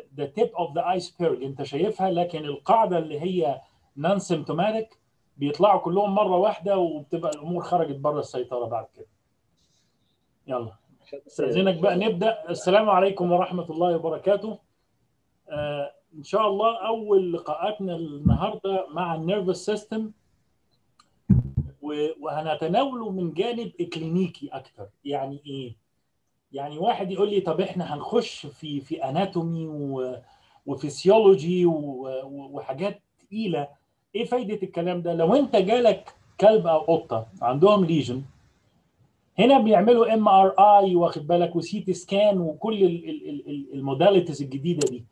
the tip of the iceberg. انت شايفها لكن القاعدة اللي هي non symptomatic بيطلعوا كلهم مرة واحدة وبتبقى الأمور خرجت بره السيطرة بعد كده. يلا. استاذنك بقى نبدأ. السلام عليكم ورحمة الله وبركاته. آه إن شاء الله أول لقاءاتنا النهارده مع ال nervous system. وهنتناوله من جانب إكلينيكي أكتر. يعني إيه؟ يعني واحد يقول لي طب إحنا هنخش في في anatomy و physiology وحاجات تقيلة. إيه فايدة الكلام ده؟ لو أنت جالك كلب أو قطة عندهم lesion هنا بيعملوا MRI واخد بالك و CT scan وكل ال modalities الجديدة دي.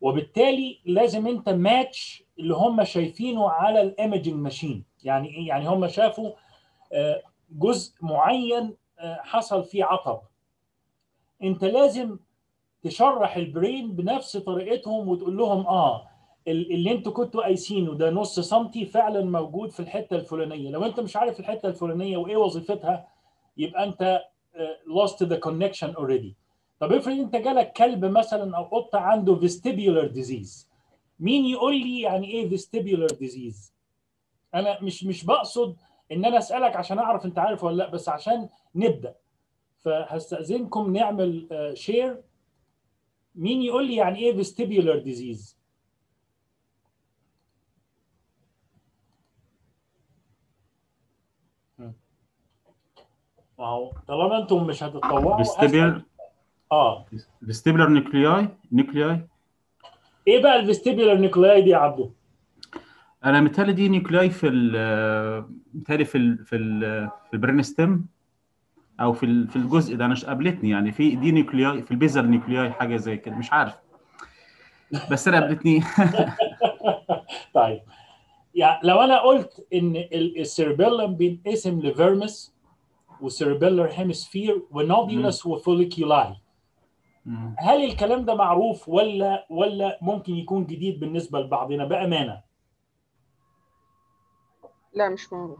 وبالتالي لازم أنت ماتش اللي هم شايفينه على ال imaging ماشين يعني إيه؟ يعني هم شافوا جزء معين حصل فيه عطب. انت لازم تشرح البرين بنفس طريقتهم وتقول لهم آه اللي أنتوا كنتوا قايسينه ده نص سنتي فعلا موجود في الحتة الفلانية. لو انت مش عارف الحتة الفلانية وإيه وظيفتها يبقى انت lost the connection already. طب افرض انت جالك كلب مثلا أو قطة عنده vestibular disease. مين يقول لي يعني إيه vestibular disease أنا مش مش بقصد إن أنا أسألك عشان أعرف أنت عارف ولا لأ بس عشان نبدأ. فهستأذنكم نعمل share مين يقول لي يعني إيه vestibular disease و أو طالما أنتم مش هتتطوعوا vestibule آه. vestibular nuclei nuclei إيه بقى ال vestibular nuclei دي يا عبده؟ أنا متهيألي دي nuclei في ال متهيألي في ال في ال في ال brain stem. أو في في الجزء ده أنا قابلتني يعني في دي nuclei في ال basal nuclei حاجة زي كده مش عارف. بس أنا قابلتني. طيب. يعني لو أنا قلت إن ال cerebellum بينقسم لفيرمس وسيربيلر هيمسفير ونوديولس وفوليكيولاي هل الكلام ده معروف ولا ولا ممكن يكون جديد بالنسبة لبعضنا؟ بأمانة؟ لا مش معروف.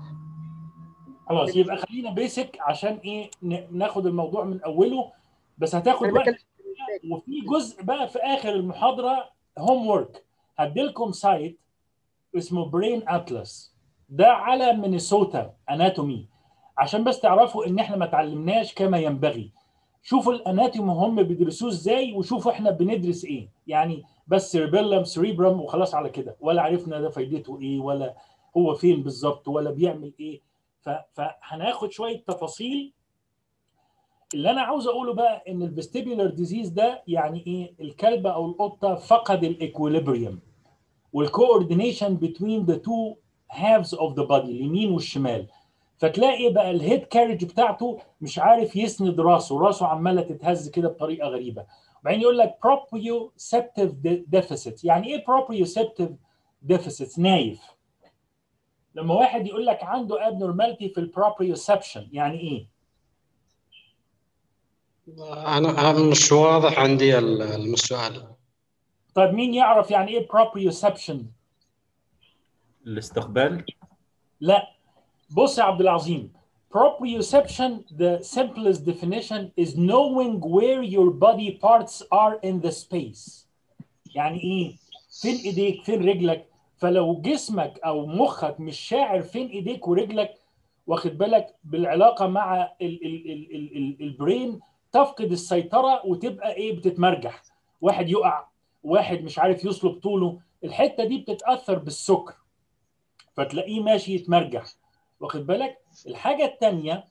خلاص يبقى خلينا basic عشان إيه ناخد الموضوع من أوله. بس هتاخد وقت وفي جزء بقى في آخر المحاضرة homework هديلكم site اسمه brain atlas ده على مينيسوتا anatomy عشان بس تعرفوا إن إحنا ما اتعلمناش كما ينبغي. شوفوا ال anatomy هم بيدرسوه إزاي وشوفوا إحنا بندرس إيه. يعني بس cerebellum cerebrum وخلاص على كده. ولا عرفنا ده فايدته إيه ولا هو فين بالظبط ولا بيعمل إيه. فهناخد شوية تفاصيل. اللي أنا عاوز أقوله بقى إن ال vestibular disease ده يعني إيه؟ الكلب أو القطة فقد ال equilibrium وال coordination بين the two halves of the body اليمين والشمال. فتلاقي بقى ال head carriage بتاعته مش عارف يسند راسه راسه عمالة تتهز كده بطريقة غريبة. وبعدين يقول لك proprioceptive deficit. يعني إيه proprioceptive deficit نايف. لما واحد يقول لك عنده abnormality في ال proprioception يعني إيه؟ أنا مش واضح عندي السؤال طيب مين يعرف يعني إيه proprioception الاستقبال؟ لا. بص يا عبد العظيم proprioception the simplest definition is knowing where your body parts are in the space. يعني إيه؟ فين إيديك؟ فين رجلك؟ فلو جسمك أو مخك مش شاعر فين إيديك ورجلك واخد بالك؟ بالعلاقة مع ال ال ال ال ال البرين تفقد السيطرة وتبقى إيه؟ بتتمرجح. واحد يقع واحد مش عارف يصلب طوله. الحتة دي بتتأثر بالسكر فتلاقيه ماشي يتمرجح. واخد بالك؟ الحاجة الثانية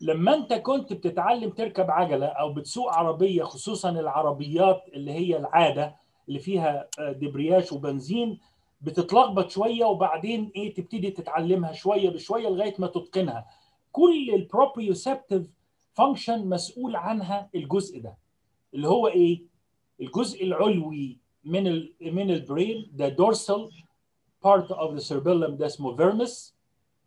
لما أنت كنت بتتعلم تركب عجلة أو بتسوق عربية خصوصا العربيات اللي هي العادة اللي فيها دبرياج وبنزين بتتلخبط شوية وبعدين إيه تبتدي تتعلمها شوية بشوية لغاية ما تتقنها. كل ال proprioceptive function مسؤول عنها الجزء ده اللي هو إيه؟ الجزء العلوي من ال من ال brain ده dorsal part of the cerebellum ده اسمه vermis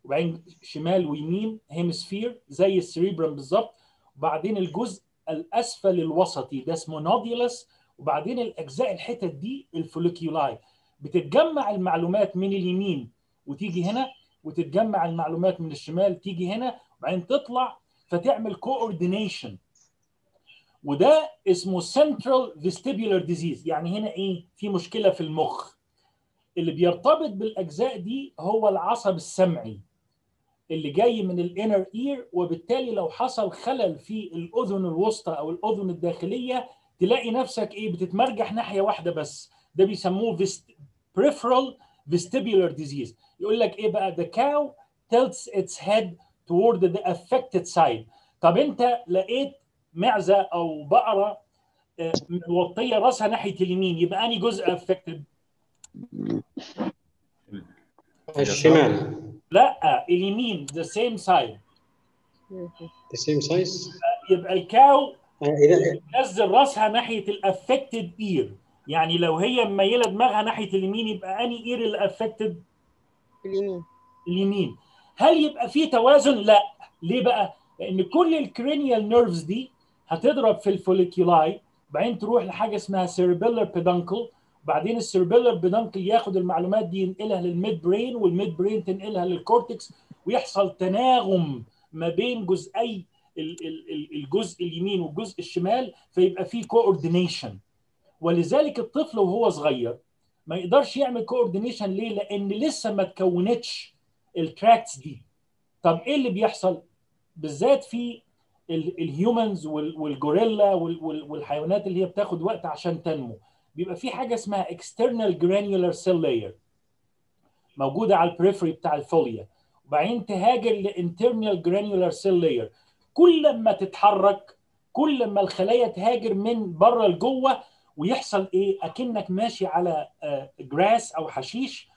وبعدين شمال ويمين hemisphere زي ال cerebrum بالظبط. وبعدين الجزء الأسفل الوسطي ده اسمه nodulus وبعدين الأجزاء الحتت دي ال flocculi بتتجمع المعلومات من اليمين وتيجي هنا وتتجمع المعلومات من الشمال تيجي هنا وبعدين تطلع فتعمل coordination وده اسمه central vestibular disease. يعني هنا إيه؟ في مشكلة في المخ. اللي بيرتبط بالأجزاء دي هو العصب السمعي اللي جاي من ال inner ear وبالتالي لو حصل خلل في الأذن الوسطى أو الأذن الداخلية تلاقي نفسك إيه؟ بتتمرجح ناحية واحدة بس. ده بيسموه. Peripheral vestibular disease. يقول لك إيه بقى؟ The cow tilts its head toward the affected side. طب أنت لقيت معزة أو بقرة آه، موطية راسها ناحية اليمين يبقى اني جزء affected الشمال. لا اليمين the same side. The same size. يبقى الكاو آه، نزل راسها ناحية الافكتد اير يعني لو هي مميلة دماغها ناحية اليمين يبقى أني ear ال affected اليمين. اليمين. هل يبقى في توازن؟ لا. ليه بقى؟ لأن كل ال cranial nerves دي هتضرب في ال folia بعدين تروح لحاجة اسمها cerebellar peduncle وبعدين ال cerebellar peduncle ياخد المعلومات دي ينقلها لل midbrain وال midbrain تنقلها لل cortex ويحصل تناغم ما بين جزئي ال- ال- ال- الجزء اليمين والجزء الشمال فيبقى في coordination ولذلك الطفل وهو صغير ما يقدرش يعمل coordination ليه؟ لأن لسه ما تكونتش ال tracts دي. طب إيه اللي بيحصل؟ بالذات في ال humans والجوريلا وال- وال- والحيوانات اللي هي بتاخد وقت عشان تنمو بيبقى في حاجة اسمها external granular cell layer موجودة على ال periphery بتاع ال folia وبعدين تهاجر ل internal granular cell layer كل ما تتحرك كل ما الخلايا تهاجر من بره لجوه ويحصل إيه؟ أكنك ماشي على grass أو حشيش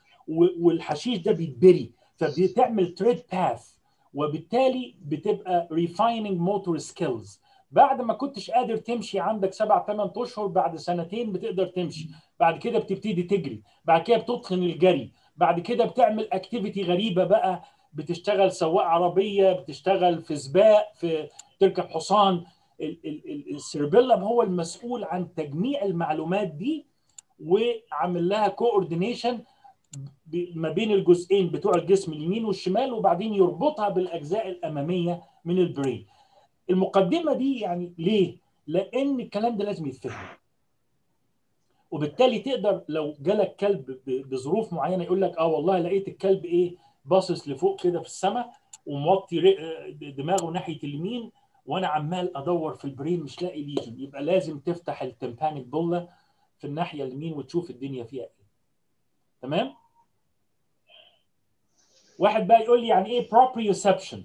والحشيش ده بيتبري فبتعمل tread path وبالتالي بتبقى refining motor skills بعد ما كنتش قادر تمشي عندك سبع ثمان أشهر بعد سنتين بتقدر تمشي. بعد كده بتبتدي تجري. بعد كده بتتقن الجري. بعد كده بتعمل activity غريبة بقى. بتشتغل سواق عربية بتشتغل في سباق في تركب حصان. ال cerebellum هو المسؤول عن تجميع المعلومات دي وعامل لها coordination ما بين الجزئين بتوع الجسم اليمين والشمال وبعدين يربطها بالأجزاء الأمامية من ال brain المقدمة دي يعني ليه؟ لأن الكلام ده لازم يتفهم. وبالتالي تقدر لو جالك كلب بظروف معينة يقول لك آه والله لقيت الكلب إيه باصص لفوق كده في السماء وموطي دماغه ناحية اليمين وأنا عمال ادور في ال brain مش لاقي lesion يبقى لازم تفتح ال tympanic bulla في الناحية اليمين وتشوف الدنيا فيها إيه. تمام؟ واحد بقى يقول لي يعني إيه proprioception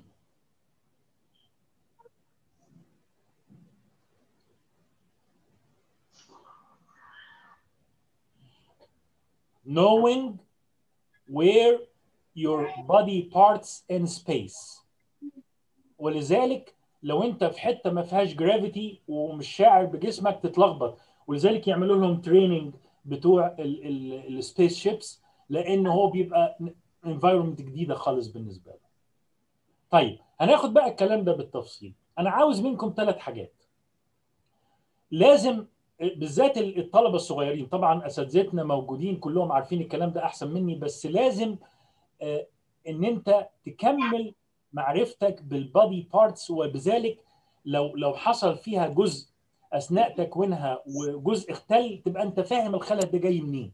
knowing where your body parts in space. ولذلك لو انت في حتة ما فيهاش gravity ومش شاعر بجسمك تتلخبط ولذلك يعملوا لهم training بتوع ال space ships لأن هو بيبقى environment جديدة خالص بالنسبة له. طيب هناخد بقى الكلام ده بالتفصيل. أنا عاوز منكم ثلاث حاجات. لازم بالذات الطلبة الصغيرين طبعا أساتذتنا موجودين كلهم عارفين الكلام ده أحسن مني بس لازم آه، إن أنت تكمل معرفتك بال body parts وبذلك لو لو حصل فيها جزء أثناء تكوينها وجزء اختل تبقى أنت فاهم الخلل ده جاي منين.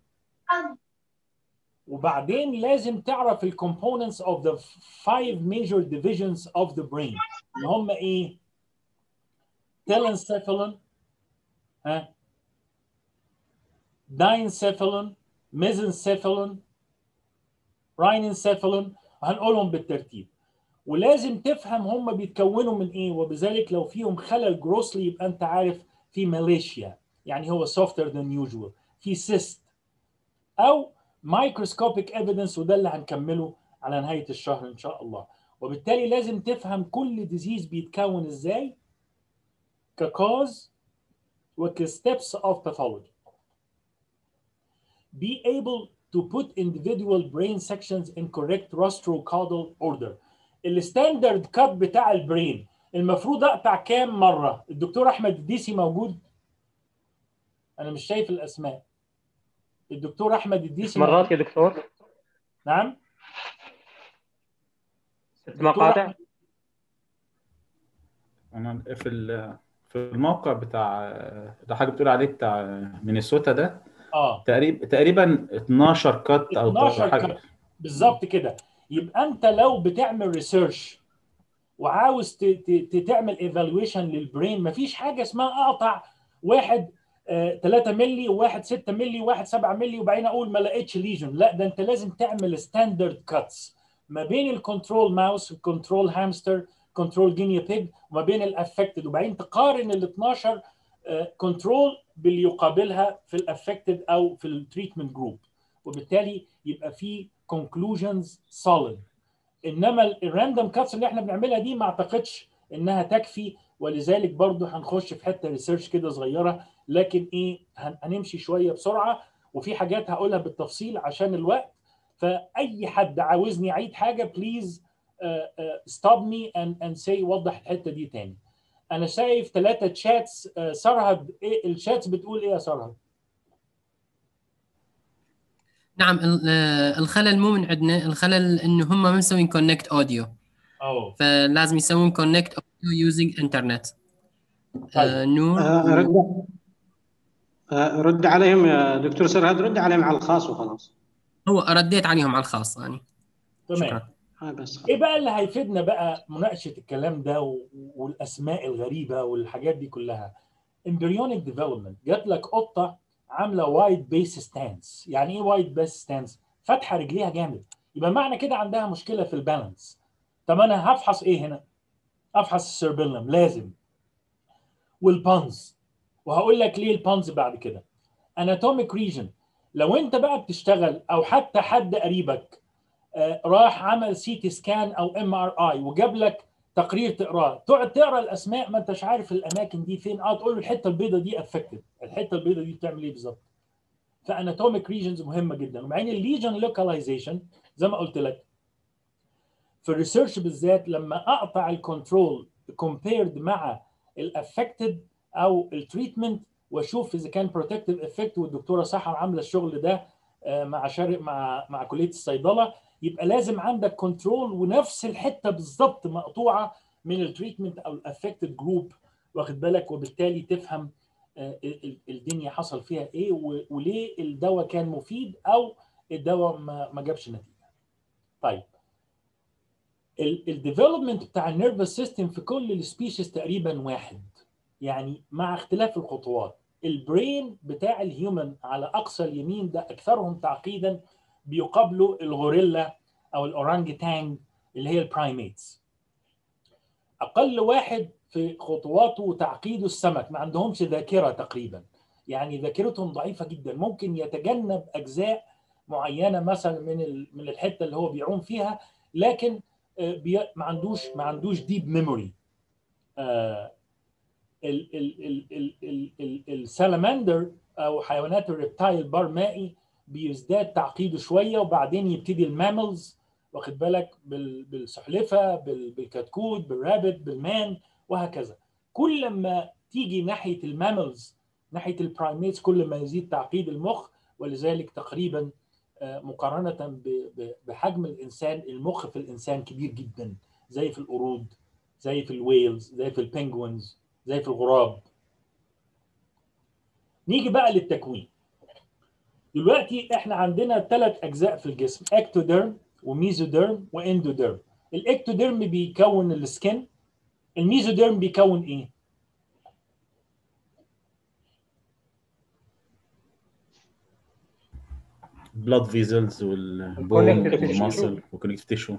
وبعدين لازم تعرف ال components of the five major divisions of the brain اللي هم إيه؟ telencephalon ها؟ diencephalon mesencephalon rhinencephalon هنقولهم بالترتيب. ولازم تفهم هم بيتكونوا من إيه وبذلك لو فيهم خلل جروسلي يبقى أنت عارف في ماليشيا يعني هو softer than usual في cyst أو microscopic evidence وده اللي هنكمله على نهاية الشهر إن شاء الله. وبالتالي لازم تفهم كل disease بيتكون إزاي ك cause وك steps of pathology. Be able to put individual brain sections in correct rostrocaudal order. ال standard cut بتاع ال brain. المفروض أقطع كام مرة؟ الدكتور أحمد الديسي موجود؟ أنا مش شايف الأسماء. الدكتور أحمد الديسي مرات يا دكتور. نعم. ست مقاطع. أنا في ال- في الموقع بتاع ده حاجة بتقول عليه بتاع مينيسوتا ده آه. تقريبا تقريبا 12 cut أو 12 حاجة. cut. بالظبط كده. يبقى انت لو بتعمل research وعاوز تعمل evaluation لل brain مفيش حاجة اسمها أقطع واحد 3 مللي وواحد 6 مللي وواحد 7 مللي وبعدين أقول ما لقيتش lesion لا ده انت لازم تعمل standard cuts ما بين ال control mouse وال control hamster control guinea pig وما بين ال affected وبعدين تقارن ال 12 control باللي يقابلها في ال affected أو في ال treatment group وبالتالي يبقى في conclusions solid. إنما ال random cuts اللي إحنا بنعملها دي ما أعتقدش إنها تكفي ولذلك برضو هنخش في حتة research كده صغيرة. لكن إيه هن- هنمشي شوية بسرعة وفي حاجات هقولها بالتفصيل عشان الوقت. فأي حد عاوزني أعيد حاجة please stop me and say وضح الحتة دي تاني. أنا شايف ثلاثة chats سرهد إيه ال chats بتقول إيه يا سرهد؟ نعم ال- آه، الخلل مو من عندنا الخلل انه هم ما مسوين connect audio آه فلازم يسوون connect audio using internet. نور. آه، رد. آه، رد عليهم يا دكتور سرهد رد عليهم على الخاص وخلاص. هو رديت عليهم على الخاص يعني. تمام. إيه بقى اللي هيفيدنا بقى مناقشة الكلام ده والأسماء الغريبة والحاجات دي كلها؟ embryonic development. جات لك قطة عاملة wide base stance يعني إيه wide base stance فاتحة رجليها جامد. يبقى معنى كده عندها مشكلة في ال balance. طب أنا هفحص إيه هنا؟ أفحص ال cerebellum لازم. وال pons وهقول لك ليه ال pons بعد كده. anatomic region لو أنت بقى بتشتغل أو حتى حد قريبك آه، راح عمل CT scan أو MRI وجاب لك تقرير تقراه. تقعد تقرا الأسماء ما أنتش عارف الأماكن دي فين. آه تقول له الحتة البيضاء دي affected الحتة البيضاء دي بتعمل إيه بالظبط؟ ف anatomic regions مهمة جدا. وبعدين ال lesion localization زي ما قلت لك في ال research بالذات لما أقطع ال control compared مع ال affected أو ال treatment وأشوف إذا كان protective effect والدكتورة سحر عاملة الشغل ده آه، مع شارع مع مع كلية الصيدلة يبقى لازم عندك control ونفس الحتة بالظبط مقطوعة من ال treatment أو ال affected group واخد بالك؟ وبالتالي تفهم آه، ال- ال- الدنيا حصل فيها إيه وليه الدواء كان مفيد أو الدواء ما جابش نتيجة. طيب. ال development بتاع ال nervous system في كل ال species تقريبا واحد. يعني مع اختلاف الخطوات. ال brain بتاع ال human على أقصى اليمين ده أكثرهم تعقيدا بيقابلوا الغوريلا أو الأورانجتانج اللي هي ال primates. أقل واحد في خطواته وتعقيده السمك ما عندهمش ذاكرة تقريبا. يعني ذاكرتهم ضعيفة جدا. ممكن يتجنب أجزاء معينة مثلا من من الحتة اللي هو بيعوم فيها لكن آه، ما عندوش ما عندوش deep memory ال salamander أو حيوانات ال reptile برمائي بيزداد تعقيده شوية وبعدين يبتدي ال mammals واخد بالك؟ بال- بالسحلفة بال- بالكتكوت بال rabbit بال man وهكذا. كل ما تيجي ناحية ال mammals ناحية ال primates كل ما يزيد تعقيد المخ ولذلك تقريبا آه، مقارنة بحجم الإنسان المخ في الإنسان كبير جدا زي في القرود زي في ال whales زي في ال penguins زي في الغراب. نيجي بقى للتكوين. دلوقتي إحنا عندنا ثلاث اجزاء في الجسم ectoderm و mesoderm و endoderm. ال ectoderm بيكون ال skin ال mesoderm بيكون إيه؟ blood vessels وال bone. وال muscle و connective tissue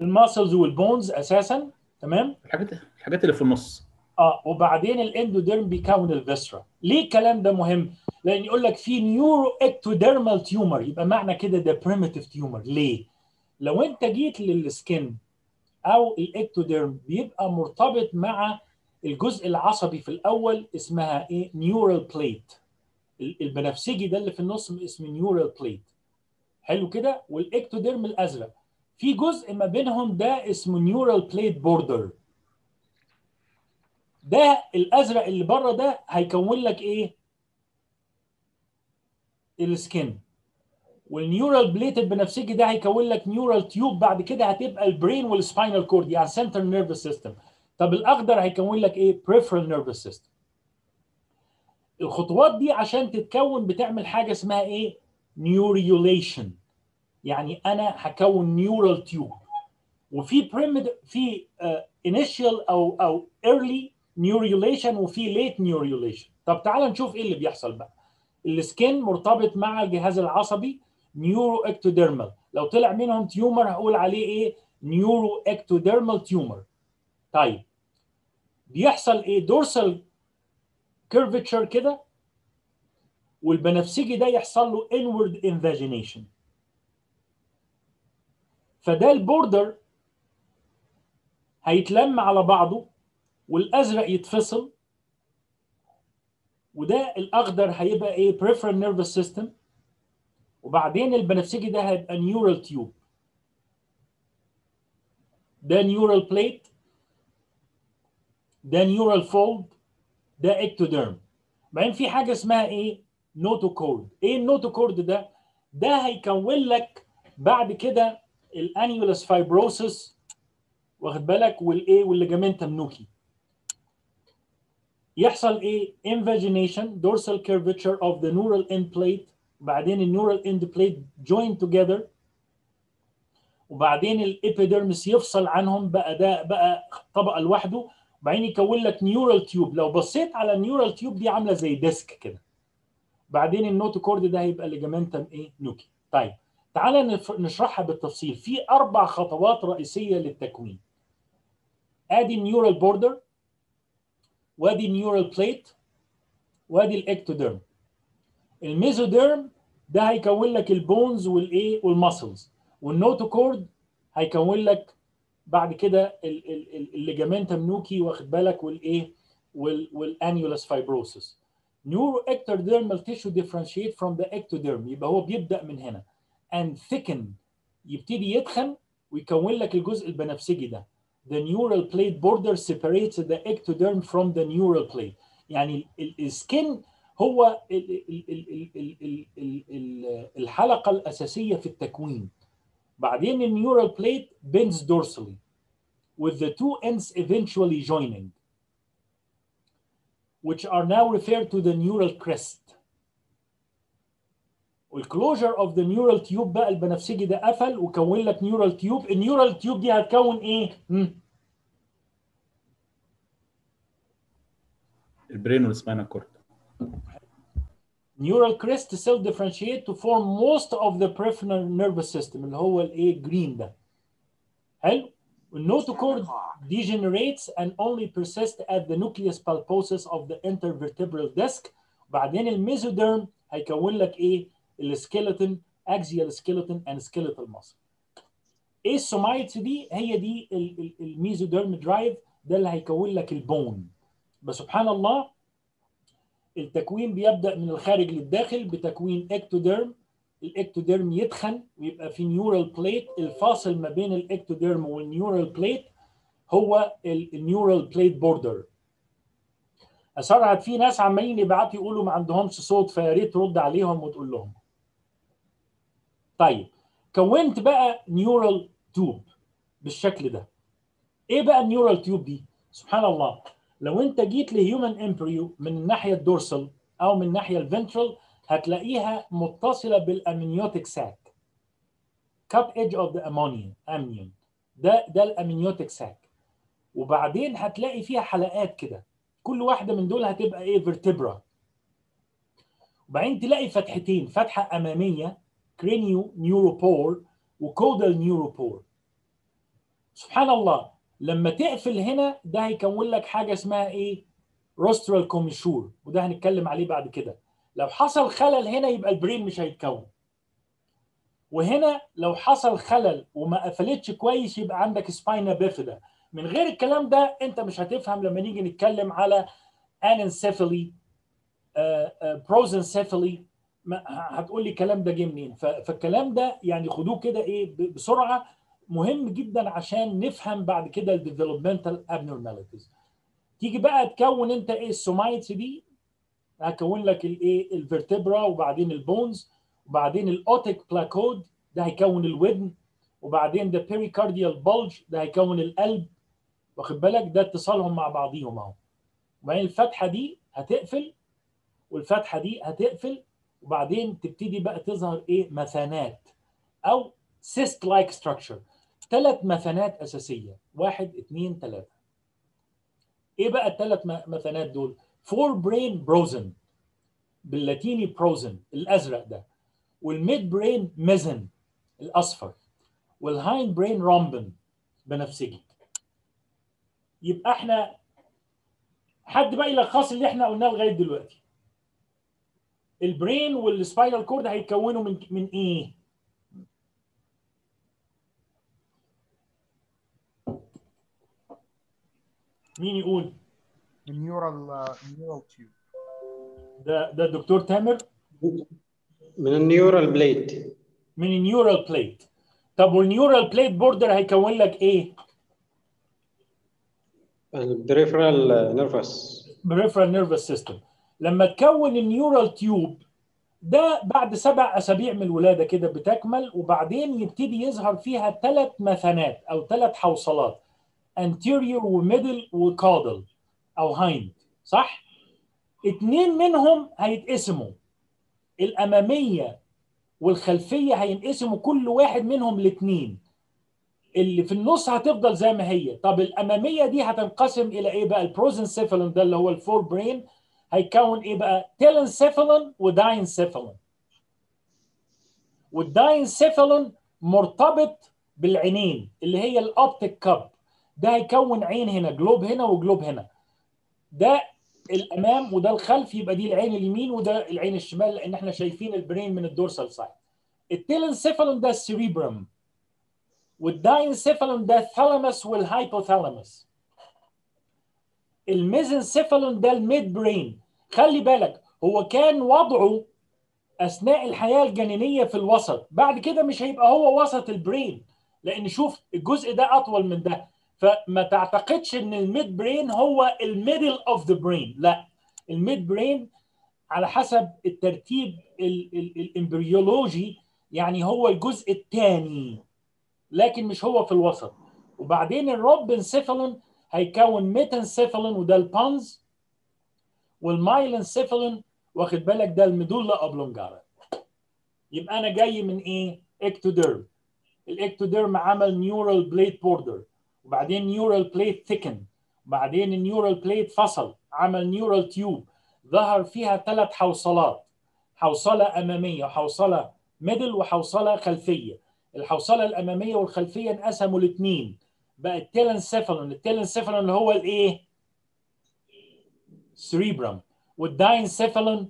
ال muscles وال bones أساسا تمام؟ الحاجات الحاجات اللي في النص. آه وبعدين ال endoderm بيكون ال viscera. ليه الكلام ده مهم؟ لأن يقول لك في neuroectodermal tumor يبقى معنى كده ده primitive tumor ليه؟ لو أنت جيت لل skin أو ال ectoderm بيبقى مرتبط مع الجزء العصبي في الأول اسمها إيه؟ neural plate البنفسجي ده اللي في النص اسمه neural plate حلو كده؟ وال ectoderm الأزرق. في جزء ما بينهم ده اسمه neural plate border ده الأزرق اللي بره ده هيكون لك إيه؟ ال skin. وال neural plate البنفسجي ده هيكون لك neural tube بعد كده هتبقى ال brain وال spinal cord يعني central nervous system طب الأخضر هيكون لك إيه؟ peripheral nervous system. الخطوات دي عشان تتكون بتعمل حاجة اسمها إيه؟ neurulation يعني أنا هكون neural tube وفي primid في initial أو أو early neurulation وفي late neurulation طب تعال نشوف إيه اللي بيحصل بقى. ال skin مرتبط مع الجهاز العصبي neuroectodermal لو طلع منهم tumor هقول عليه إيه؟ neuroectodermal tumor طيب بيحصل إيه؟ dorsal curvature كده والبنفسجي ده يحصل له inward invagination. فده ال border هيتلم على بعضه والأزرق يتفصل وده الأخضر هيبقى إيه؟ peripheral nervous system. وبعدين البنفسجي ده هيبقى neural tube ده neural plate ده neural fold ده ectoderm بعدين في حاجة اسمها إيه؟ notochord إيه ال notochord ده؟ ده هيكون لك بعد كده ال annulus fibrosus واخد بالك؟ والايه وال ligamentum nuchae يحصل إيه؟ invagination dorsal curvature of the neural end plate. بعدين ال neural end plate join together. وبعدين ال epidermis يفصل عنهم بقى ده بقى طبقة لوحده. وبعدين يكون لك neural tube لو بصيت على ال neural tube دي عاملة زي disc كده. بعدين ال notochord ده هيبقى ligamentum إيه؟ nuchae طيب تعالى نشرحها بالتفصيل. في أربع خطوات رئيسية للتكوين. ادي ال neural border وادي ال neural plate وادي ال ectoderm. ال mesoderm ده هيكون لك ال bones والإيه؟ وال muscles وال notochord هيكون لك بعد كده ال ligamentum nuchae واخد بالك والإيه؟ وال annulus fibrosus neuro ectodermal tissue differentiate from the ectoderm. يبقى هو بيبدأ من هنا. And thicken يبتدي يتخن ويكون لك الجزء البنفسجي ده. the neural plate border separates the ectoderm from the neural plate يعني السكن هو الحلقه الاساسيه في التكوين بعدين النيورال بليت bends dorsally with the two ends eventually joining which are now referred to the neural crest وال closure of the neural tube بقى البنفسجي ده قفل وكون لك neural tube ال neural tube دي هتكون إيه؟ ال brain وال spinal cord neural crest cell differentiate to form most of the peripheral nervous system اللي هو الايه green ده. حلو؟ ال notochord degenerates and only persist at the nucleus pulposus of the intervertebral disc بعدين ال mesoderm هيكون لك إيه؟ ال skeleton axial skeleton and skeletal muscle. إيه ال somites دي هي دي ال mesoderm derive ده اللي هيكون لك ال bone. بس سبحان الله التكوين بيبدأ من الخارج للداخل بتكوين ectoderm ال ectoderm يتخن ويبقى في neural plate الفاصل ما بين ال ectoderm وال neural plate هو ال neural plate border اسرعت في ناس عمالين يبعتوا يقولوا ما عندهمش صوت فيا ريت ترد عليهم وتقول لهم. طيب كونت بقى neural tube بالشكل ده. إيه بقى ال neural tube دي؟ سبحان الله لو أنت جيت ل human embryo من الناحيه ال dorsal أو من الناحيه ال ventral هتلاقيها متصلة بال amniotic sac. cut edge of the amnion amnion ده ده ال amniotic sac. وبعدين هتلاقي فيها حلقات كده. كل واحدة من دول هتبقى إيه؟ vertebra وبعدين تلاقي فتحتين فتحة أمامية cranial neuropore و caudal neuropore سبحان الله لما تقفل هنا ده هيكون لك حاجة اسمها إيه؟ rostral commissure وده هنتكلم عليه بعد كده. لو حصل خلل هنا يبقى ال brain مش هيتكون. وهنا لو حصل خلل وما قفلتش كويس يبقى عندك spina bifida من غير الكلام ده أنت مش هتفهم لما نيجي نتكلم على anencephaly prosencephaly هتقول لي الكلام ده جه منين؟ فالكلام ده يعني خدوه كده إيه بسرعة. مهم جدا عشان نفهم بعد كده ال developmental abnormalities تيجي بقى تكون انت إيه ال somites دي هكون لك الايه ال vertebra وبعدين ال bones وبعدين ال otic placode ده هيكون الودن وبعدين ده pericardial bulge ده هيكون القلب. واخد بالك؟ ده اتصالهم مع بعضيهم اهو. وبعدين الفتحة دي هتقفل والفتحة دي هتقفل وبعدين تبتدي بقى تظهر إيه؟ مثانات أو cyst like structure. ثلاث مثانات أساسية. واحد اثنين ثلاثة إيه بقى الثلاث مثانات دول؟ forebrain prosen باللاتيني prosen الأزرق ده. وال midbrain mesen الأصفر. وال hindbrain rhomben بنفسجي. يبقى إحنا حد بقى يلخص اللي إحنا قلناه لغاية دلوقتي. ال brain وال spinal cord هيتكونوا من من إيه؟ مين يقول؟ ال neural neural tube ده ده الدكتور تامر؟ من ال neural plate من ال neural plate. طب وال neural plate border هيكون لك إيه؟ ال peripheral nervous peripheral nervous system لما تكون ال neural tube ده بعد سبع أسابيع من الولادة كده بتكمل وبعدين يبتدي يظهر فيها ثلاث مثانات أو ثلاث حوصلات anterior و middle و caudal أو hind صح؟ اتنين منهم هيتقسموا الأمامية والخلفية هينقسموا كل واحد منهم لاثنين اللي في النص هتفضل زي ما هي. طب الأمامية دي هتنقسم إلى إيه بقى؟ ال prosencephalon ده اللي هو ال forebrain هيكون إيه بقى؟ telencephalon و diencephalon. وال diencephalon مرتبط بالعينين اللي هي ال optic cup. ده هيكون عين هنا globe هنا و globe هنا. ده الأمام وده الخلف يبقى دي العين اليمين وده العين الشمال لأن إحنا شايفين ال brain من ال dorsal side. ال telencephalon ده ال cerebrum وال diencephalon ده ال thalamus وال hypothalamus ال mesencephalon ده ال midbrain. خلي بالك هو كان وضعه أثناء الحياة الجنينية في الوسط. بعد كده مش هيبقى هو وسط ال brain لأن شوف الجزء ده أطول من ده. فما تعتقدش إن ال midbrain هو ال middle of the brain. لا ال midbrain على حسب الترتيب ال embryology يعني هو الجزء الثاني لكن مش هو في الوسط. وبعدين ال rhombencephalon هيكون metencephalon وده ال pons وال myelencephalon واخد بالك؟ ده ال medulla oblongata. يبقى أنا جاي من إيه؟ ectoderm. ال ectoderm عمل neural plate border وبعدين neural plate thicken وبعدين ال neural plate فصل عمل neural tube ظهر فيها ثلاث حوصلات حوصلة أمامية وحوصلة middle وحوصلة خلفية. الحوصلة الأمامية والخلفية انقسموا لاثنين بقى ال telencephalon ال telencephalon اللي هو الايه؟ cerebrum وال diencephalon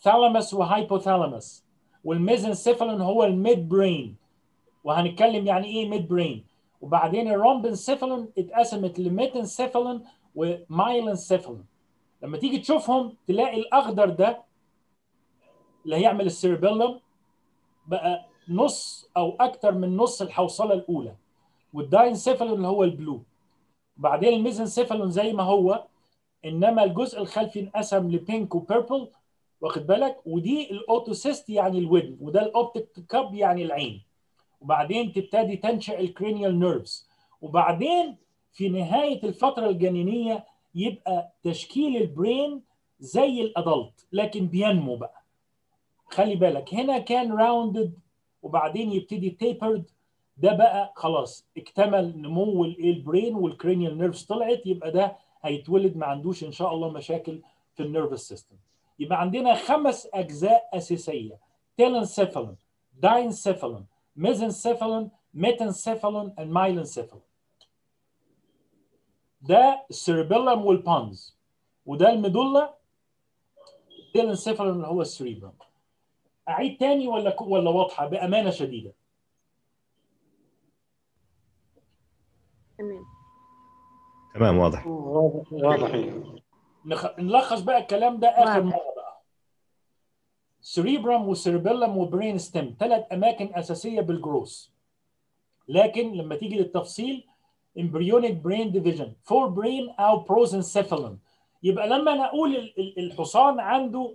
thalamus و hypothalamus وال mesencephalon هو ال midbrain وهنتكلم يعني إيه midbrain وبعدين ال rhombencephalon اتقسمت ل metencephalon و myelencephalon. لما تيجي تشوفهم تلاقي الأخضر ده اللي هيعمل ال cerebellum بقى نص أو أكتر من نص الحوصلة الأولى. وال diencephalon اللي هو ال blue. وبعدين ال mesencephalon زي ما هو إنما الجزء الخلفي انقسم ل pink و purple واخد بالك؟ ودي ال otocyst يعني الودن وده ال optic cup يعني العين. وبعدين تبتدي تنشا ال cranial nerves وبعدين في نهاية الفترة الجنينية يبقى تشكيل ال brain زي ال adult لكن بينمو بقى. خلي بالك هنا كان rounded وبعدين يبتدي tapered ده بقى خلاص اكتمل نمو ال brain وال cranial nerves طلعت يبقى ده هيتولد ما عندوش إن شاء الله مشاكل في ال nervous system يبقى عندنا خمس أجزاء أساسية. telencephalon diencephalon mesencephalon metencephalon and myelencephalon ده ال cerebellum وال pons وده ال medulla ال telencephalon اللي هو ال cerebrum أعيد تاني ولا ولا واضحة؟ بأمانة شديدة. تمام. تمام واضح. واضح. نخ... نلخص بقى الكلام ده آخر مرة بقى. cerebrum و cerebellum و brain stem ثلاث أماكن أساسية بال gross لكن لما تيجي للتفصيل embryonic brain division forebrain أو prosencephalon يبقى لما أنا أقول الحصان عنده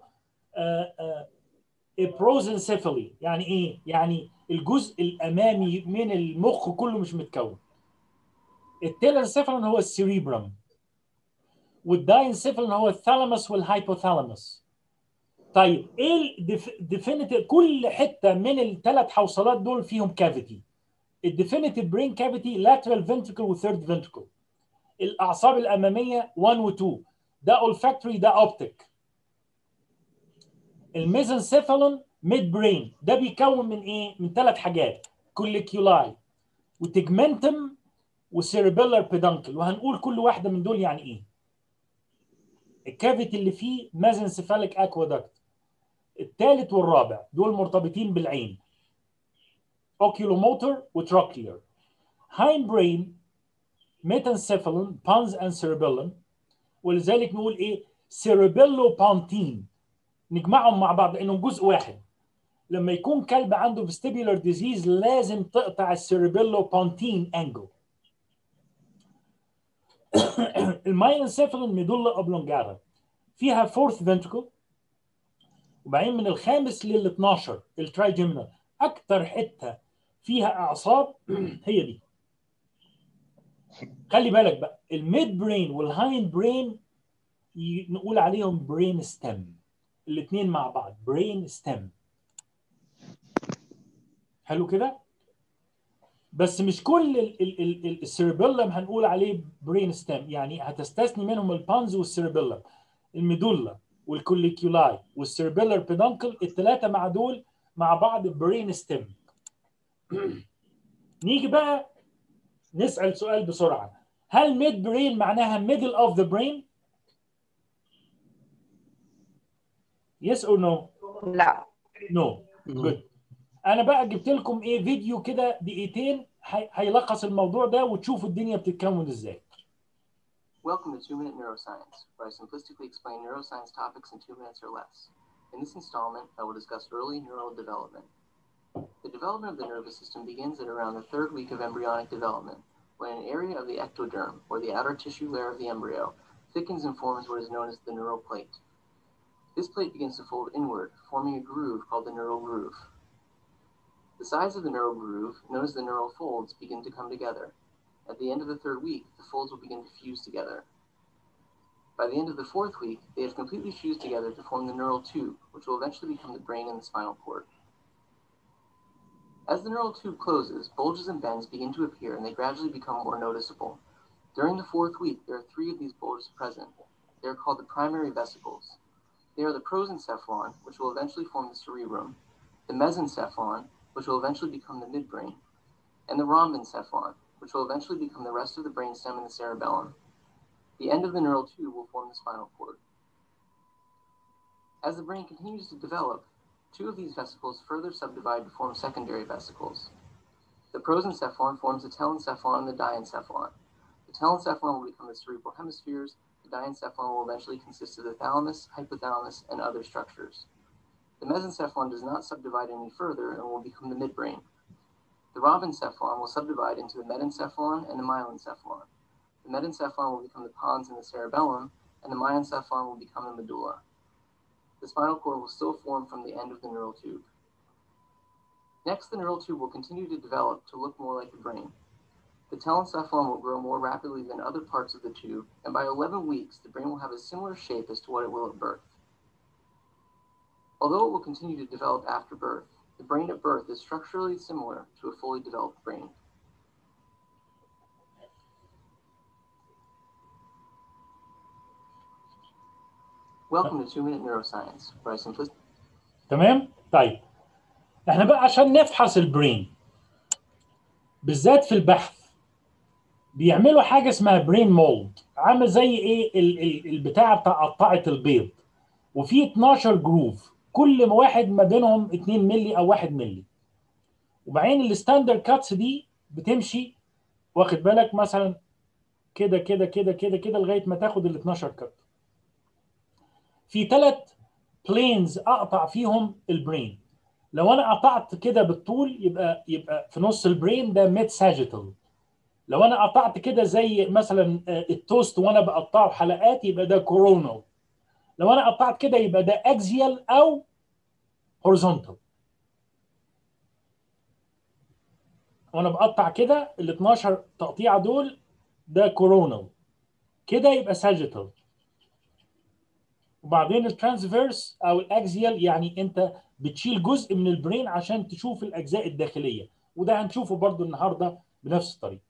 prosencephaly يعني إيه؟ يعني الجزء الأمامي من المخ كله مش متكون. ال telencephalon هو ال cerebrum وال diencephalon هو ال thalamus وال hypothalamus طيب إيه ال definitive كل حتة من الثلاث حوصلات دول فيهم cavity ال definitive brain cavity lateral ventricle و third ventricle الأعصاب الأمامية 1 و 2 ده olfactory ده optic ال mesencephalon midbrain ده بيكون من إيه؟ من ثلاث حاجات. colliculi و tegmentum و cerebellar peduncle وهنقول كل واحدة من دول يعني إيه؟ ال cavity اللي فيه mesencephalic aqueduct الثالث والرابع دول مرتبطين بالعين. oculomotor و trochlear hindbrain metencephalon pons and cerebellum ولذلك نقول إيه؟ cerebellopontine نجمعهم مع بعض لأنهم جزء واحد. لما يكون كلب عنده vestibular disease لازم تقطع ال cerebellopontine angle ال myelencephalon medulla oblongata فيها fourth ventricle وبعدين من الخامس لل 12 ال trigeminal أكتر حتة فيها أعصاب هي دي. خلي بالك بقى ال midbrain وال hindbrain نقول عليهم brain stem. الاثنين مع بعض brain stem. حلو كده؟ بس مش كل ال cerebellum هنقول عليه brain stem يعني هتستثني منهم ال pons وال cerebellum ال medulla وال colliculi وال cerebellar peduncle الثلاثه مع دول مع بعض brain stem نيجي بقى نسأل سؤال بسرعة. هل midbrain معناها middle of the brain yes or no لا. no good انا بقى جبت لكم ايه فيديو كده دقيقتين هيلخص الموضوع ده وتشوفوا الدنيا بتتكون ازاي Welcome to 2 Minute Neuroscience, where I simplistically explain neuroscience topics in 2 minutes or less. In this installment, I will discuss early neural development. The development of the nervous system begins at around the third week of embryonic development, when an area of the ectoderm, or the outer tissue layer of the embryo, thickens and forms what is known as the neural plate. This plate begins to fold inward, forming a groove called the neural groove. The size of the neural groove, known as the neural folds, begin to come together. At the end of the third week, the folds will begin to fuse together. By the end of the fourth week, they have completely fused together to form the neural tube, which will eventually become the brain and the spinal cord. As the neural tube closes, bulges and bends begin to appear and they gradually become more noticeable. During the fourth week, there are three of these bulges present. They are called the primary vesicles. They are the prosencephalon, which will eventually form the cerebrum, the mesencephalon, which will eventually become the midbrain, and the rhombencephalon, which will eventually become the rest of the brainstem and the cerebellum. The end of the neural tube will form the spinal cord. As the brain continues to develop, two of these vesicles further subdivide to form secondary vesicles. The prosencephalon forms the telencephalon and the diencephalon. The telencephalon will become the cerebral hemispheres, the diencephalon will eventually consist of the thalamus, hypothalamus, and other structures. The mesencephalon does not subdivide any further and will become the midbrain. The rhombencephalon will subdivide into the metencephalon and the myelencephalon. The metencephalon will become the pons and the cerebellum, and the myencephalon will become the medulla. The spinal cord will still form from the end of the neural tube. Next, the neural tube will continue to develop to look more like the brain. The telencephalon will grow more rapidly than other parts of the tube, and by 11 weeks, the brain will have a similar shape as to what it will at birth. Although it will continue to develop after birth, the brain at birth is structurally similar to a fully developed brain. Welcome to 2 Minute Neuroscience, where I simplistically تمام طيب احنا بقى عشان نفحص البرين بالذات في البحث بيعملوا حاجه اسمها برين مولد عامل زي ايه ال- ال- البتاع بتاع قطعه البيض وفي 12 جروف كل واحد ما بينهم 2 مللي أو 1 مللي وبعدين ال standard cuts دي بتمشي واخد بالك؟ مثلا كده كده كده كده كده لغاية ما تاخد ال 12 cut في ثلاث planes أقطع فيهم ال brain لو أنا قطعت كده بالطول يبقى يبقى في نص ال brain ده mid sagittal لو أنا قطعت كده زي مثلا آه، التوست وأنا بقطعه حلقات يبقى ده coronal لو أنا قطعت كده يبقى ده axial أو horizontal وأنا بقطع كده ال 12 تقطيعة دول ده coronal كده يبقى sagittal وبعدين ال transverse أو ال axial يعني أنت بتشيل جزء من ال brain عشان تشوف الأجزاء الداخلية. وده هنشوفه برضو النهارده بنفس الطريقة.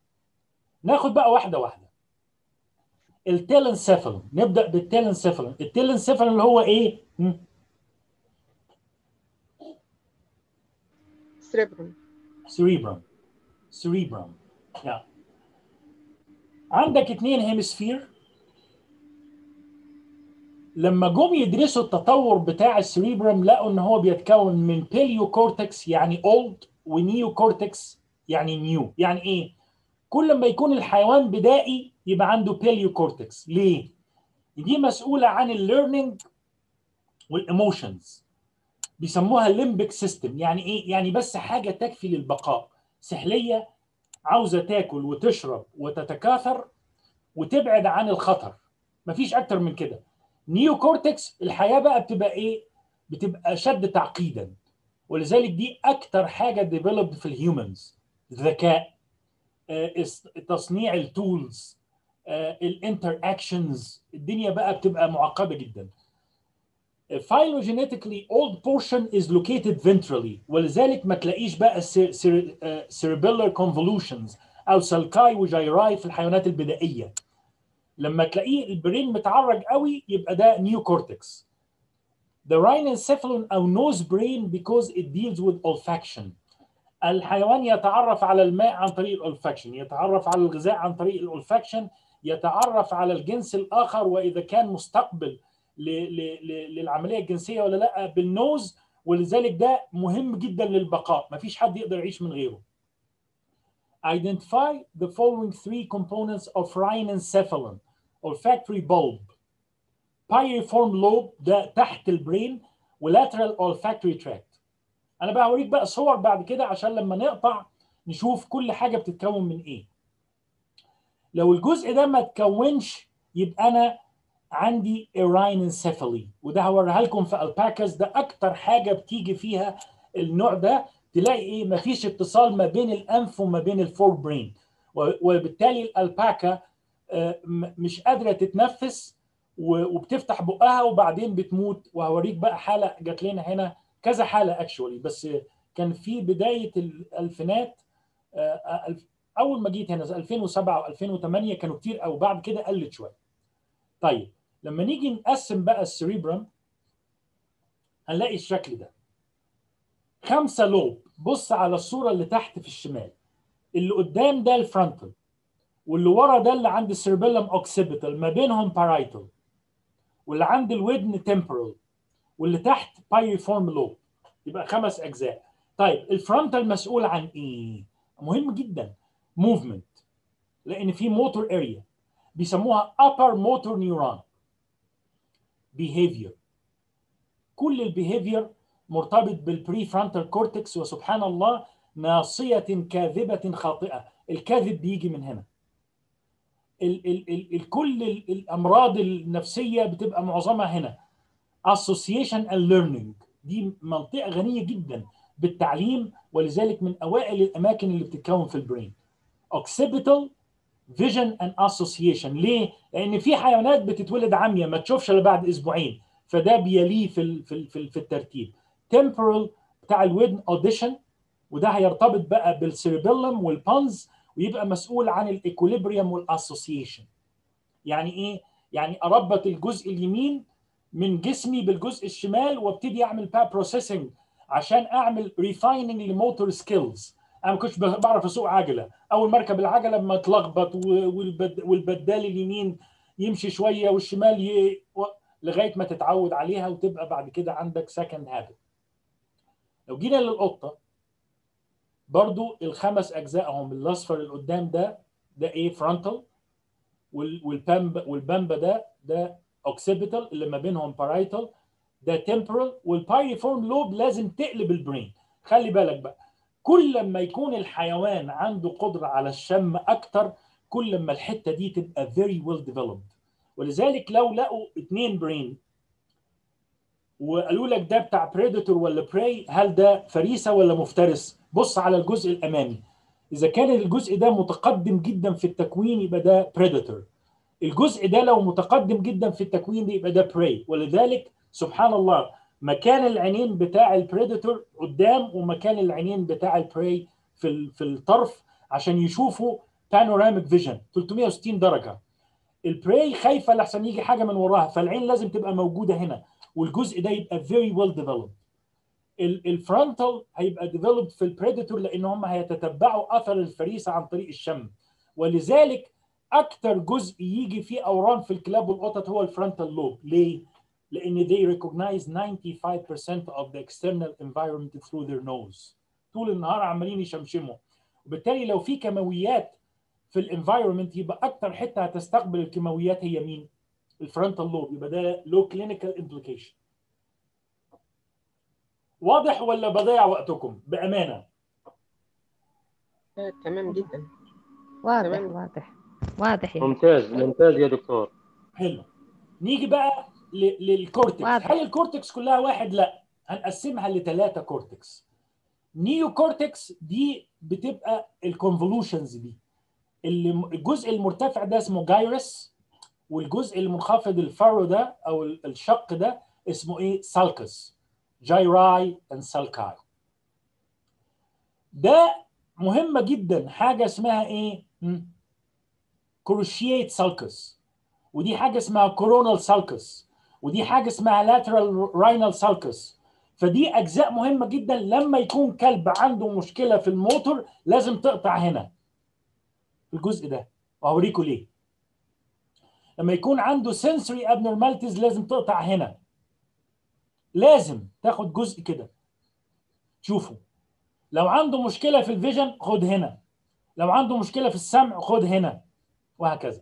ناخد بقى واحدة واحدة. ال telencephalon نبدأ بال telencephalon ال telencephalon اللي هو إيه؟ م? cerebrum cerebrum cerebrum yeah. عندك اتنين hemisphere لما جم يدرسوا التطور بتاع ال cerebrum لقوا إن هو بيتكون من paleocortex يعني old و neocortex يعني neo يعني إيه؟ كل ما يكون الحيوان بدائي يبقى عنده paleocortex ليه؟ دي مسؤولة عن ال learning وال emotions بيسموها ال limbic system يعني إيه؟ يعني بس حاجة تكفي للبقاء. سحلية عاوزة تاكل وتشرب وتتكاثر وتبعد عن الخطر. مفيش أكتر من كده. neocortex الحياة بقى بتبقى إيه؟ بتبقى أشد تعقيدا. ولذلك دي أكتر حاجة developed في ال humans ذكاء. اس- تصنيع ال tools ال interactions الدنيا بقى بتبقى معقدة جدا. phylogenetically old portion is located ventrally ولذلك ما تلاقيش بقى cer- cer- آه، cerebellar convolutions أو sulci و gyri في الحيوانات البدائية. لما تلاقيه ال brain متعرج قوي يبقى ده neocortex The rhinencephalon أو nose brain because it deals with olfaction. الحيوان يتعرف على الماء عن طريق الأولفاكشن يتعرف على الغذاء عن طريق الأولفاكشن يتعرف على الجنس الآخر وإذا كان مستقبل ل- ل- ل- للعملية الجنسية ولا لأ بالنوز ولذلك ده مهم جدا للبقاء مفيش حد يقدر يعيش من غيره. Identify the following three components of rhinencephalon olfactory bulb. Piriform lobe ده تحت ال brain و lateral olfactory tract. أنا بقى هوريك بقى صور بعد كده عشان لما نقطع نشوف كل حاجة بتتكون من إيه. لو الجزء ده ما اتكونش يبقى أنا عندي arhinencephaly وده هوريها لكم في ال pugs ده أكتر حاجة بتيجي فيها النوع ده. تلاقي إيه؟ مفيش اتصال ما بين الانف وما بين ال forebrain. وبالتالي الالباكا آه، مش قادرة تتنفس وبتفتح بقها وبعدين بتموت. وهوريك بقى حالة جات لنا هنا كذا حالة اكشولي بس كان في بداية الألفينات آه، أول ما جيت هنا 2007 و2008 كانوا كتير أو بعد كده قلت شوية. طيب لما نيجي نقسم بقى السريبرم هنلاقي الشكل ده. خمسة lobe بص على الصورة اللي تحت في الشمال. اللي قدام ده ال frontal واللي ورا ده اللي عند ال cerebellum occipital ما بينهم parietal واللي عند الودن temporal واللي تحت piriform lobe يبقى خمس أجزاء. طيب ال frontal مسؤول عن إيه؟ مهم جدا. movement لأن في motor area بيسموها upper motor neuron. behavior. كل ال behavior مرتبط بال prefrontal cortex وسبحان الله ناصية كاذبة خاطئة. الكاذب بيجي من هنا. ال ال ال كل ال الأمراض النفسية بتبقى معظمها هنا. Association and learning. دي منطقة غنية جدا بالتعليم ولذلك من أوائل الأماكن اللي بتتكون في ال brain occipital vision and association. ليه؟ لأن في حيوانات بتتولد عمية ما تشوفش إلا بعد أسبوعين. فده بيليه في في في الترتيب. Temporal بتاع الودن audition وده هيرتبط بقى بال cerebellum وال pons ويبقى مسؤول عن ال equilibrium وال association يعني إيه؟ يعني أربط الجزء اليمين من جسمي بالجزء الشمال وابتدي أعمل بقى processing عشان أعمل refining ل motor skills أنا ما كنتش بعرف أسوق عجلة. أول ما أركب العجلة لما أتلخبط والبد... والبدال اليمين يمشي شوية والشمال ي... لغاية ما تتعود عليها وتبقى بعد كده عندك second habit لو جينا للقطة برضو الخمس أجزاء هم الأصفر اللي قدام ده ده إيه؟ frontal والبمبى والبمبى ده ده occipital اللي ما بينهم parietal ده temporal وال piriform lobe لازم تقلب ال brain خلي بالك بقى كل ما يكون الحيوان عنده قدرة على الشم أكتر كل ما الحتة دي تبقى very well developed. ولذلك لو لقوا اثنين brain وقالوا لك ده بتاع predator ولا prey هل ده فريسة ولا مفترس؟ بص على الجزء الأمامي. إذا كان الجزء ده متقدم جدا في التكوين يبقى ده predator الجزء ده لو متقدم جدا في التكوين يبقى ده prey ولذلك سبحان الله مكان العينين بتاع ال predator قدام ومكان العينين بتاع ال prey في في الطرف عشان يشوفوا panoramic vision 360 درجة. ال prey خايفة لحسن يجي حاجة من وراها فالعين لازم تبقى موجودة هنا والجزء ده يبقى very well developed. ال frontal هيبقى developed في ال predator لأن هم هيتتبعوا أثر الفريسة عن طريق الشم. ولذلك أكتر جزء يجي فيه أورام في الكلاب والقطط هو ال frontal lobe ليه؟ لأن they recognize 95% of the external environment through their nose. طول النهار عمالين يشمشموا. وبالتالي لو في كيماويات في ال environment يبقى أكتر حتة هتستقبل الكيماويات هي مين؟ ال frontal lobe يبقى ده له clinical implication واضح ولا بضيع وقتكم؟ بأمانة. آه، تمام جدا. واضح تمام. واضح. واضح يعني. ممتاز ممتاز يا دكتور. حلو. نيجي بقى ل- لل cortex. واضح. هل ال cortex كلها واحد؟ لا. هنقسمها لثلاثه cortex. neocortex دي بتبقى ال convolutions دي. اللي الجزء المرتفع ده اسمه gyrus والجزء المنخفض ال furrow ده أو ال- الشق ده اسمه إيه؟ sulcus gyri and sulci ده مهمة جدا. حاجة اسمها إيه؟ cruciate sulcus ودي حاجة اسمها coronal sulcus ودي حاجة اسمها lateral rhinal sulcus فدي أجزاء مهمة جدا. لما يكون كلب عنده مشكلة في الموتور لازم تقطع هنا. الجزء ده. وهوريكم ليه. لما يكون عنده sensory abnormalities لازم تقطع هنا. لازم تاخد جزء كده. شوفوا. لو عنده مشكلة في ال vision خد هنا. لو عنده مشكلة في السمع خد هنا. وهكذا.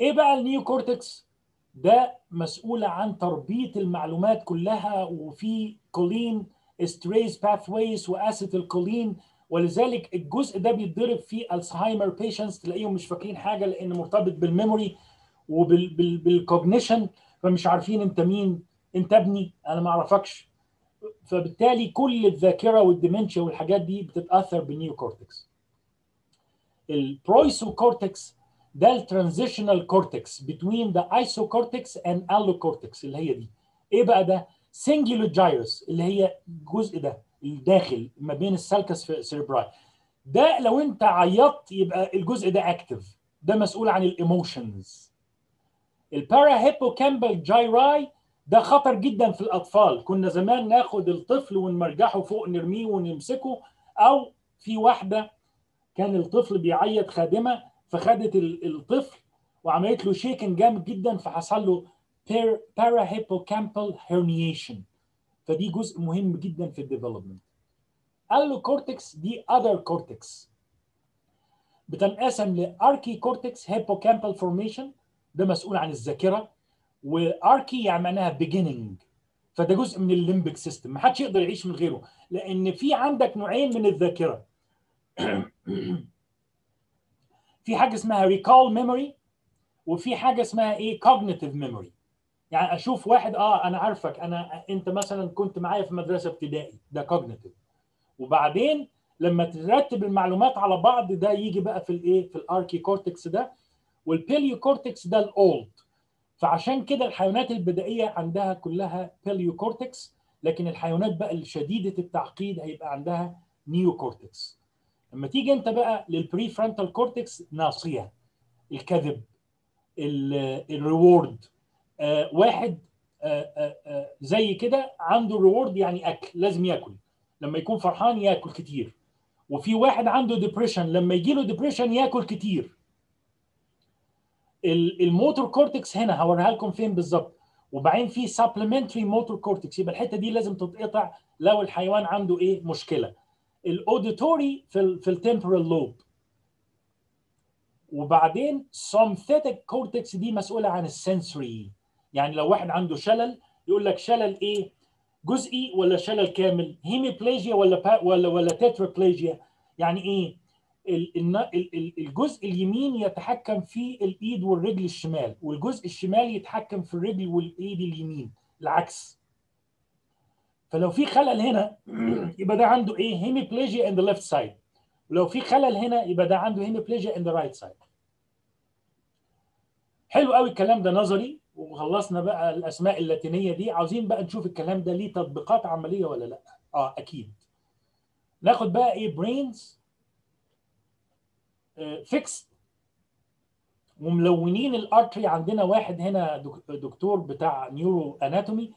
إيه بقى ال neocortex؟ ده مسؤولة عن تربيط المعلومات كلها وفي cholinesterase pathways و acetylcholine ولذلك الجزء ده بيتضرب في Alzheimer patients تلاقيهم مش فاكرين حاجة لأن مرتبط بال memory وبال cognition فمش عارفين أنت مين أنت ابني أنا ما أعرفكش. فبالتالي كل الذاكرة وال dementia والحاجات دي بتتأثر بال neocortex. ال proisocortex ده ال transitional cortex بين the isocortex and allocortex اللي هي دي. إيه بقى ده؟ cingulate gyrus اللي هي الجزء ده الداخل ما بين ال sulcus ال cerebri ده لو انت عيطت يبقى الجزء ده active ده مسؤول عن ال emotions ال parahippocampal gyri ده خطر جدا في الأطفال. كنا زمان ناخد الطفل ونمرجحه فوق نرميه ونمسكه أو في واحدة كان الطفل بيعيط خادمة فخدت الطفل وعملت له shaking جامد جدا فحصل له parahippocampal herniation فدي جزء مهم جدا في ال development ال cortex دي other cortex بتنقسم ل archicortex hippocampal formation ده مسؤول عن الذاكرة و archi يعني معناها beginning. فده جزء من ال limbic system ما حدش يقدر يعيش من غيره لأن في عندك نوعين من الذاكرة. في حاجة اسمها recall memory وفي حاجة اسمها إيه cognitive memory يعني أشوف واحد آه أنا عارفك أنا أنت مثلا كنت معايا في مدرسة ابتدائي ده cognitive وبعدين لما ترتب المعلومات على بعض ده يجي بقى في الإيه في ال archicortex ده. وال paleocortex ده ال old فعشان كده الحيوانات البدائية عندها كلها paleocortex لكن الحيوانات بقى الشديدة التعقيد هيبقى عندها neocortex لما تيجي انت بقى لل prefrontal cortex ناصية. الكذب ال reward. آه واحد آه آه زي كده عنده reward يعني أكل لازم ياكل. لما يكون فرحان ياكل كتير. وفي واحد عنده depression لما يجي له depression ياكل كتير. ال motor cortex هنا هوريها لكم فين بالظبط. وبعدين في supplementary motor cortex يبقى الحتة دي لازم تتقطع لو الحيوان عنده إيه؟ مشكلة. ال auditory في ال في ال temporal lobe وبعدين somesthetic cortex دي مسؤولة عن ال sensory يعني لو واحد عنده شلل يقول لك شلل إيه جزئي ولا شلل كامل؟ hemiplegia ولا ولا ولا tetraplegia يعني إيه؟ الجزء اليمين يتحكم في الإيد والرجل الشمال والجزء الشمال يتحكم في الرجل والإيد اليمين العكس. فلو في خلل هنا يبقى ده عنده إيه؟ hemiplegia in the left side ولو في خلل هنا يبقى ده عنده hemiplegia in the right side حلو قوي الكلام ده نظري وخلصنا بقى الأسماء اللاتينية دي. عاوزين بقى نشوف الكلام ده ليه تطبيقات عملية ولا لأ؟ آه أكيد. ناخد بقى إيه؟ brains fixed وملونين ال artery عندنا واحد هنا دك- دكتور بتاع neuroanatomy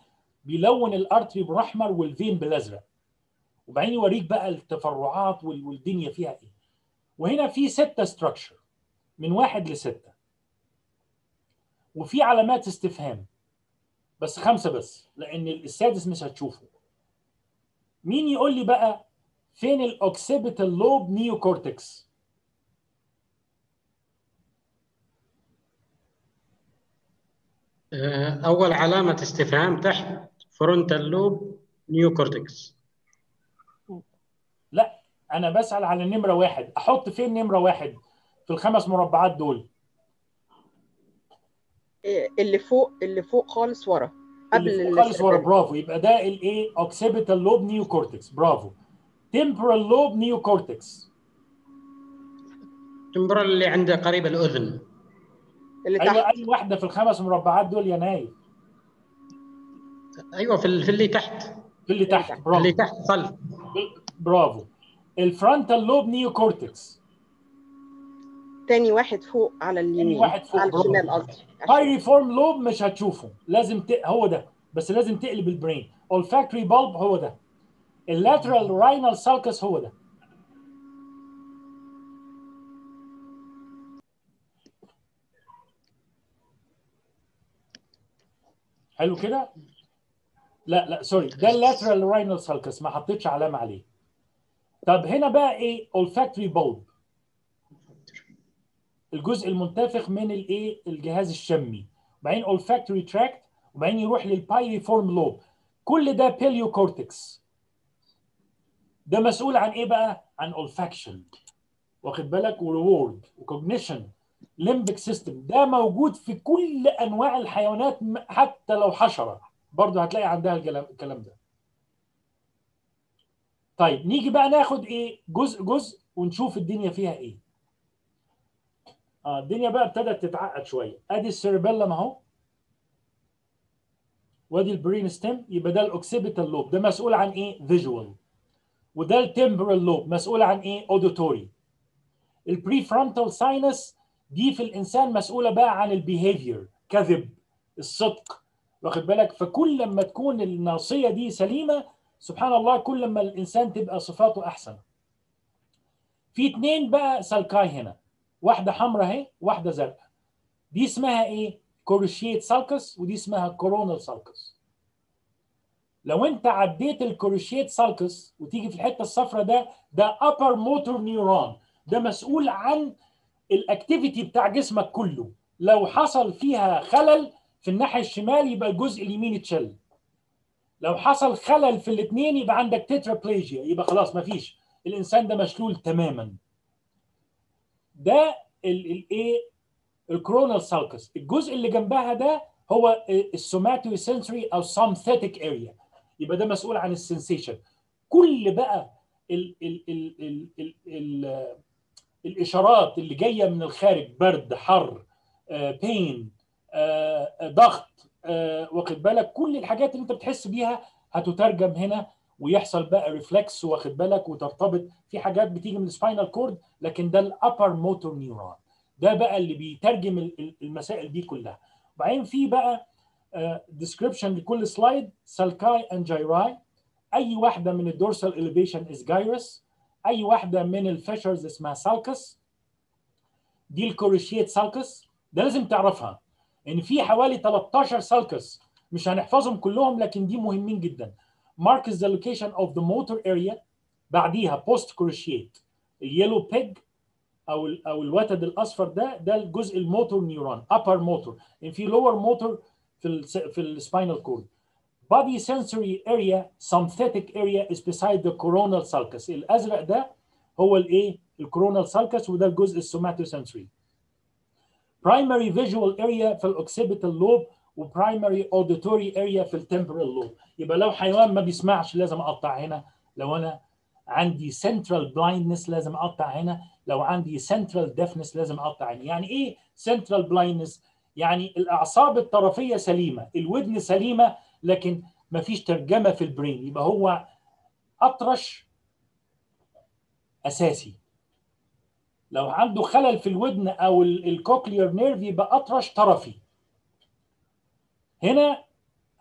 بيلون ال artery بالاحمر وال vein بالأزرق. وبعدين يوريك بقى التفرعات وال- والدنيا فيها إيه. وهنا في ستة structure من واحد لستة. وفي علامات استفهام بس خمسة بس لأن السادس مش هتشوفه. مين يقول لي بقى فين ال occipital lobe neocortex آه، أول علامة استفهام تحت. frontal lobe neocortex لا أنا بسأل على نمرة واحد. أحط فين نمرة واحد؟ في الخمس مربعات دول. إيه، اللي فوق اللي فوق خالص ورا. قبل اللي فوق خالص ورا. برافو. يبقى ده الايه occipital lobe neocortex برافو. temporal lobe neocortex temporal اللي عنده قريب الأذن. اللي أيوه تحت. أي واحدة في الخمس مربعات دول يا نايف. أيوة في ال- في اللي تحت. في اللي تحت. برافو. اللي تحت خلف برافو. ال frontal lobe neocortex تاني واحد فوق على اليمين واحد فوق، على. الشمال قصدي. piriform lobe مش هتشوفه. لازم ت... هو ده. بس لازم تقلب ال brain olfactory bulb هو ده. ال lateral rhinal sulcus هو ده. حلو كده؟ لا لا سوري ده ال lateral rhinal sulcus ما حطيتش علامة عليه. طب هنا بقى إيه؟ olfactory bulb. الجزء المنتفخ من الايه الجهاز الشمي. وبعدين olfactory tract وبعدين يروح لل piriform lobe كل ده paleocortex ده مسؤول عن إيه بقى؟ عن olfaction. واخد بالك؟ و reward و cognition limbic system ده موجود في كل أنواع الحيوانات حتى لو حشرة. برضه هتلاقي عندها الكلام ده. طيب نيجي بقى ناخد إيه؟ جزء جزء ونشوف الدنيا فيها إيه. آه الدنيا بقى ابتدت تتعقد شوية. أدي ال cerebellum اهو وأدي ال brain stem. يبقى ده ال occipital lobe. ده مسؤول عن إيه؟ visual. وده ال temporal lobe. مسؤول عن إيه؟ auditory. ال prefrontal science دي في الإنسان مسؤولة بقى عن ال behavior كذب. الصدق. واخد بالك؟ فكل لما تكون الناصية دي سليمة سبحان الله كل لما الإنسان تبقى صفاته أحسن. في اتنين بقى sulci هنا. واحدة حمراء أهي واحدة زرقاء. دي اسمها إيه؟ cruciate sulcus ودي اسمها coronal sulcus لو أنت عديت ال cruciate sulcus وتيجي في الحتة الصفراء ده ده upper motor neuron. ده مسؤول عن ال activity بتاع جسمك كله. لو حصل فيها خلل في الناحية الشمال يبقى الجزء اليمين اتشل لو حصل خلل في الاثنين يبقى عندك tetraplegia يبقى خلاص مفيش الإنسان ده مشلول تماما. ده الايه ال coronal sulcus الجزء اللي جنبها ده هو ال somatosensory أو sympathetic area يبقى ده مسؤول عن ال sensation. كل بقى ال ال ال ال ال ال الإشارات اللي جاية من الخارج برد حر بين ضغط آه، واخد بالك؟ كل الحاجات اللي انت بتحس بيها هتترجم هنا ويحصل بقى reflex واخد بالك؟ وترتبط. في حاجات بتيجي من ال spinal cord لكن ده ال upper motor neuron ده بقى اللي بيترجم ال- ال- المسائل دي كلها. وبعدين في بقى description لكل slide sulci and gyri أي واحدة من ال dorsal elevation is gyrus أي واحدة من ال fissures اسمها sulcus دي ال cruciate sulcus ده لازم تعرفها. إن في حوالي 13 sulcus مش هنحفظهم كلهم لكن دي مهمين جدا. Marks the location of the motor area بعديها post cruciate اليلو بيج أو أو الوتد الأصفر ده ده الجزء ال motor neuron upper motor. إن في lower motor في ال في ال spinal cord body sensory area sympathetic area is beside the coronal sulcus. الأزرق ده هو الإيه؟ ال coronal sulcus وده الجزء ال somatosensory primary visual area في ال occipital lobe و primary auditory area في ال temporal lobe يبقى لو حيوان ما بيسمعش لازم أقطع هنا. لو أنا عندي central blindness لازم أقطع هنا. لو عندي central deafness لازم أقطع هنا. يعني إيه central blindness يعني الأعصاب الطرفية سليمة الودن سليمة لكن ما فيش ترجمة في ال brain يبقى هو أطرش أساسي. لو عنده خلل في الودن أو ال cochlear nerve يبقى أطرش طرفي. هنا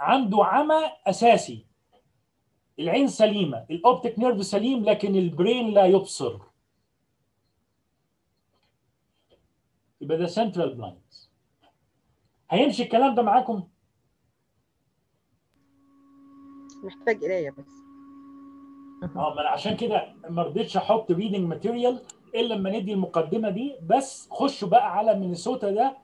عنده عمى أساسي. العين سليمة ال optic nerve سليم لكن ال brain لا يبصر. يبقى ده central blindness هيمشي الكلام ده معاكم؟ محتاج قراية بس. آه ما أنا عشان كده ما رضيتش أحط reading material إلا لما ندي المقدمة دي. بس خشوا بقى على مينيسوتا ده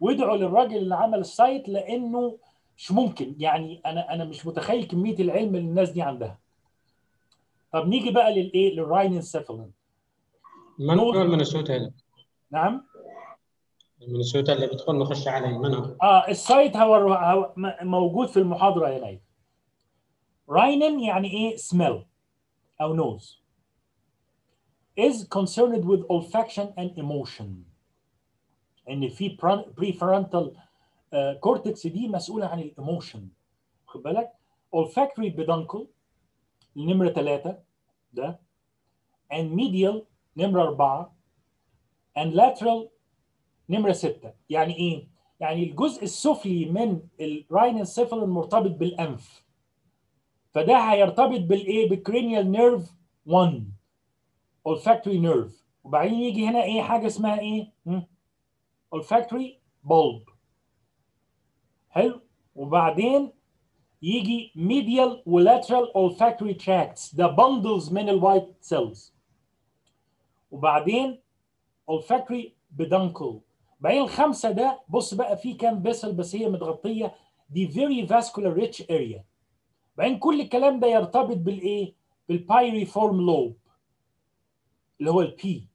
وادعوا للراجل اللي عمل ال site لأنه مش ممكن. يعني أنا أنا مش متخيل كمية العلم اللي الناس دي عندها. طب نيجي بقى للايه لل rhinencephalon من هو المنسوتا هذا؟ نعم. المنسوتا اللي بتدخل نخش عليه من هو؟ آه ال site هو موجود في المحاضرة يا نايف rhinen يعني إيه؟ smell. أو nose is concerned with olfaction and emotion. ان في prefrontal cortex دي مسؤولة عن ال emotion خد بالك؟ Olfactory peduncle نمرة ثلاثة ده. And medial نمرة أربعة. And lateral نمرة ستة. يعني إيه؟ يعني الجزء السفلي من ال rhinencephalon مرتبط بالأنف. فده هيرتبط بالإيه؟ بال cranial nerve 1 olfactory nerve وبعدين يجي هنا إيه؟ حاجة اسمها إيه؟ olfactory bulb. حلو؟ وبعدين يجي medial و lateral olfactory tracts. ده bundles من ال white cells وبعدين olfactory peduncle. بعدين الخمسة ده بص بقى في كام vessel بس هي متغطية. دي very vascular rich area. بعدين كل الكلام ده يرتبط بالإيه؟ بال piriform lobe اللي هو ال P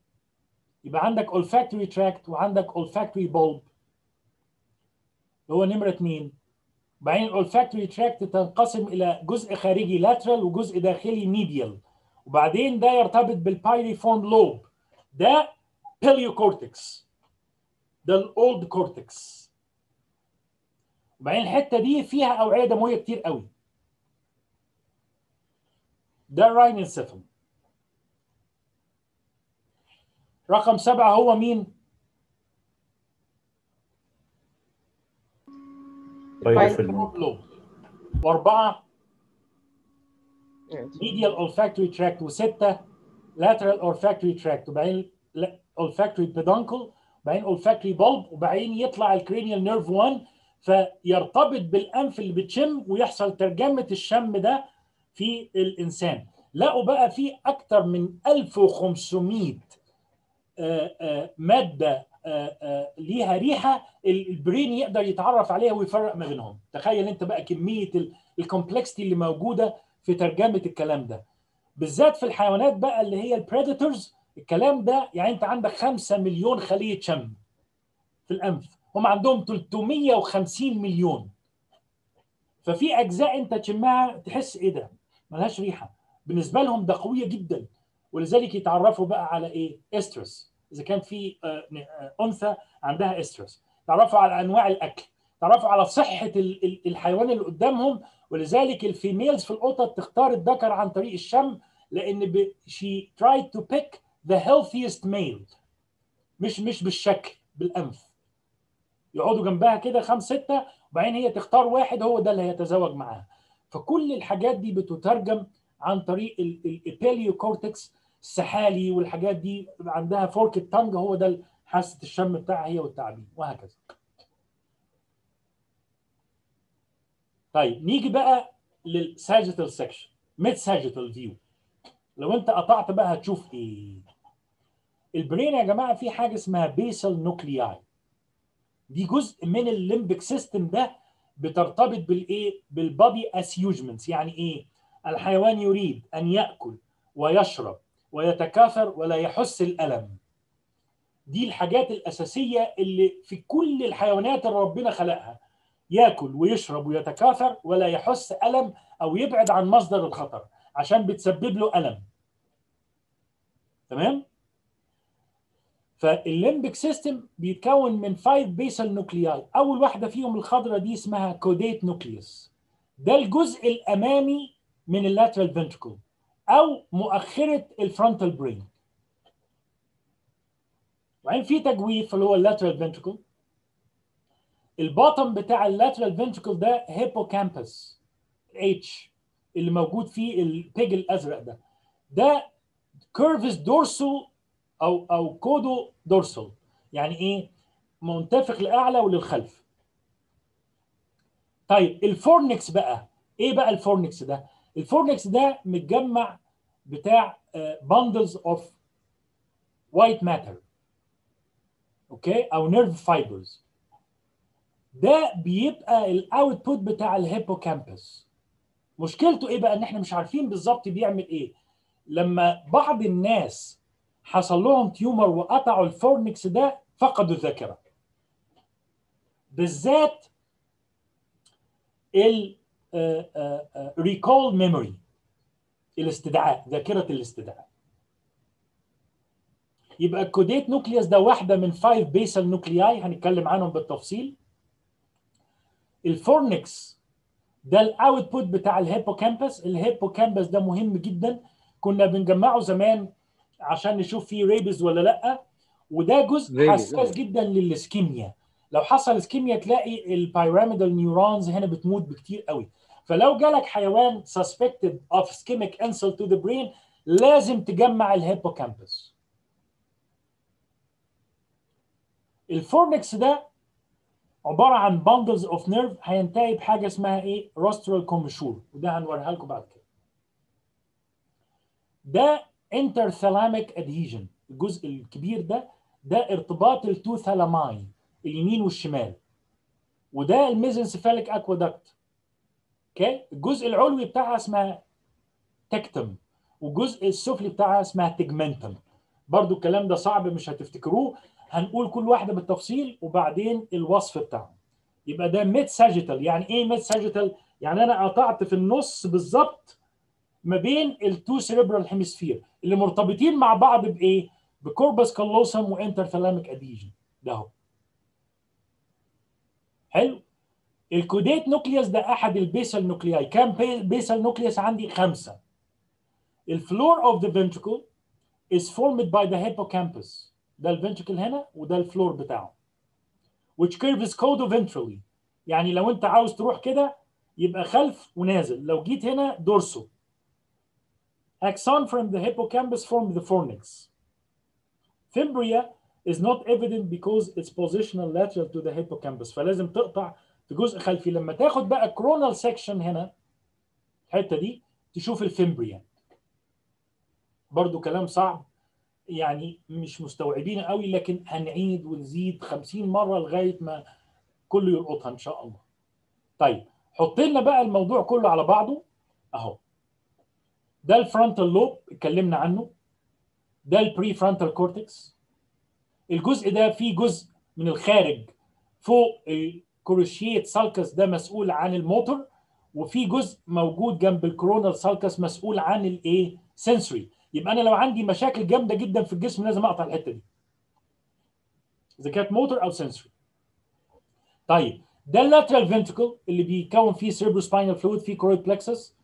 يبقى عندك olfactory tract وعندك olfactory bulb اللي هو نمرة اثنين بعدين ال olfactory tract تنقسم إلى جزء خارجي lateral وجزء داخلي medial وبعدين ده يرتبط بال piriform lobe ده paleocortex ده ال old cortex وبعدين الحتة دي فيها أوعية دموية كتير قوي. ده الرايننسيفال رقم سبعة هو مين؟ لوب وأربعة. medial olfactory tract وستة. Lateral olfactory tract وبعدين olfactory peduncle. وبعدين olfactory bulb وبعدين يطلع ال cranial nerve 1 فيرتبط بالأنف اللي بتشم ويحصل ترجمة الشم ده في الإنسان. لقوا بقى في أكثر من 1500 مادة ليها ريحة ال brain يقدر يتعرف عليها ويفرق ما بينهم. تخيل أنت بقى كمية ال complexity اللي موجودة في ترجمة الكلام ده. بالذات في الحيوانات بقى اللي هي ال predators الكلام ده يعني أنت عندك 5 مليون خلية شم في الأنف. هم عندهم 350 مليون. ففي أجزاء أنت تشمها تحس إيه ده؟ ملهاش ريحة. بالنسبة لهم ده قوية جدا. ولذلك يتعرفوا بقى على إيه؟ estrus إذا كان في أنثى عندها estrus تعرفوا على أنواع الأكل. تعرفوا على صحة الحيوان اللي قدامهم. ولذلك ال females في القطط تختار الذكر عن طريق الشم لأن she tried to pick the healthiest male. مش مش بالشكل بالأنف. يقعدوا جنبها كده خمس سته وبعدين هي تختار واحد هو ده اللي هيتزوج معاها. فكل الحاجات دي بتترجم عن طريق ال paleocortex السحالي والحاجات دي عندها forked tongue هو ده حاسة الشم بتاعها هي والتعابين وهكذا. طيب نيجي بقى لل sagittal section mid sagittal view لو انت قطعت بقى هتشوف إيه. ال brain يا جماعة في حاجة اسمها basal nuclei دي جزء من ال limbic system ده بترتبط بالإيه؟ بال body assuagements يعني إيه؟ الحيوان يريد أن يأكل ويشرب ويتكاثر ولا يحس الألم. دي الحاجات الأساسية اللي في كل الحيوانات اللي ربنا خلقها. ياكل ويشرب ويتكاثر ولا يحس ألم أو يبعد عن مصدر الخطر عشان بتسبب له ألم. تمام؟ فال limbic system بيتكون من 5 basal nuclei أول واحدة فيهم الخضراء دي اسمها caudate nucleus ده الجزء الأمامي من ال lateral ventricle أو مؤخرة ال frontal brain وبعدين في تجويف اللي هو ال lateral ventricle الباطن بتاع ال lateral ventricle ده hippocampus H اللي موجود فيه البيج الازرق ده. ده curves dorsal أو أو caudodorsal يعني إيه؟ منتفخ لأعلى وللخلف. طيب ال fornix بقى. إيه بقى ال fornix ده؟ ال fornix ده متجمع بتاع bundles of white matter okay؟ أو nerve fibers ده بيبقى ال output بتاع ال hippocampus مشكلته إيه بقى؟ إن إحنا مش عارفين بالظبط بيعمل إيه. لما بعض الناس حصل لهم tumor وقطعوا ال fornix ده فقدوا الذاكره بالذات ال recall memory الاستدعاء ذاكرة الاستدعاء. يبقى ال caudate nucleus ده واحدة من 5 basal nuclei هنتكلم عنهم بالتفصيل. ال fornix ده ال output بتاع ال hippocampus ال hippocampus ده مهم جدا. كنا بنجمعه زمان عشان نشوف فيه rabies ولا لأ. وده جزء حساس جدا لل ischemia. لو حصل ischemia تلاقي ال pyramidal neurons هنا بتموت بكتير قوي. فلو جالك حيوان suspected of ischemic insult to the brain لازم تجمع ال hippocampus. ال fornix ده عبارة عن bundles of nerve هينتهي بحاجة اسمها إيه؟ rostral commissure وده هنوريها لكم بعد كده. ده interthalamic adhesion. الجزء الكبير ده ده ارتباط ال two thalami اليمين والشمال. وده ال mesencephalic aqueduct. okay؟ الجزء العلوي بتاعها اسمها tectum. والجزء السفلي بتاعها اسمها tegmentum برضو الكلام ده صعب مش هتفتكروه. هنقول كل واحدة بالتفصيل وبعدين الوصف بتاعهم. يبقى ده mid sagittal يعني إيه mid sagittal يعني أنا قطعت في النص بالظبط ما بين ال two cerebral hemisphere اللي مرتبطين مع بعض بإيه؟ ب corpus callosum و interthalamic adhesion ده هو حلو. ال caudate nucleus ده أحد ال basal nuclei. كام basal nucleus عندي؟ خمسة. ال floor of the ventricle is formed by the hippocampus. ده ال ventricle هنا وده ال floor بتاعه. Which curves caudoventrally. يعني لو أنت عاوز تروح كده يبقى خلف ونازل. لو جيت هنا dorso axon from the hippocampus form the fornix. Fimbria is not evident because it's positional lateral to the hippocampus. فلازم تقطع في جزء خلفي. لما تاخد بقى coronal section هنا الحتة دي تشوف الفيمبريا. برضو كلام صعب يعني مش مستوعبين قوي لكن هنعيد ونزيد 50 مرة لغاية ما كله يلقطها إن شاء الله. طيب حط لنا بقى الموضوع كله على بعضه. أهو. ده ال frontal lobe اتكلمنا عنه. ده ال prefrontal cortex. الجزء ده فيه جزء من الخارج فوق ال cruciate sulcus ده مسؤول عن الموتور وفي جزء موجود جنب ال coronal sulcus مسؤول عن الايه؟ sensory. يبقى أنا لو عندي مشاكل جامدة جدا في الجسم لازم أقطع الحتة دي إذا كانت موتور أو sensory طيب ده ال lateral ventricle اللي بيكون فيه cerebrospinal fluid فيه choroid plexus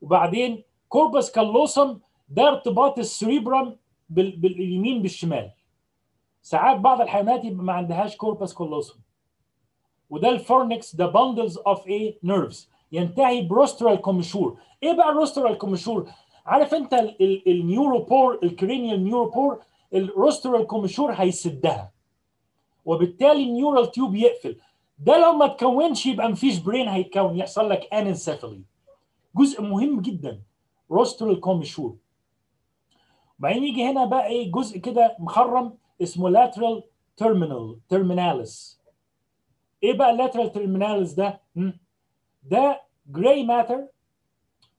وبعدين corpus callosum ده ارتباط ال cerebrum بال... باليمين بالشمال. ساعات بعض الحيوانات يبقى ما عندهاش corpus callosum وده ال fornix ده bundles of إيه nerves ينتهي ب rostral commissure إيه بقى ال rostral commissure عارف أنت ال neuropore ال cranial neuropore ال rostral commissure هيسدها. وبالتالي ال neural tube يقفل. ده لو ما تكونش يبقى مفيش brain هيتكون يحصل لك anencephaly. جزء مهم جدا. rostral commissure بعدين يجي هنا بقى إيه جزء كده مخرم اسمه lateral terminal terminalis إيه بقى ال lateral terminalis ده؟ ده gray matter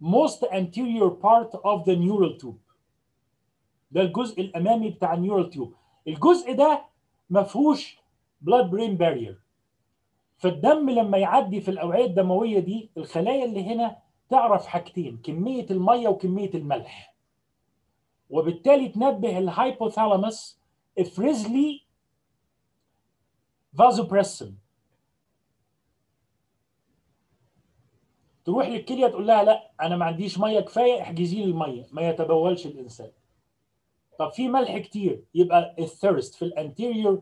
most anterior part of the neural tube. ده الجزء الأمامي بتاع ال neural tube الجزء ده ما فيهوش blood brain barrier. فالدم لما يعدي في الأوعية الدموية دي الخلايا اللي هنا تعرف حاجتين كمية المية وكمية الملح. وبالتالي تنبه ال hypothalamus افرز لي فازوبريسين تروح للكلية تقول لها لا أنا ما عنديش مية كفاية احجزي لي المية ما يتبولش الإنسان. طب في ملح كتير يبقى ال thirst في ال anterior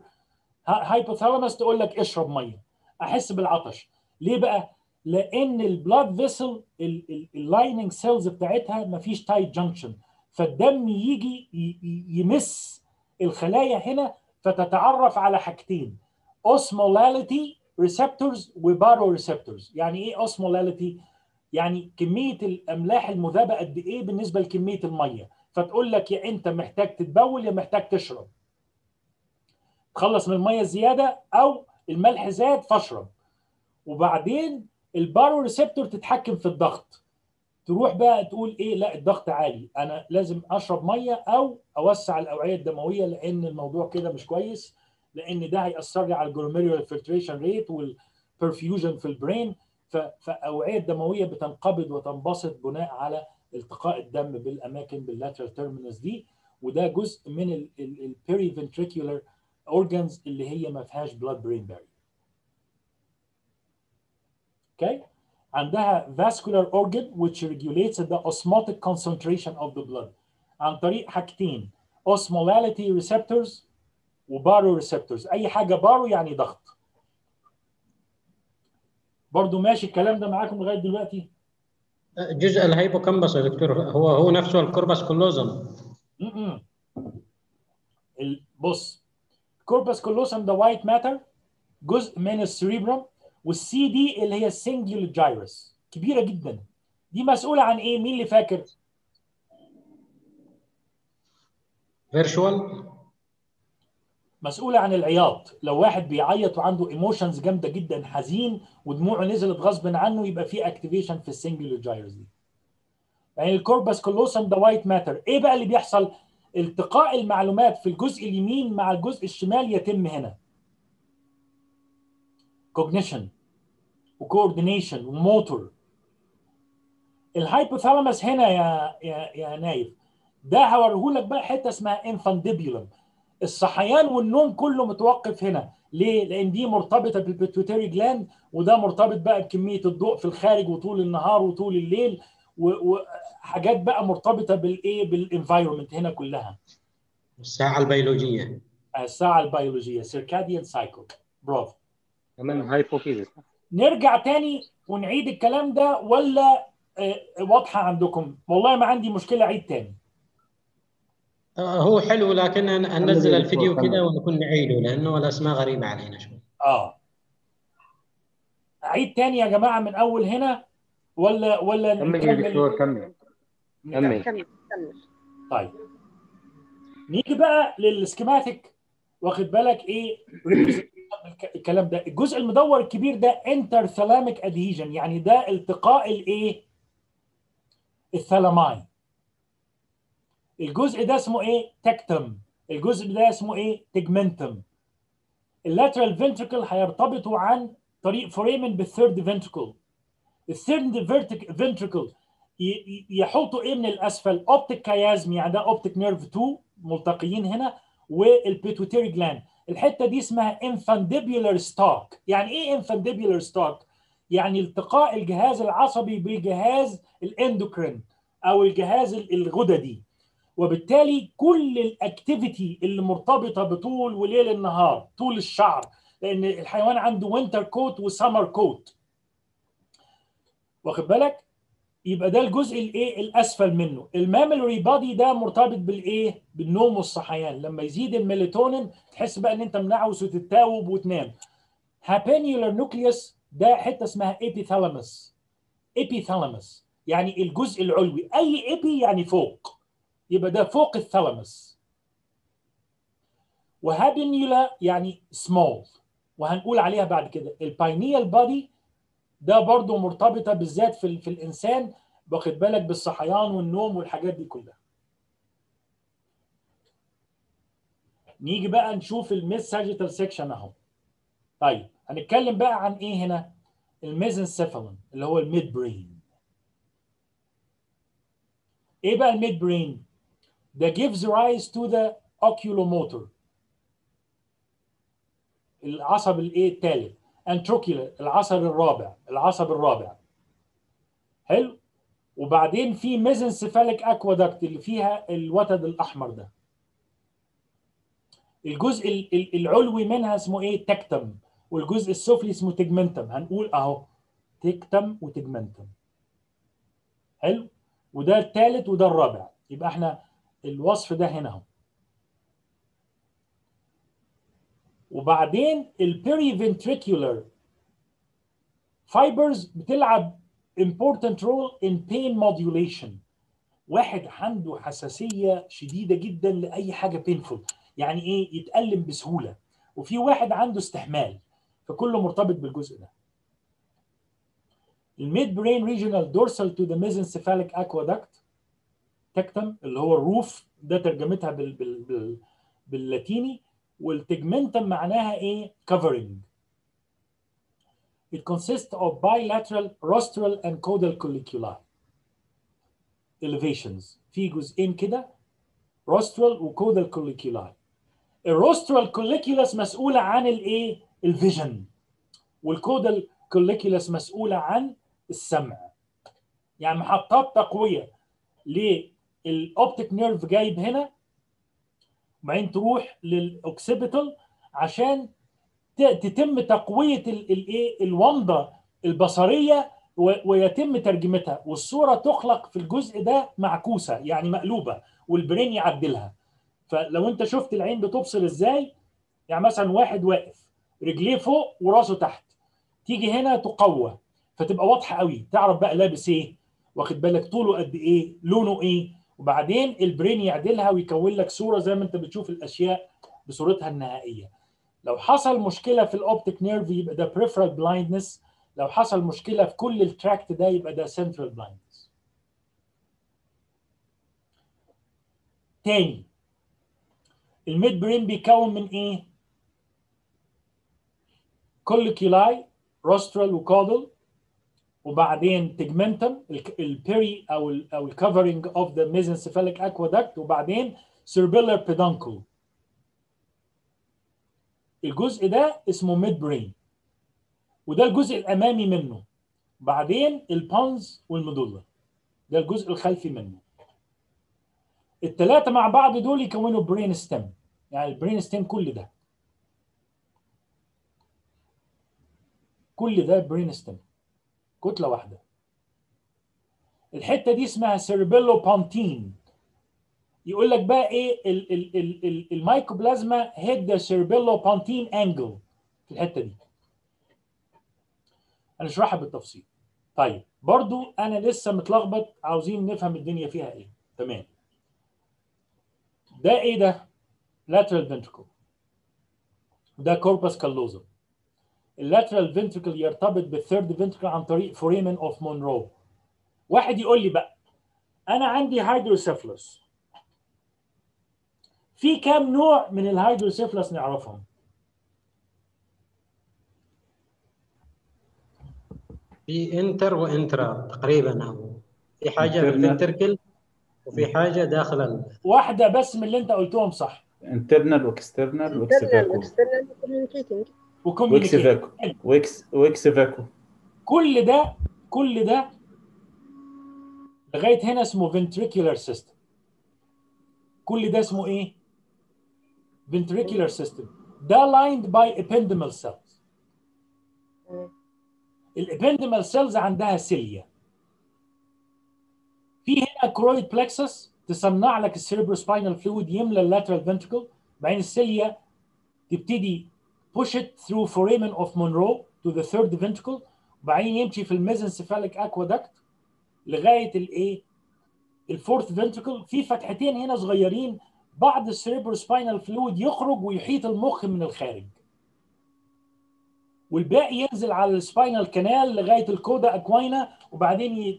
hypothalamus تقول لك اشرب مية. أحس بالعطش. ليه بقى؟ لأن ال blood vessel ال lining cells بتاعتها ما فيش tight junction فالدم يجي يمس الخلايا هنا فتتعرف على حاجتين. osmolality receptors و baroreceptors يعني إيه osmolality يعني كمية الأملاح المذابة قد إيه بالنسبة لكمية المية. فتقول لك يا أنت محتاج تتبول يا محتاج تشرب. تخلص من المية الزيادة أو الملح زاد فاشرب. وبعدين ال baroreceptor تتحكم في الضغط. تروح بقى تقول إيه؟ لا الضغط عالي. أنا لازم أشرب مية أو أوسع الأوعية الدموية لأن الموضوع كده مش كويس لأن ده هيأثر لي على ال glomerular filtration rate وال perfusion في ال brain فالاوعيه الدموية بتنقبض وتنبسط بناء على التقاء الدم بالأماكن بال lateral terminalis دي. وده جزء من ال periventricular organs اللي هي ما فيهاش blood brain barrier okay عندها vascular organ which regulates the osmotic concentration of the blood. عن طريق حاجتين osmolality receptors و baroreceptors. أي حاجة baro يعني ضغط. برضو ماشي الكلام ده معاكم لغاية دلوقتي؟ جزء ال hippocampus يا دكتور هو هو نفسه ال corpus. ال- بص corpus callosum ده white matter جزء من ال cerebrum وال CG دي اللي هي ال cingulate gyrus كبيرة جدا. دي مسؤولة عن إيه؟ مين اللي فاكر؟ فيرشوال مسؤولة عن العياط. لو واحد بيعيط وعنده emotions جامدة جدا حزين ودموعه نزلت غصب عنه يبقى في activation في ال cingulate gyrus دي. يعني ال corpus callosum ده white matter إيه بقى اللي بيحصل؟ التقاء المعلومات في الجزء اليمين مع الجزء الشمال يتم هنا. cognition و coordination و motor ال hypothalamus هنا يا يا يا نايف ده هوريهولك بقى حتة اسمها infundibulum الصحيان والنوم كله متوقف هنا. ليه؟ لأن دي مرتبطة بال pituitary gland وده مرتبط بقى بكمية الضوء في الخارج وطول النهار وطول الليل وحاجات بقى مرتبطة بالايه؟ بال environment هنا كلها. الساعة البيولوجية. الساعة البيولوجية circadian cycle برافو. كمان hypophysis نرجع تاني ونعيد الكلام ده ولا آه، واضحة عندكم؟ والله ما عندي مشكلة عيد تاني. آه، هو حلو لكن هن- هننزل الفيديو كده ونكون نعيده لأنه الأسماء غريبة علينا شوي. آه. اعيد تاني يا جماعة من أول هنا ولا ولا كمل يا دكتور كمل. كمل كمل. طيب. نيجي بقى لل schematic واخد بالك إيه؟ الكلام ده. الجزء المدور الكبير ده interthalamic adhesion يعني ده التقاء الإيه؟ ال thalami الجزء ده اسمه إيه؟ tectum الجزء ده اسمه إيه؟ tegmentum ال lateral ventricle هيرتبطوا عن طريق foramen بال third ventricle ال third ventricle يحطوا إيه من الأسفل؟ optic chiasm يعني ده optic nerve 2 ملتقيين هنا وال pituitary gland الحتة دي اسمها infundibular stalk يعني إيه infundibular stalk يعني التقاء الجهاز العصبي بالجهاز ال endocrine أو الجهاز الغددي. وبالتالي كل ال activity اللي مرتبطة بطول وليل النهار طول الشهر لأن الحيوان عنده winter coat و summer coat واخد بالك؟ يبقى ده الجزء الايه الاسفل منه. ال mammillary body ده مرتبط بالايه؟ بالنوم والصحيان. لما يزيد الميلاتونين تحس بقى ان انت منعوس وتتاوب وتنام. habenular nucleus ده حتة اسمها epithalamus epithalamus يعني الجزء العلوي. أي epi يعني فوق. يبقى ده فوق ال thalamus و habenula يعني small وهنقول عليها بعد كده. ال pineal body ده برضو مرتبطة بالذات في, في الإنسان واخد بالك بالصحيان والنوم والحاجات دي كلها. نيجي بقى نشوف ال mid sagittal section اهو. طيب هنتكلم بقى عن إيه هنا؟ ال mesencephalon اللي هو ال midbrain إيه بقى ال midbrain that gives rise to the oculomotor. العصب الايه الثالث and trochlear العصب الرابع العصب الرابع. حلو؟ وبعدين في mesencephalic aqueduct اللي فيها الوتد الأحمر ده. الجزء ال- ال- العلوي منها اسمه إيه؟ tectum. والجزء السفلي اسمه tegmentum. هنقول أهو تكتم وتجمنتم. حلو؟ وده الثالث وده الرابع. يبقى إحنا الوصف ده هنا أهو. وبعدين البيري ventricular fibers بتلعب important role in pain modulation. واحد عنده حساسية شديدة جدا لأي حاجة painful. يعني إيه؟ يتألم بسهولة. وفي واحد عنده استحمال فكله مرتبط بالجزء ده. ال midbrain region dorsal to the mesencephalic aqueduct tectum اللي هو ال roof ده ترجمتها بال بال بال باللاتيني. وال tegmentum معناها إيه؟ covering. It consists of bilateral rostral and caudal colliculi elevations. في جزئين كده rostral و caudal colliculi ال rostral colliculus مسؤولة عن الإيه؟ ال vision وال caudal colliculus مسؤولة عن السمع. يعني محطات تقوية لل optic nerve جايب هنا وبعدين تروح لل occipital عشان تتم تقوية الايه الومضة البصرية ويتم ترجمتها. والصورة تخلق في الجزء ده معكوسة يعني مقلوبة وال brain يعدلها. فلو انت شفت العين بتبصر إزاي يعني مثلا واحد واقف رجليه فوق وراسه تحت تيجي هنا تقوى فتبقى واضحة قوي. تعرف بقى لابس إيه؟ واخد بالك طوله قد إيه؟ لونه إيه؟ وبعدين ال brain يعدلها ويكون لك صورة زي ما انت بتشوف الأشياء بصورتها النهائية. لو حصل مشكلة في ال optic nerve يبقى ده peripheral blindness. لو حصل مشكلة في كل ال tract ده يبقى ده central blindness. تاني ال midbrain بيكون من إيه؟ colliculi rostral و caudal. وبعدين tegmentum ال peri أو ال أو ال covering of the mesencephalic aqueduct وبعدين cerebral peduncle الجزء ده اسمه midbrain وده الجزء الأمامي منه. بعدين ال pons وال medulla ده الجزء الخلفي منه. الثلاثه مع بعض دول يكونوا brain stem يعني ال brain stem كل ده. كل ده brain stem كتلة واحدة. الحتة دي اسمها cerebello pontine يقول لك بقى إيه ال ال ال ال ال mycoplasma hit the cerebello pontine angle في الحتة دي. هنشرحها بالتفصيل. طيب برضو أنا لسه متلخبط عاوزين نفهم الدنيا فيها إيه. تمام. ده إيه ده؟ lateral ventricle. ده corpus callosum. ال lateral ventricle يرتبط بال third ventricle عن طريق foramen of Monroe. واحد يقول لي بقى أنا عندي hydrocephalus في كام نوع من ال hydrocephalus نعرفهم؟ في inter و intra تقريبا. أو في حاجة في. ال ventricle وفي حاجة داخل ال... واحدة بس من اللي أنت قلتهم صح. internal و external و ex vacuo communicating وكوميونيكيشن واكسفاكو واكس واكسفاكو كل ده كل ده لغاية هنا اسمه ventricular system. كل ده اسمه إيه؟ ventricular system. ده lined by ependymal cells. تمام. ال ependymal cells عندها cilia في هنا choroid plexus تصنع لك ال cerebrospinal fluid يملى ال lateral ventricle بعدين ال cilia تبتدي push it through foramen of Monroe to the third ventricle وبعدين يمشي في ال mesencephalic aqueduct لغاية الايه ال fourth ventricle في فتحتين هنا صغيرين بعض ال cerebrospinal fluid يخرج ويحيط المخ من الخارج. والباقي ينزل على ال spinal canal لغاية ال cauda equina وبعدين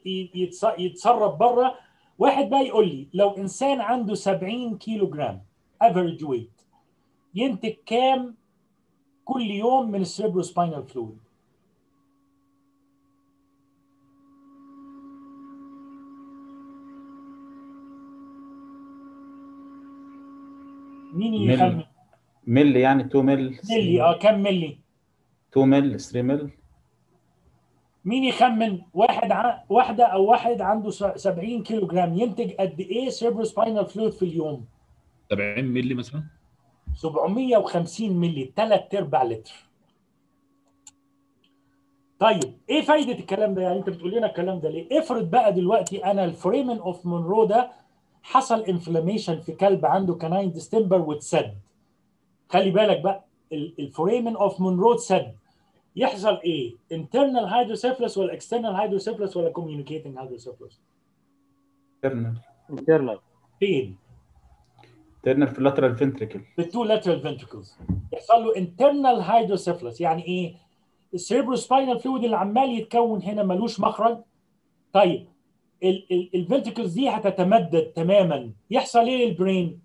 يتسرب بره واحد بقى يقول لي لو إنسان عنده 70 كيلو جرام average weight ينتج كام كل يوم من ال cerebrospinal fluid. مين يخمن مل. يعني 2 مل؟ ملي آه كم ملي؟ 2 مل 3 مل. مين يخمن؟ واحد ع... واحدة أو واحد عنده س- 70 كيلو جرام ينتج قد إيه cerebrospinal fluid في اليوم؟ 70 مللي مثلا؟ 750 ملي ثلاث أرباع لتر. طيب إيه فايدة الكلام ده؟ يعني أنت بتقول لنا الكلام ده ليه؟ افرض بقى دلوقتي أنا ال foramen of Monroe ده حصل inflammation في كلب عنده canine distemper واتسد خلي بالك بقى ال- ال foramen of Monro اتسد يحصل إيه؟ internal hydrocephalus ولا external hydrocephalus ولا communicating hydrocephalus internal internal. فين؟ internal في ال lateral ventricle في ال two lateral ventricles. يحصل له internal hydrocephalus. يعني إيه؟ ال cerebrospinal fluid اللي عمال يتكون هنا ملوش مخرج. طيب ال ventricles دي هتتمدد تماما. يحصل إيه لل brain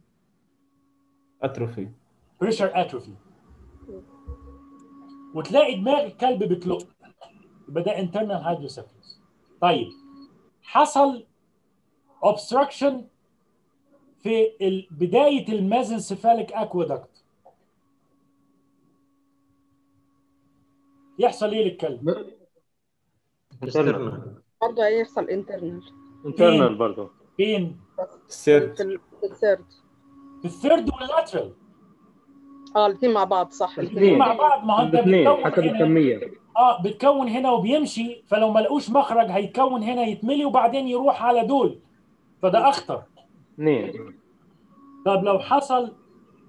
atrophy pressure atrophy وتلاقي دماغ الكلب بتلق. يبقى ده internal hydrocephalus. طيب حصل obstruction في بداية ال mesencephalic aqueduct يحصل إيه للكلب؟ internal. برضه هيحصل internal internal برضه فين؟ في ال- في ال third في ال third وال lateral آه الاثنين مع بعض صح. الاثنين. مع بعض ما هو انت بتكون حسب الكمية. آه بتكون هنا وبيمشي flow ما لقوش مخرج هيتكون هنا يتملي وبعدين يروح على دول. فده أخطر. اثنين طب لو حصل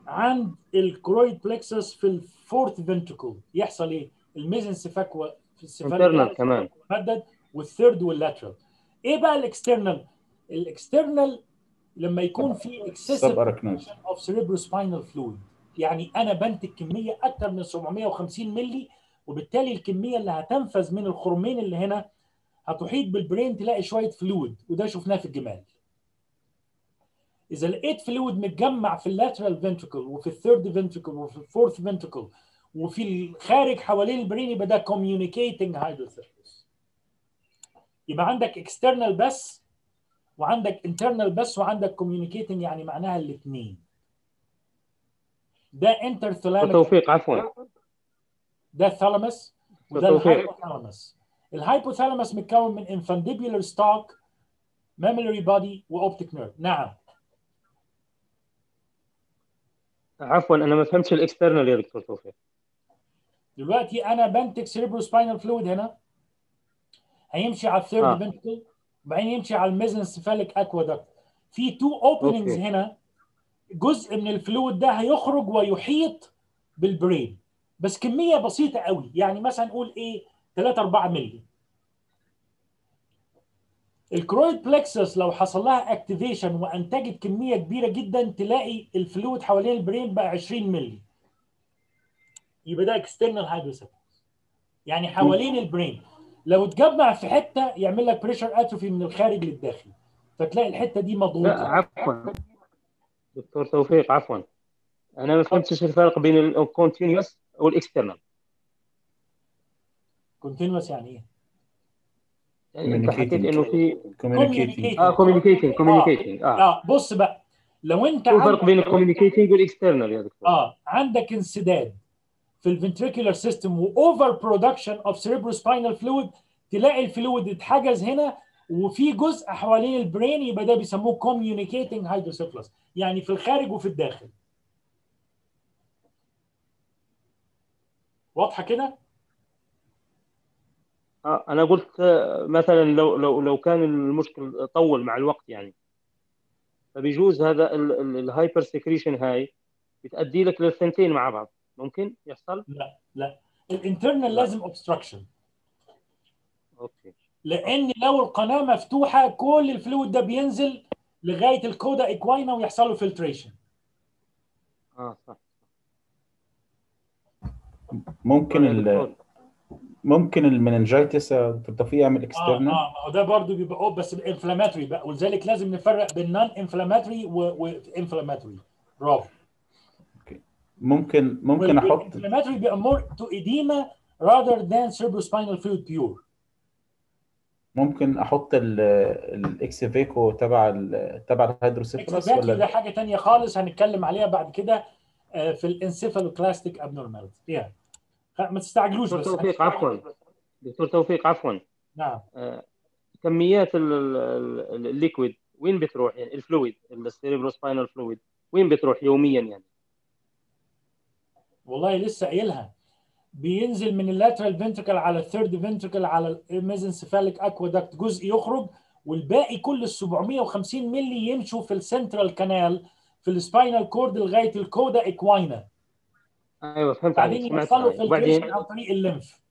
عند ال choroid plexus في ال fourth ventricle يحصل إيه؟ ال mesencephalic aqueduct في internal كمان مدد وال third وال lateral إيه بقى ال external؟ ال external لما يكون في excessive. of cerebrospinal fluid يعني أنا بنتج كميه أكتر من 750 ملي وبالتالي الكمية اللي هتنفذ من الخرمين اللي هنا هتحيط بال brain تلاقي شوية fluid وده شفناه في الجمال إذا لقيت fluid متجمع في ال lateral ventricle وفي ال third ventricle وفي ال fourth ventricle وفي الخارج حوالين ال brain يبقى ده communicating hydrocephalus يبقى عندك external بس وعندك internal بس وعندك communicating يعني معناها الاثنين. ده interthalamic توفيق عفوا. ده ال thalamus وده توفيق. ال hypothalamus ال hypothalamus متكون من infundibular stalk mammillary body و optic nerve نعم. عفوا أنا ما فهمتش ال external يا دكتور توفيق. دلوقتي أنا بنتج cerebrospinal fluid هنا. هيمشي على ال third آه. ventricle وبعدين يمشي على ال mesencephalic aqueduct في two openings. هنا. جزء من ال fluid ده هيخرج ويحيط بال brain بس كمية بسيطة قوي. يعني مثلا نقول إيه؟ 3 4 مللي ال choroid plexus لو حصل لها activation وانتجت كمية كبيرة جدا تلاقي ال fluid حوالين ال brain بقى 20 مللي. يبقى ده external hydrocephalus يعني حوالين ال brain. لو اتجمع في حتة يعمل لك pressure atrophy من الخارج للداخل. فتلاقي الحتة دي لا مضغوطه عفوا. دكتور توفيق عفوا. أنا ما فهمتش الفرق بين ال continuous وال external continuous يعني إيه؟ يعني أنت حكيت إنه في communicating. آه communicating communicating آه. آه بص بقى لو أنت شو الفرق عندك بين ال communicating وال external يا دكتور. آه عندك انسداد في ال ventricular system و overproduction of cerebrospinal fluid تلاقي ال fluid اتحجز هنا وفي جزء حوالين ال brain يبقى ده بيسموه communicating hydrocephalus يعني في الخارج وفي الداخل. واضحة كده؟ آه أنا قلت آه، مثلا لو لو لو كان المشكل طول مع الوقت يعني. فبيجوز هذا ال hypersecretion هاي بتأدي لك للثنتين مع بعض. ممكن يحصل؟ لا لا. ال internal لازم obstruction okay. لأن لو القناة مفتوحة كل ال fluid ده بينزل لغاية ال cauda equina ويحصل له filtration آه صح ممكن ال ممكن دكتور توفيق يعمل آه external آه ما هو ده برضه بيبقى أوه بس inflammatory بقى. ولذلك لازم نفرق بين non inflammatory و inflammatory برافو. ممكن ممكن أحط inflammatory بيبقى more to edema rather than cerebrospinal fluid pure. ممكن أحط ال ex vacuo تبع ال تبع ال hydrocephalus ex vacuo ده ولا حاجة تانية خالص هنتكلم عليها بعد كده آه، في ال encephaloclastic abnormality يعني ما تستعجلوش دكتور بس توفيق عفوا. دكتور توفيق عفوا. نعم. آه، كميات ال- ال- ال- ال liquid وين بتروح؟ يعني ال fluid ال cerebrospinal fluid وين بتروح يوميا يعني؟ والله لسه قايلها. بينزل من ال lateral ventricle على ال third ventricle على ال mesencephalic aqueduct جزء يخرج والباقي كل ال 750 مللي يمشوا في ال central canal في ال spinal cord لغاية ال cauda equina أيوه فهمت عليك بعدين سمعت يحصلوا عليك. filtration وبعدين عن طريق ال lymph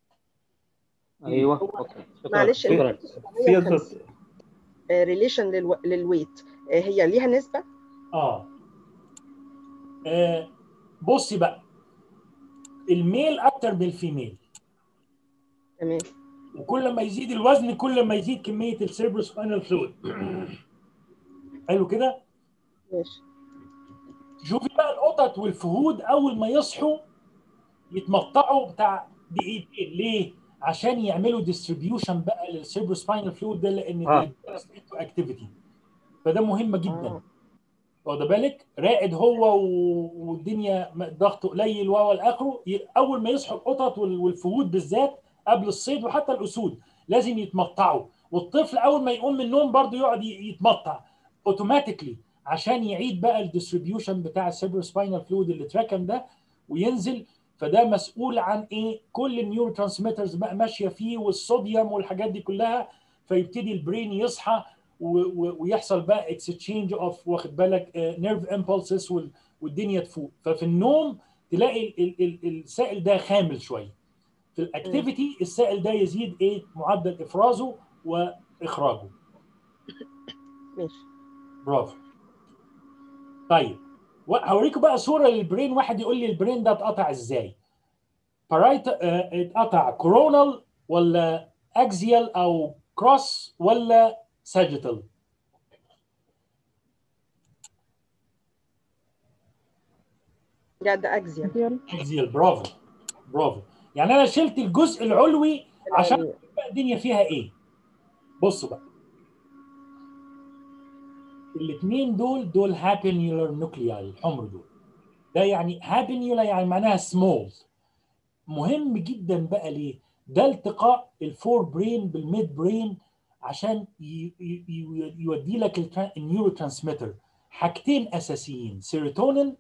أيوه okay معلش شكرا. ال 750 relation لل weight هي ليها نسبة؟ آه. آه، بصي بقى. ال male أكتر من ال female. تمام. وكل ما يزيد الوزن كل ما يزيد كمية ال cerebrospinal fluid حلو كده؟ ماشي. شوفي القطط والفهود أول ما يصحوا يتمطعوا بتاع دقيقتين. ليه؟ عشان يعملوا distribution بقى لل cerebrospinal fluid ده لأن آه. activity فده مهم جدا. واخد بالك؟ راقد هو والدنيا ضغطه قليل وهو الاخره ي- أول ما يصحوا القطط وال- والفهود بالذات قبل الصيد وحتى الأسود لازم يتمطعوا. والطفل أول ما يقوم من النوم برضه يقعد يتمطع. automatically عشان يعيد بقى ال distribution بتاع ال cerebrospinal fluid اللي اتركن ده وينزل فده مسؤول عن إيه؟ كل ال neurotransmitters بقى ماشية فيه والصوديوم والحاجات دي كلها فيبتدي ال brain يصحى ويحصل بقى exchange of واخد بالك nerve impulses والدنيا تفوق. ففي النوم تلاقي ال- ال- السائل ده خامل شوية. في ال activity السائل ده يزيد إيه؟ معدل إفرازه وإخراجه. ماشي. برافو. طيب. هوريكم بقى صورة لل brain. واحد يقول لي ال brain ده اتقطع إزاي؟ parietal آه، اتقطع coronal ولا axial أو cross ولا sagittal لا ده axial axial برافو. برافو. يعني أنا شلت الجزء العلوي عشان بقى الدنيا فيها إيه؟ بصوا بقى. الاثنين دول دول habenular nuclei الحمر دول. ده يعني habenula يعني معناها سمول مهم جدا بقى ليه؟ ده التقاء ال forebrain بال midbrain عشان يودي لك ال neurotransmitter حاجتين أساسيين سيروتونين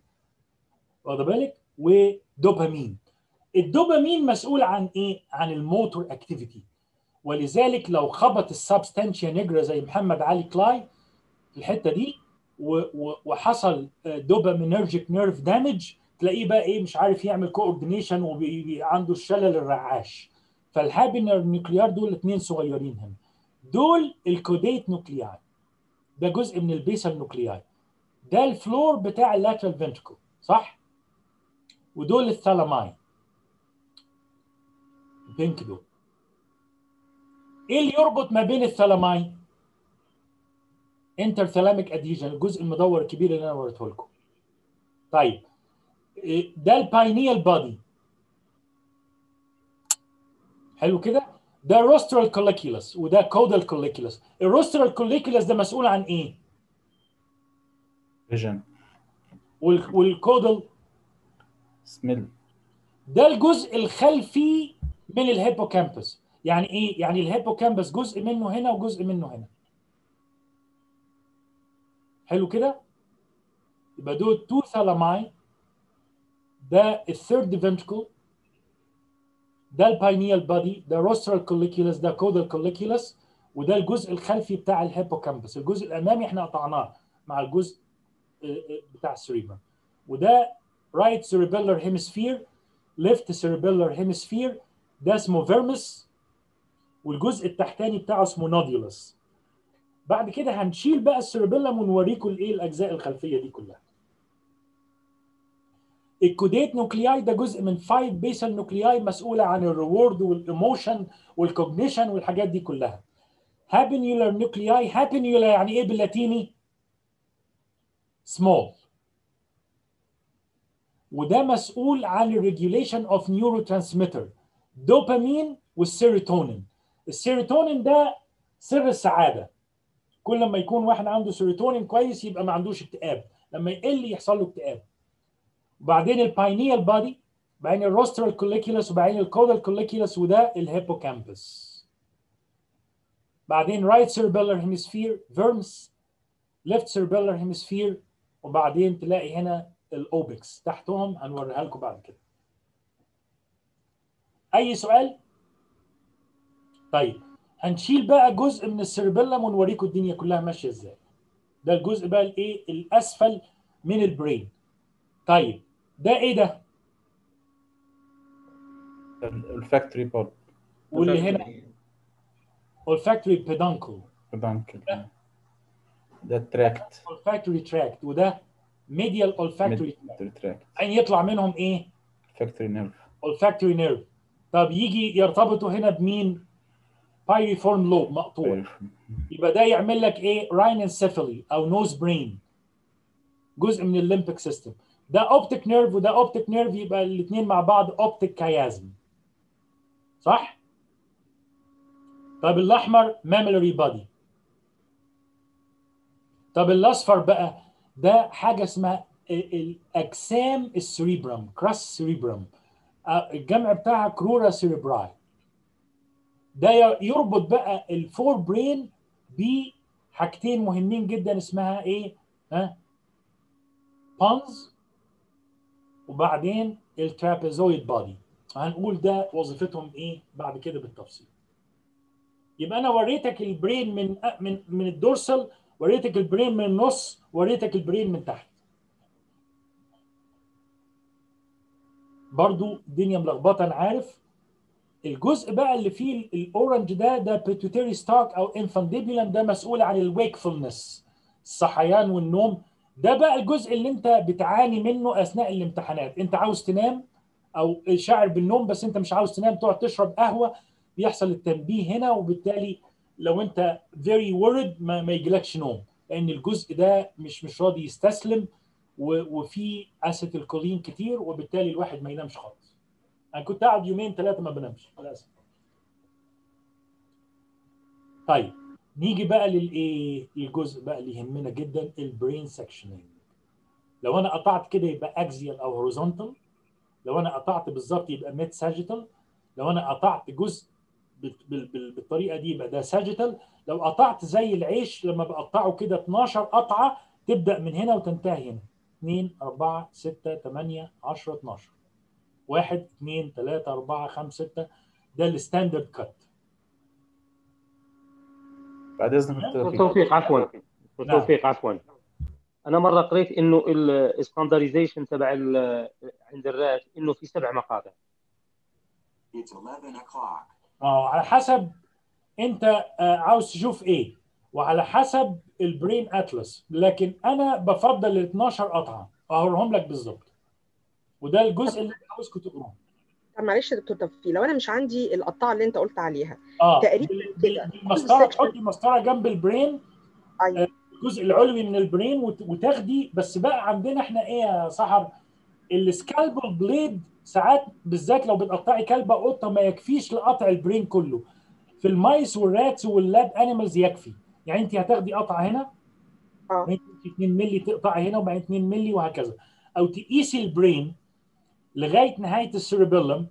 واخد بالك؟ و dopamine. ال dopamine مسؤول عن إيه؟ عن ال motor activity ولذلك لو خبط ال substantia nigra زي محمد علي كلاي الحتة دي وحصل dopaminergic nerve damage تلاقيه بقى إيه مش عارف يعمل coordination وعنده الشلل الرعاش. فال habenular nuclei دول اثنين صغيرين هنا. دول ال caudate nuclei. ده جزء من ال basal nuclei. ده ال floor بتاع ال lateral ventricle صح؟ ودول ال thalami ال pink دول. إيه اللي يربط ما بين ال thalami interthalamic adhesion الجزء المدور الكبير اللي أنا وريته لكم. طيب ده ال pineal body حلو كده؟ ده rostral colliculus وده caudal colliculus ال rostral colliculus ده مسؤول عن إيه؟ vision وال- وال caudal smell ده الجزء الخلفي من ال hippocampus يعني إيه؟ يعني ال hippocampus جزء منه هنا وجزء منه هنا. حلو كده؟ يبقى دول two thalami ده ال third ventricle ده ال pineal body ده rostral colliculus ده caudal colliculus وده الجزء الخلفي بتاع ال hippocampus الجزء الأمامي إحنا قطعناه مع الجزء آه، آه، بتاع ال cerebrum وده right cerebellar hemisphere left cerebellar hemisphere ده اسمه vermis والجزء التحتاني بتاعه اسمه nodulus بعد كده هنشيل بقى ال cerebellum ونوريكم الايه الأجزاء الخلفية دي كلها. ال caudate nuclei ده جزء من five basal nuclei مسؤولة عن ال reward وال emotion وال cognition والحاجات دي كلها. habenular nuclei habenula يعني إيه باللاتيني؟ سمول وده مسؤول عن ال regulation of neurotransmitter dopamine وال serotonin ال serotonin ده سر السعادة. كل ما يكون واحد عنده سيروتونين كويس يبقى ما عندوش اكتئاب. لما يقل يحصل له اكتئاب. وبعدين ال pineal body بعدين ال rostral colliculus وبعدين ال caudal colliculus وده ال hippocampus بعدين right cerebellar hemisphere vermis left cerebellar hemisphere وبعدين تلاقي هنا ال obex تحتهم هنوريها لكم بعد كده. أي سؤال؟ طيب. هنشيل بقى جزء من ال cerebellum ونوريكم الدنيا كلها ماشية إزاي. ده الجزء بقى الايه الأسفل من ال brain طيب ده إيه ده؟ olfactory bulb واللي هنا olfactory peduncle peduncle ده ال tract olfactory tract وده medial olfactory tract. tract يعني يطلع منهم إيه؟ olfactory nerve olfactory nerve. طب يجي يرتبطوا هنا بمين؟ بايريفورم لوب مقطوع. يبقى ده يعمل لك إيه؟ راينencephaly أو نوز برين جزء من الليمبك سيستم ده اوبتيك نيرف وده اوبتيك نيرف يبقى الاثنين مع بعض اوبتيك كيازم صح؟ طب الأحمر ماميلري بادي طب الأصفر بقى ده حاجة اسمها ال- الاجسام السريبرم كراس سريبرم الجمع بتاعها crura cerebri ده يربط بقى ال forebrain بحاجتين مهمين جدا اسمها إيه؟ ها؟ pons وبعدين ال trapezoid body هنقول ده وظيفتهم إيه بعد كده بالتفصيل. يبقى أنا وريتك ال brain من من من ال dorsal وريتك ال brain من النص وريتك ال brain من تحت. برضو الدنيا ملخبطة أنا عارف. الجزء بقى اللي فيه ال- ال orange ده ده pituitary stalk أو infundibulum ده مسؤول عن ال wakefulness الصحيان والنوم. ده بقى الجزء اللي أنت بتعاني منه أثناء الامتحانات. أنت عاوز تنام أو شاعر بالنوم بس أنت مش عاوز تنام تقعد تشرب قهوة. بيحصل التنبيه هنا وبالتالي لو أنت very worried ما, ما يجيلكش نوم لأن الجزء ده مش مش راضي يستسلم وفي acetylcholine كتير وبالتالي الواحد ما ينامش خالص. أنا كنت قاعد يومين ثلاثة ما بنامش للاسف طيب نيجي بقى للايه الجزء بقى اللي يهمنا جدا ال brain sectioning لو أنا قطعت كده يبقى axial أو horizontal لو أنا قطعت بالظبط يبقى mid sagittal لو أنا قطعت جزء بال- بال- بال- بالطريقة دي يبقى ده sagittal لو قطعت زي العيش لما بقطعه كده 12 قطعة تبدأ من هنا وتنتهي هنا. 2 4 6 8 10 12 1 2 3 4 5 6 ده ال standard cut. بعد اذنك دكتور توفيق عفوا. دكتور نعم. توفيق عفوا. أنا مرة قريت إنه ال standardization تبع ال- عند ال rat إنه في سبع مقاطع It's 11 o'clock. آه على حسب أنت آه، عاوز تشوف إيه. وعلى حسب ال brain atlas لكن أنا بفضل ال 12 قطعة. اهورهم لك بالظبط. وده الجزء اللي أنا عاوزكم تقروه. طب معلش يا دكتور توفيق لو أنا مش عندي القطاعه اللي أنت قلت عليها آه تقريبا المسطرة تحطي مسطره جنب ال brain أيوه. آه، الجزء العلوي من ال brain وت- وتاخدي بس بقى عندنا إحنا إيه يا سحر ال scalpel blade ساعات بالذات لو بتقطعي كلبة قطة ما يكفيش لقطع ال brain كله. في ال mice وال rats وال lab animals يكفي. يعني أنت هتاخدي قطعة هنا آه. بعدين تمشي 2 مللي تقطعي هنا وبعدين 2 مللي وهكذا. أو تقيسي ال brain لغاية نهاية ال cerebellum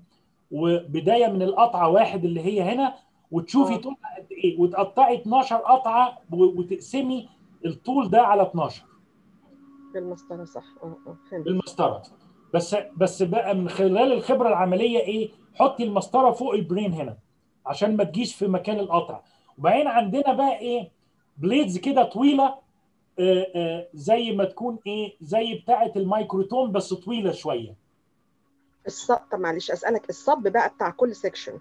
وبداية من القطعة واحد اللي هي هنا وتشوفي آه. طولها قد إيه. وتقطعي 12 قطعة وتقسمي الطول ده على 12 بالمسطرة صح. آه آه بالمسطرة. بس بس بقى من خلال الخبرة العملية إيه حطي المسطرة فوق ال brain هنا عشان ما تجيش في مكان القطع. وبعدين عندنا بقى إيه blades كده طويلة آه، آه، زي ما تكون إيه زي بتاعة ال microtome بس طويلة شوية. الصب طب معلش أسألك الصب بقى بتاع كل section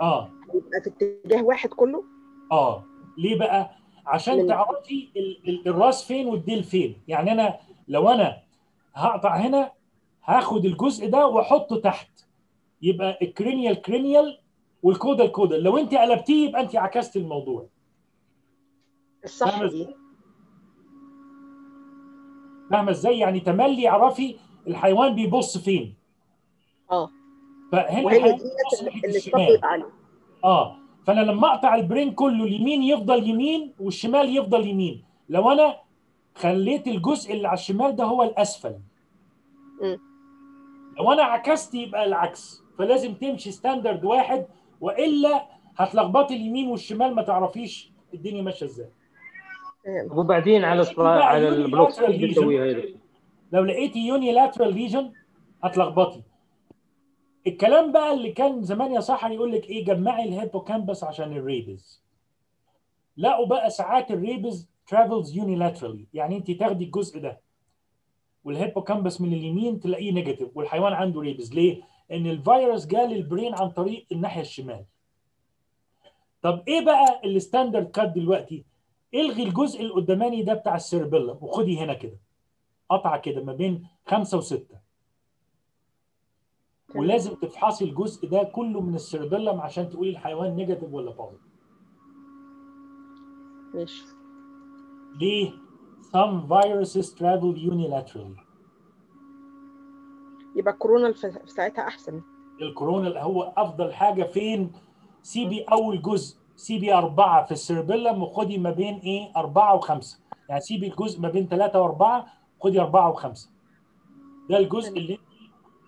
آه. يبقى في اتجاه واحد كله؟ آه. ليه بقى؟ عشان من- تعرفي ال- ال- الراس فين والديل فين. يعني أنا لو أنا هقطع هنا هاخد الجزء ده وأحطه تحت. يبقى ال cranial cranial وال caudal ال caudal لو أنت قلبتيه يبقى أنت عكست الموضوع. الصح؟ إيه فاهمة إزاي؟ يعني تملي اعرفي الحيوان بيبص فين. آه. فهنا وهي دي اللي الشمال. عليه آه. فأنا لما أقطع ال brain كله اليمين يفضل يمين والشمال يفضل يمين. لو أنا خليت الجزء اللي على الشمال ده هو الأسفل. مم. لو أنا عكست يبقى العكس. فلازم تمشي standard واحد وإلا هتلخبطي اليمين والشمال ما تعرفيش الدنيا ماشية إزاي. وبعدين على على هذا لو لقيتي unilateral lesion هتلخبطي الكلام بقى اللي كان زمان يا صاحبي يقول لك إيه جمعي ال hippocampus عشان ال rabies. لقوا بقى ساعات ال rabies travels unilaterally يعني انت تاخدي الجزء ده وال hippocampus من اليمين تلاقيه negative والحيوان عنده rabies. ليه؟ إن الفيروس جه لل brain عن طريق الناحية الشمال. طب إيه بقى ال standard cut دلوقتي؟ إلغي الجزء القداماني ده بتاع ال cerebellum وخدي هنا كده قطعة كده ما بين خمسة وستة. ولازم تفحصي الجزء ده كله من ال cerebellum عشان تقولي الحيوان negative ولا positive ماشي ليه؟ Some viruses travel unilaterally. يبقى الكورونا الف- في ساعتها أحسن الكورونا هو أفضل حاجة فين؟ سي بي أول جزء سي بي 4 في السيربيلم وخدي ما بين إيه؟ 4 و5 يعني سي بي الجزء ما بين 3 و4 خدي 4 و5 ده الجزء اللي انت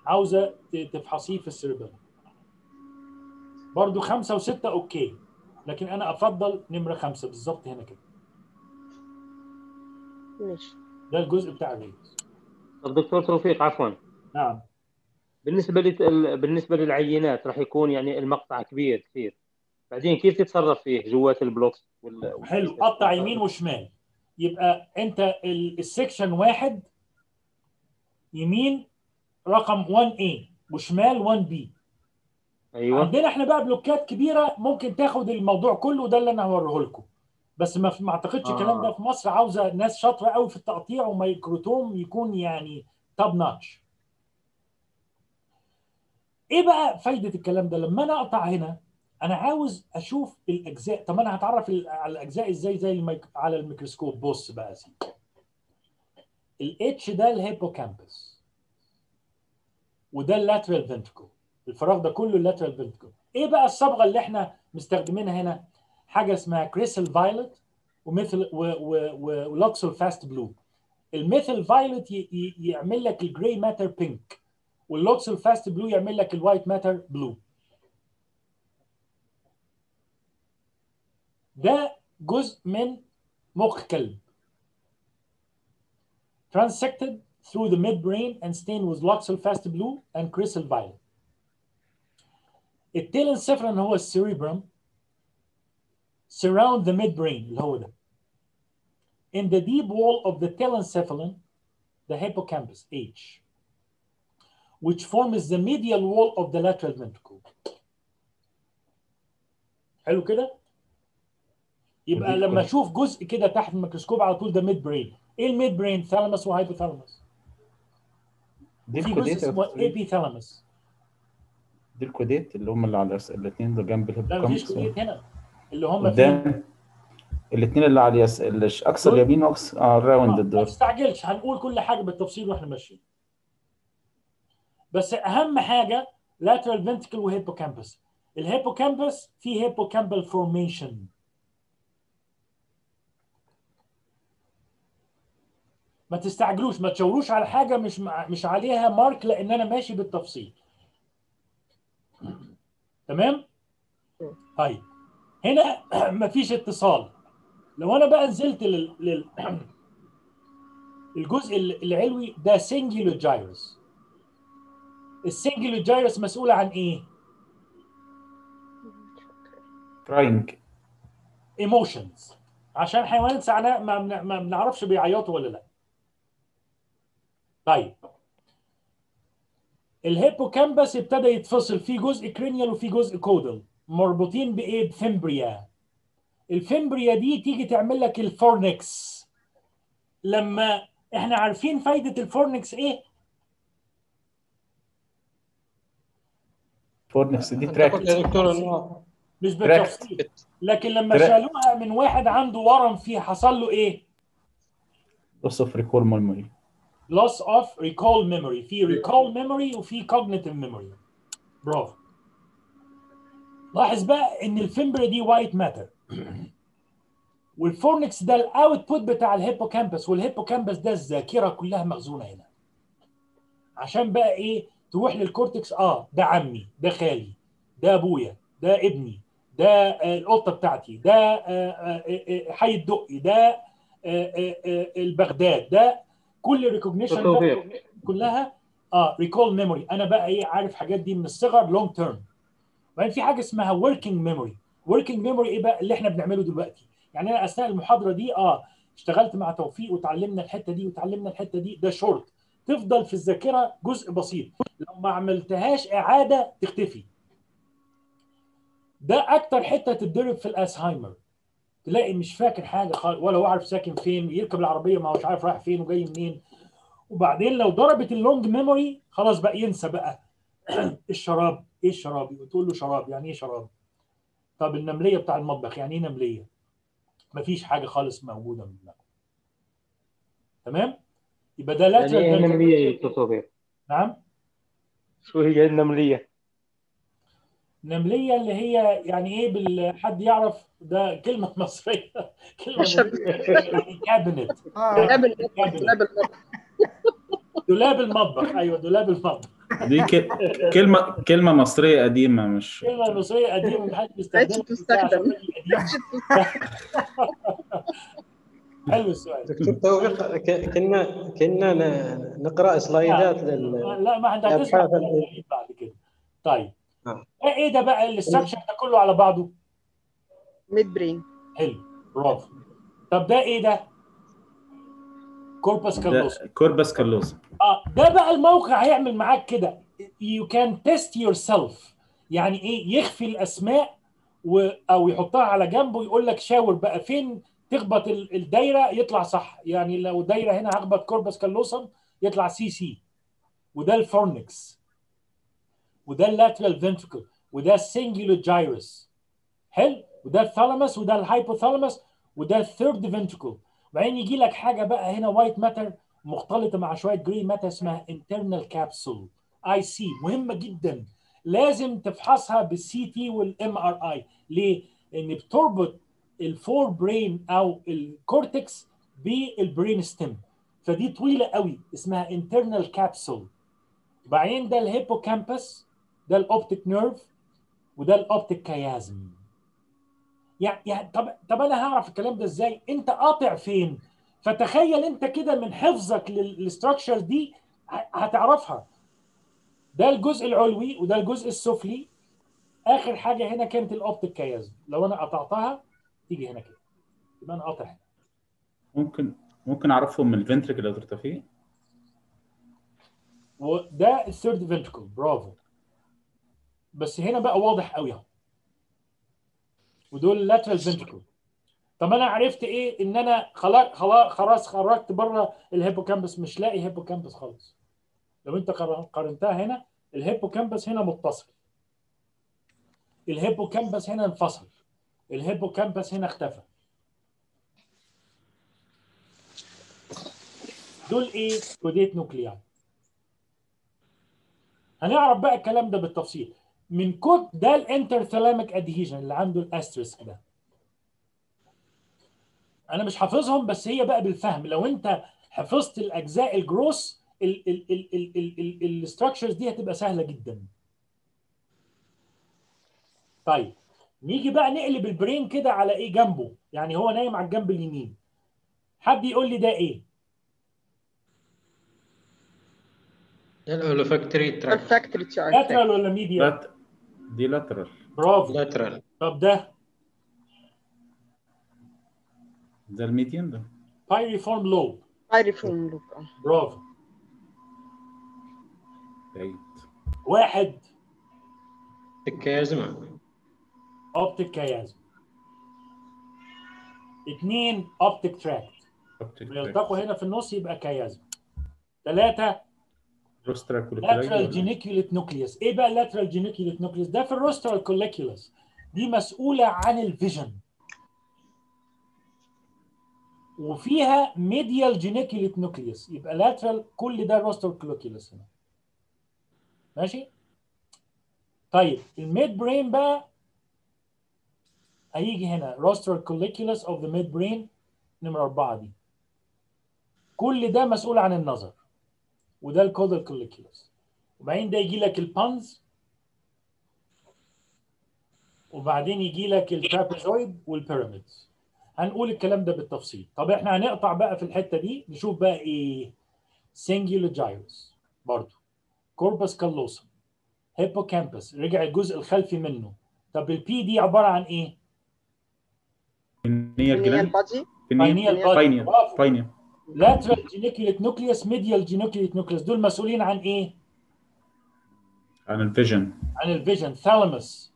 عاوزة تفحصيه في السيربيلم برضو 5 و6 okay لكن أنا أفضل نمرة 5 بالظبط هنا كده. ماشي. ده الجزء بتاع الريبس طب دكتور توفيق عفوا. نعم. بالنسبة لل... بالنسبة للعينات راح يكون يعني المقطع كبير كثير. بعدين كيف تتصرف فيه جوات ال blocks وال... حلو. قطع يمين وشمال. يبقى أنت ال- ال section واحد يمين رقم 1A وشمال 1B أيوه. عندنا إحنا بقى بلوكات كبيرة ممكن تاخد الموضوع كله ده اللي أنا هوريه لكم. بس ما ما أعتقدش آه. الكلام ده في مصر. عاوزة ناس شاطرة قوي في التقطيع وميكروتوم يكون يعني top notch إيه بقى فايدة الكلام ده؟ لما أنا أقطع هنا أنا عاوز أشوف الأجزاء. طب أنا هتعرف على الأجزاء إزاي زي الميك... على الميكروسكوب. بص بقى يا سيدي. ال H ده ال hippocampus. وده ال lateral ventricle الفراغ ده كله ال lateral ventricle إيه بقى الصبغة اللي إحنا مستخدمينها هنا؟ حاجة اسمها cresyl violet ومثل و Luxol fast blue ال methyl violet يعمل لك ال gray matter pink وال Luxol fast blue يعمل لك ال white matter blue ده جزء من مخ كلب transected through the midbrain and stained with luxol fast blue and crystal violet. التيلنسيفرين هو السيريبرم surround the midbrain اللي هو ده. In the deep wall of the telencephalon, the hippocampus H, which forms the medial wall of the lateral ventricle. حلو كده؟ يبقى ودي لما كويس. اشوف جزء كده تحت الميكروسكوب على طول ده ميد برين ايه الميد برين ثالاموس وهايبوثالاموس دي الكوديت اسمه دكتور. ايبي ثالاموس دي الكوديت اللي هم اللي على الاثنين اللي جنب لا مفيش الهيبوكامبس كلية هنا. اللي هم قدام. الاثنين اللي على اليس دول؟ اليمين واقصى آه الراوند ما الدور. تستعجلش. هنقول كل حاجة بالتفصيل وإحنا ماشيين. بس أهم حاجة lateral ventricle و hippocampus. ال hippocampus فيه hippocampal formation ما تستعجلوش ما تشاوروش على حاجة مش مش عليها mark لأن أنا ماشي بالتفصيل. تمام؟ طيب. هنا مفيش اتصال. لو أنا بقى نزلت لل, لل... الجزء ال- العلوي ده cingulate gyrus ال cingulate gyrus مسؤولة عن إيه؟ crying emotions عشان حيوانات ساعات ما بنعرفش بيعيطوا ولا لأ. طيب. ال hippocampus ابتدى يتفصل في جزء cranial وفي جزء caudal مربوطين بإيه؟ ب fimbria. ال fimbria دي تيجي تعمل لك ال fornix. لما إحنا عارفين فايدة ال fornix إيه؟ fornix دي tract إنه مش بالتفصيل. لكن لما تراك. شالوها من واحد عنده ورم فيه حصل له إيه؟ recall memory loss of recall memory. في recall memory وفي cognitive memory. برافو لاحظ بقى إن ال fimbria دي white matter والفورنكس ده الاوتبوت بتاع الهيبوكامبس والهيبوكامبس ده الذاكرة كلها مخزونة هنا. عشان بقى إيه؟ تروح لل cortex آه ده عمي ده خالي ده أبويا ده ابني ده آه، القطة بتاعتي ده آه، آه، حي الدقي ده البغداد ده كل recognition. كلها آه recall memory أنا بقى إيه عارف حاجات دي من الصغر long term وبعدين في حاجة اسمها working memory working memory إيه بقى؟ اللي إحنا بنعمله دلوقتي. يعني أنا أثناء المحاضرة دي آه اشتغلت مع توفيق وتعلمنا الحتة دي وتعلمنا الحتة دي. ده شورت تفضل في الذاكرة جزء بسيط. لو ما عملتهاش إعادة تختفي. ده أكتر حتة تتضرب في الاسهايمر تلاقي مش فاكر حاجة خالص ولا هو عارف ساكن فين يركب العربية ما هوش عارف رايح فين وجاي منين. وبعدين لو ضربت ال long memory خلاص بقى ينسى بقى. الشراب إيه الشراب؟ وتقول له شراب يعني إيه شراب؟ طب النملية بتاع المطبخ يعني إيه نملية؟ مفيش حاجة خالص موجودة من دماغه تمام؟ يبقى ده يعني إيه. النمليه يا دكتور توفيق؟ نعم؟ شو هي النملية؟ نملية اللي هي يعني إيه بال... حد يعرف ده كلمة مصرية كلمة. يعني كابينت دولاب المطبخ. دولاب المطبخ. أيوه دولاب المطبخ. دي كلمة كلمة مصرية قديمة مش كلمة مصرية قديمة محدش بيستخدمها. تستخدم حلو السؤال. دكتور توفيق ك- كنا كنا ن- نقرأ سلايدات لل لا ما ال- بعد كده. طيب. إيه إيه ده بقى ال structure ده كله على بعضه؟ midbrain حلو برافو. طب ده إيه ده؟ كوربس كالوسم ده كوربس كالوزم آه ده بقى الموقع هيعمل معاك كده. You can test yourself. يعني إيه؟ يخفي الأسماء و... أو يحطها على جنب ويقول لك شاور بقى فين تخبط ال- الدايرة يطلع صح. يعني لو دايرة هنا هخبط corpus callosum يطلع CC وده ال fornix وده ال lateral ventricle وده ال cingulate gyrus حلو؟ وده ال thalamus وده ال hypothalamus وده ال third ventricle وبعدين يجي لك حاجة بقى هنا white matter مختلطة مع شوية gray matter اسمها internal capsule IC مهمة جدا. لازم تفحصها بال CT وال MRI ليه؟ لأن بتربط ال forebrain أو ال cortex بال brain stem فدي طويلة قوي اسمها internal capsule وبعدين ده ال hippocampus ده ال optic nerve وده ال optic chiasm يعني يعني طب طب أنا هعرف الكلام ده إزاي؟ أنت قاطع فين؟ فتخيل أنت كده من حفظك لل structure دي هتعرفها. ده الجزء العلوي وده الجزء السفلي. آخر حاجة هنا كانت ال optic chiasm لو أنا قطعتها تيجي هنا كده. يبقى أنا قاطع. هنا ممكن ممكن أعرفهم من ال ventricle يا دكتور توفيق وده ال third ventricle برافو. بس هنا بقى واضح قوي اهو. ودول ال lateral ventricle طب أنا عرفت إيه؟ إن أنا خلاص خرجت بره ال hippocampus مش لاقي hippocampus خالص. لو أنت قار- قارنتها هنا ال hippocampus هنا متصل. ال hippocampus هنا انفصل. ال hippocampus هنا اختفى. دول إيه؟ caudate nuclei هنعرف بقى الكلام ده بالتفصيل. من كود ده ال interthalamic adhesion اللي عنده ال asterisk ده. أنا مش حافظهم بس هي بقى بالفهم. لو أنت حفظت الأجزاء ال gross ال structures دي هتبقى سهلة جدا. طيب نيجي بقى نقلب ال brain كده على إيه جنبه. يعني هو نايم على الجنب اليمين. حد يقول لي ده إيه؟ ال olfactory tract lateral ولا medial دي lateral برافو. lateral طب ده؟ ده ال medial ده. piriform lobe piriform lobe برافو. بعيد. واحد. ال chiasma. optic chiasm اثنين optic tract يلتقوا هنا في النص يبقى chiasm ثلاثة lateral geniculate nucleus إيه بقى lateral geniculate nucleus ده في ال rostral colliculus دي مسؤولة عن ال vision وفيها medial geniculate nucleus يبقى lateral كل ده ال rostral colliculus هنا ماشي طيب ال midbrain بقى هيجي هنا rostral colliculus of the midbrain نمرة أربعة دي كل ده مسؤول عن النظر وده ال caudal colliculus وبعدين ده يجي لك ال pons وبعدين يجي لك ال trapezoid وال pyramids. هنقول الكلام ده بالتفصيل. طب إحنا هنقطع بقى في الحتة دي نشوف بقى إيه؟ cingulate gyrus برضه corpus callosum hippocampus رجع الجزء الخلفي منه. طب ال P دي عبارة عن إيه؟ pineal gland body pineal Pineal. Lateral geniculate nucleus medial geniculate nucleus. دول مسؤولين عن إيه؟ عن ال vision. عن ال vision. thalamus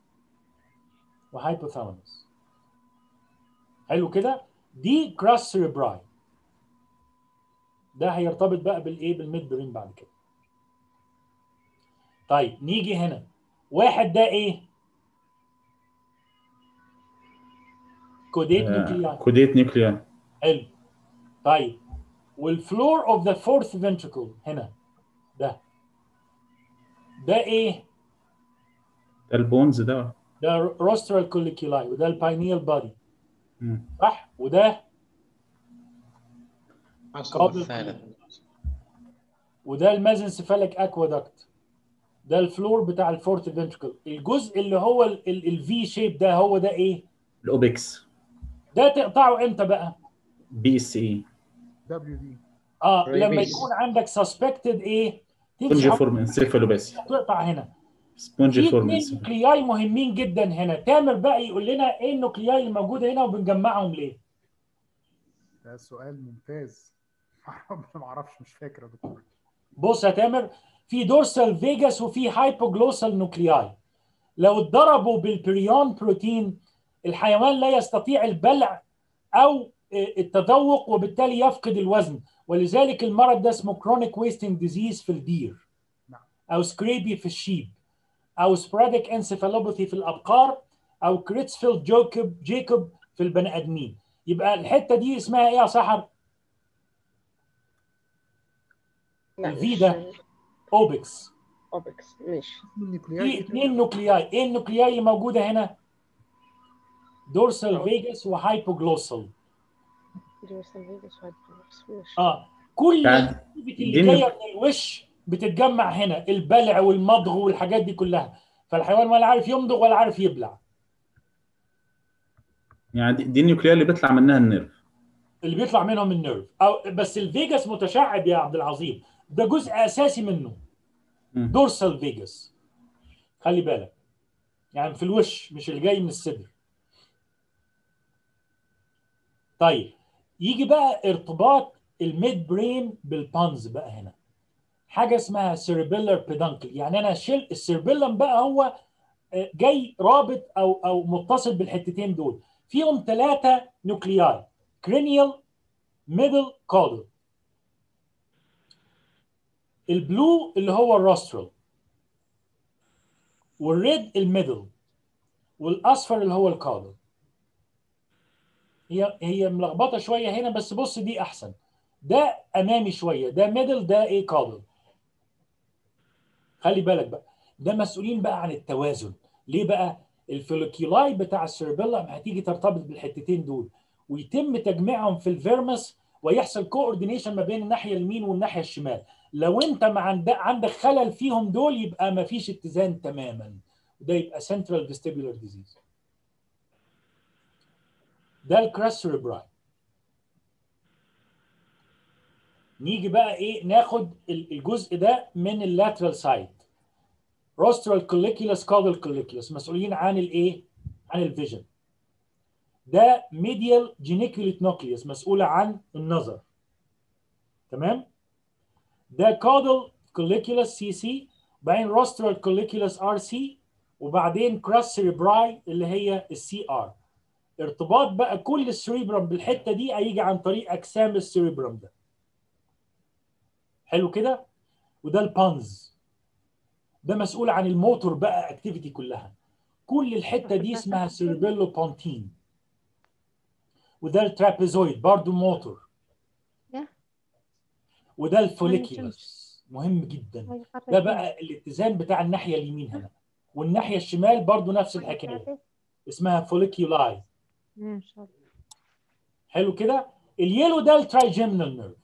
و hypothalamus حلو كده؟ دي crus cerebri ده هيرتبط بقى بالإيه؟ بال midbrain بعد كده. طيب نيجي هنا. واحد ده إيه؟ كوديت نيوكلياي كوديت نيوكليا حلو. طيب وال floor of the fourth ventricle هنا ده. ده إيه؟ ده ال pons ده. ده rostral colliculi وده ال pineal body. صح؟ وده الثالث وده ال mesencephalic aqueduct ده ال floor بتاع ال fourth ventricle الجزء اللي هو ال V shape ده هو ده إيه؟ ال obex ده تقطعه إمتى بقى؟ BSE CWD آه. لما يكون عندك suspected إيه spongiform encephalopathy تقطع هنا. spongiform في nuclei مهمين جدا هنا. تامر بقى يقول لنا إيه ال nuclei اللي موجوده هنا وبنجمعهم ليه؟ ده سؤال ممتاز. ما أعرفش مش فاكر يا دكتور. بص يا تامر في dorsal vagus وفي hypoglossal nuclei لو اتضربوا بال prion protein الحيوان لا يستطيع البلع أو التذوق وبالتالي يفقد الوزن. ولذلك المرض ده اسمه chronic wasting disease في ال deer. أو scrapie في ال sheep. أو sporadic encephalopathy في الأبقار. أو Creutzfeldt Jakob Jakob في البني آدمين. يبقى الحتة دي اسمها إيه يا سحر؟ ال V ده obex obex ماشي. في اثنين nuclei. إيه ال nuclei اللي موجودة هنا؟ dorsal vagus و hypoglossal dorsal vagus و hypoglossal ماشي آه كل يعني ال activity اللي جاية من الوش بتتجمع هنا البلع والمضغ والحاجات دي كلها. فالحيوان ولا عارف يمضغ ولا عارف يبلع. يعني دي, ال nuclei اللي بيطلع منها ال nerve. اللي بيطلع منهم ال nerve. أو بس ال vagus متشعب يا عبد العظيم. ده جزء أساسي منه. dorsal vagus. خلي بالك. يعني في الوش مش اللي جاي من الصدر. طيب. يجي بقى ارتباط ال midbrain بال pons بقى هنا. حاجة اسمها cerebellar peduncle يعني أنا شيل ال cerebellum بقى هو آه، جاي رابط أو أو متصل بالحتتين دول. فيهم ثلاثة nuclei cranial middle caudal ال blue اللي هو ال rostral وال red ال middle والأصفر اللي هو ال caudal هي هي ملخبطة شوية هنا بس بص دي أحسن. ده أمامي شوية ده middle ده إيه caudal خلي بالك بقى ده مسؤولين بقى عن التوازن. ليه بقى؟ ال flocculi بتاع ال cerebellum هتيجي ترتبط بالحتتين دول ويتم تجميعهم في ال vermis ويحصل coordination ما بين الناحية اليمين والناحية الشمال. لو أنت ما عند... عندك خلل فيهم دول يبقى ما فيش اتزان تماما. وده يبقى central vestibular disease ده ال crus cerebri نيجي بقى إيه ناخد ال- الجزء ده من ال lateral side. rostral colliculus caudal colliculus مسؤولين عن الايه عن ال vision ده medial geniculate nucleus مسؤولة عن النظر. تمام؟ ده caudal colliculus CC وبعدين rostral colliculus RC وبعدين crus cerebri اللي هي ال CR ارتباط بقى كل ال cerebrum بالحتة دي هيجي عن طريق أجسام ال cerebrum ده. حلو كده؟ وده ال pons ده مسؤول عن الموتور بقى activity كلها. كل الحتة دي اسمها cerebellopontine وده ال trapezoid برضو موتور. وده ال flocculus مهم جدا. ده بقى الاتزان بتاع الناحية اليمين هنا. والناحية الشمال برضو نفس الحكاية. اسمها flocculi إن شاء الله. حلو كده. ال yellow ده ال trigeminal nerve.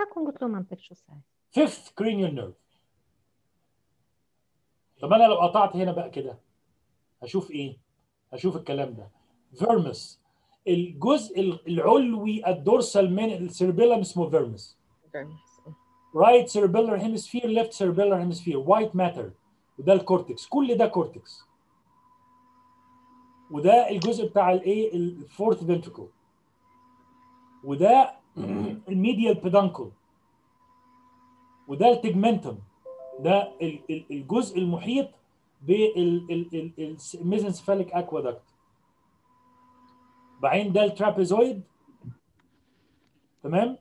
هكون قلت له منطق شو صار fifth cranial nerve. طب أنا لو قطعت هنا بقى كده هشوف إيه؟ هشوف الكلام ده. vermis الجزء العلوي ال dorsal من ال cerebellum اسمه vermis right cerebellar hemisphere left cerebellar hemisphere. White matter. وده ال cortex كل ده cortex وده الجزء بتاع الايه ال fourth ventricle وده ال medial peduncle وده ال tegmentum. ده ال- ال- الجزء المحيط بال mesencephalic aqueduct بعدين ده ال trapezoid تمام؟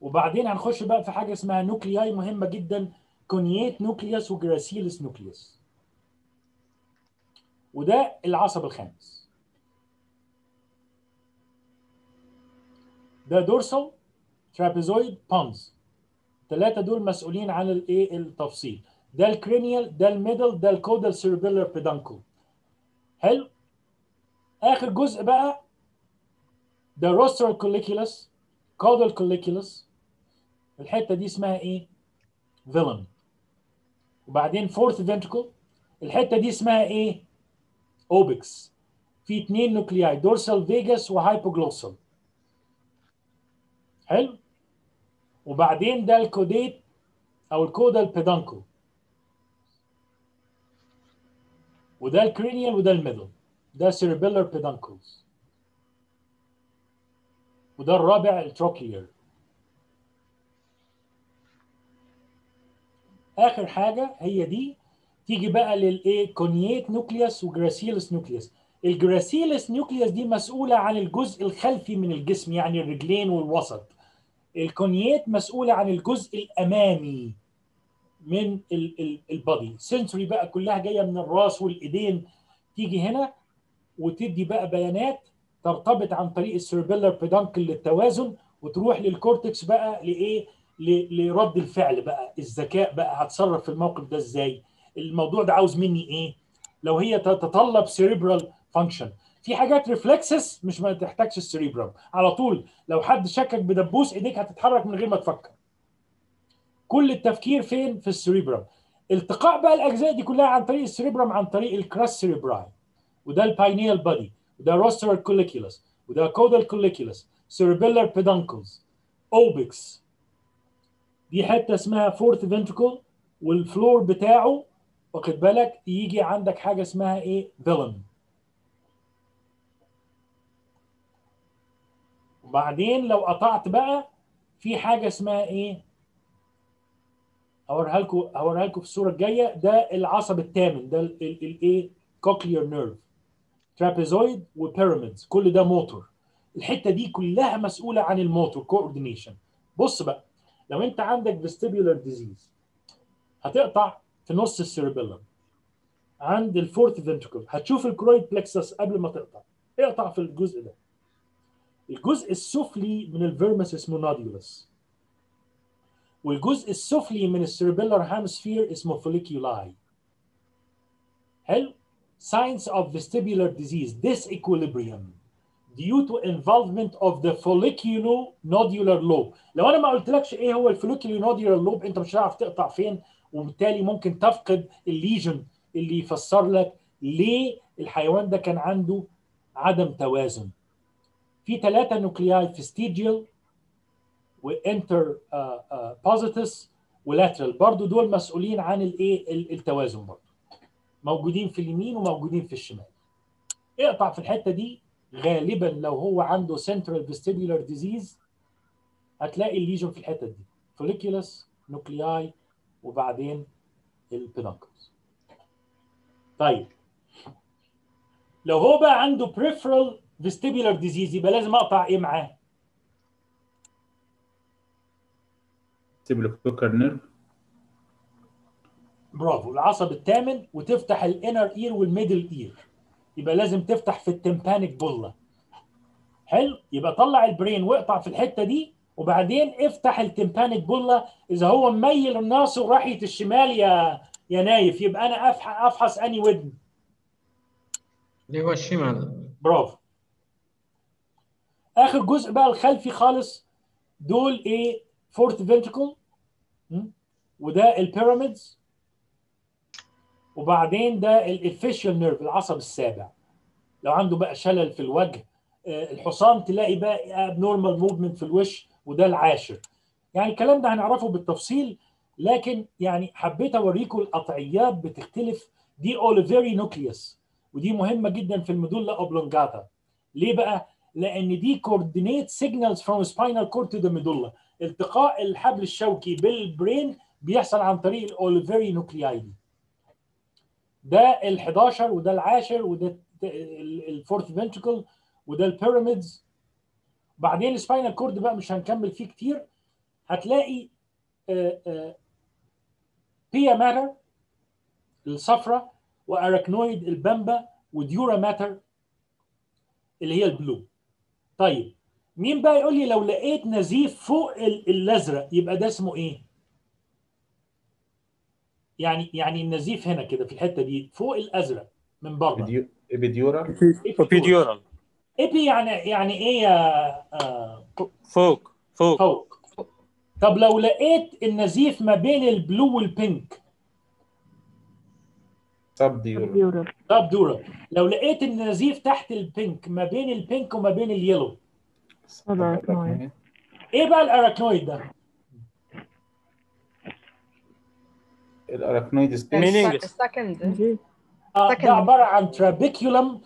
وبعدين هنخش بقى في حاجة اسمها nuclei مهمة جدا. cuneate nucleus و gracilis nucleus. وده العصب الخامس. ده dorsal trapezoid pons الثلاثه دول مسؤولين عن الايه التفصيل. ده ال cranial ده ال middle ده ال caudal cerebellar peduncle حلو؟ آخر جزء بقى ده rostral colliculus caudal colliculus الحتة دي اسمها إيه؟ velum وبعدين fourth ventricle الحتة دي اسمها إيه؟ obex في اثنين nuclei dorsal vagus و hypoglossal حلو؟ وبعدين ده ال caudate أو ال caudal peduncle وده ال cranial وده ال middle. ده cerebellar peduncles وده الرابع ال trochlear. آخر حاجة هي دي تيجي بقى للايه cuneate nucleus و gracilis nucleus. ال gracilis nucleus دي مسؤولة عن الجزء الخلفي من الجسم يعني الرجلين والوسط. ال cuneate مسؤولة عن الجزء الأمامي من ال body. sensory بقى كلها جاية من الراس والإيدين. تيجي هنا وتدي بقى بيانات ترتبط عن طريق ال cerebellar peduncle للتوازن وتروح لل cortex بقى لإيه لرد الفعل بقى. الذكاء بقى هتصرف في الموقف ده إزاي؟ الموضوع ده عاوز مني إيه؟ لو هي تتطلب cerebral function في حاجات reflexes مش ما تحتاجش ال cerebral على طول لو حد شكك بدبوس إيديك هتتحرك من غير ما تفكر. كل التفكير فين؟ في ال cerebral التقاء بقى الأجزاء دي كلها عن طريق ال cerebrum عن طريق ال crus cerebri وده ال pineal body وده rostral colliculus وده caudal colliculus cerebellar peduncles obex دي حتة اسمها fourth ventricle وال floor بتاعه واخد بالك؟ يجي عندك حاجة اسمها إيه؟ velum. وبعدين لو قطعت بقى في حاجة اسمها إيه؟ هوريها لكم هوريها لكم في الصورة الجاية. ده العصب الثامن ده الايه cochlear nerve trapezoid و pyramids كل ده موتور. الحتة دي كلها مسؤولة عن ال motor coordination بص بقى لو أنت عندك vestibular disease هتقطع في نص ال cerebellum عند ال fourth ventricle هتشوف ال choroid plexus قبل ما تقطع. اقطع في الجزء ده. الجزء السفلي من ال vermis اسمه nodulus والجزء السفلي من ال cerebellar hemisphere اسمه flocculi حلو؟ Signs of vestibular disease. Disequilibrium. Due to involvement of the flocculonodular lobe. لو أنا ما قلتلكش إيه هو ال flocculonodular lobe أنت مش هتعرف تقطع فين؟ وبالتالي ممكن تفقد ال lesion اللي يفسر لك ليه الحيوان ده كان عنده عدم توازن. في ثلاثة nuclei fastigial و interpositus و lateral. برضو دول مسؤولين عن الايه التوازن برضو. موجودين في اليمين وموجودين في الشمال. اقطع في الحتة دي. غالبا لو هو عنده central vestibular disease هتلاقي ال lesion في الحتة دي. فوليكيولس nuclei وبعدين ال peduncles طيب. لو هو بقى عنده peripheral vestibular disease يبقى لازم أقطع إيه معاه؟ vestibulocochlear nerve. برافو. العصب الثامن وتفتح ال inner ear وال middle ear يبقى لازم تفتح في ال tympanic bulla. حلو. يبقى طلع ال brain واقطع في الحتة دي وبعدين افتح ال tympanic bulla إذا هو مميل الناصر ناحيه الشمال يا يا نايف يبقى أنا افحص أفحص أني ودن. اللي هو الشمال. برافو. آخر جزء بقى الخلفي خالص دول إيه؟ fourth ventricle وده ال pyramids. وبعدين ده ال facial nerve العصب السابع. لو عنده بقى شلل في الوجه آه، الحصان تلاقي بقى abnormal movement في الوش وده العاشر. يعني الكلام ده هنعرفه بالتفصيل لكن يعني حبيت أوريكم القطعيات بتختلف. دي olivary nucleus ودي مهمة جدا في ال medulla oblongata ليه بقى؟ لأن دي coordinate signals from spinal cord to the medulla التقاء الحبل الشوكي بال brain بيحصل عن طريق ال olivary nuclei دي. ده ال 11 وده العاشر وده ال fourth ventricle وده ال pyramids بعدين ال spinal cord بقى مش هنكمل فيه كتير. هتلاقي pia mater الصفرة و arachnoid البامبا و dura mater اللي هي ال blue. طيب مين بقى يقول لي لو لقيت نزيف فوق ال- الأزرق يبقى ده اسمه إيه؟ يعني يعني النزيف هنا كده في الحتة دي فوق الأزرق من بره. epidural epidural epi يعني يعني إيه يا آه فوق فوق. فوق. طب لو لقيت النزيف ما بين ال blue وال pink subdural طب dura لو لقيت النزيف تحت ال pink ما بين ال pink وما بين ال yellow إيه بقى ال arachnoid ده؟ ال arachnoid ال second آه ده عبارة عن trabeculum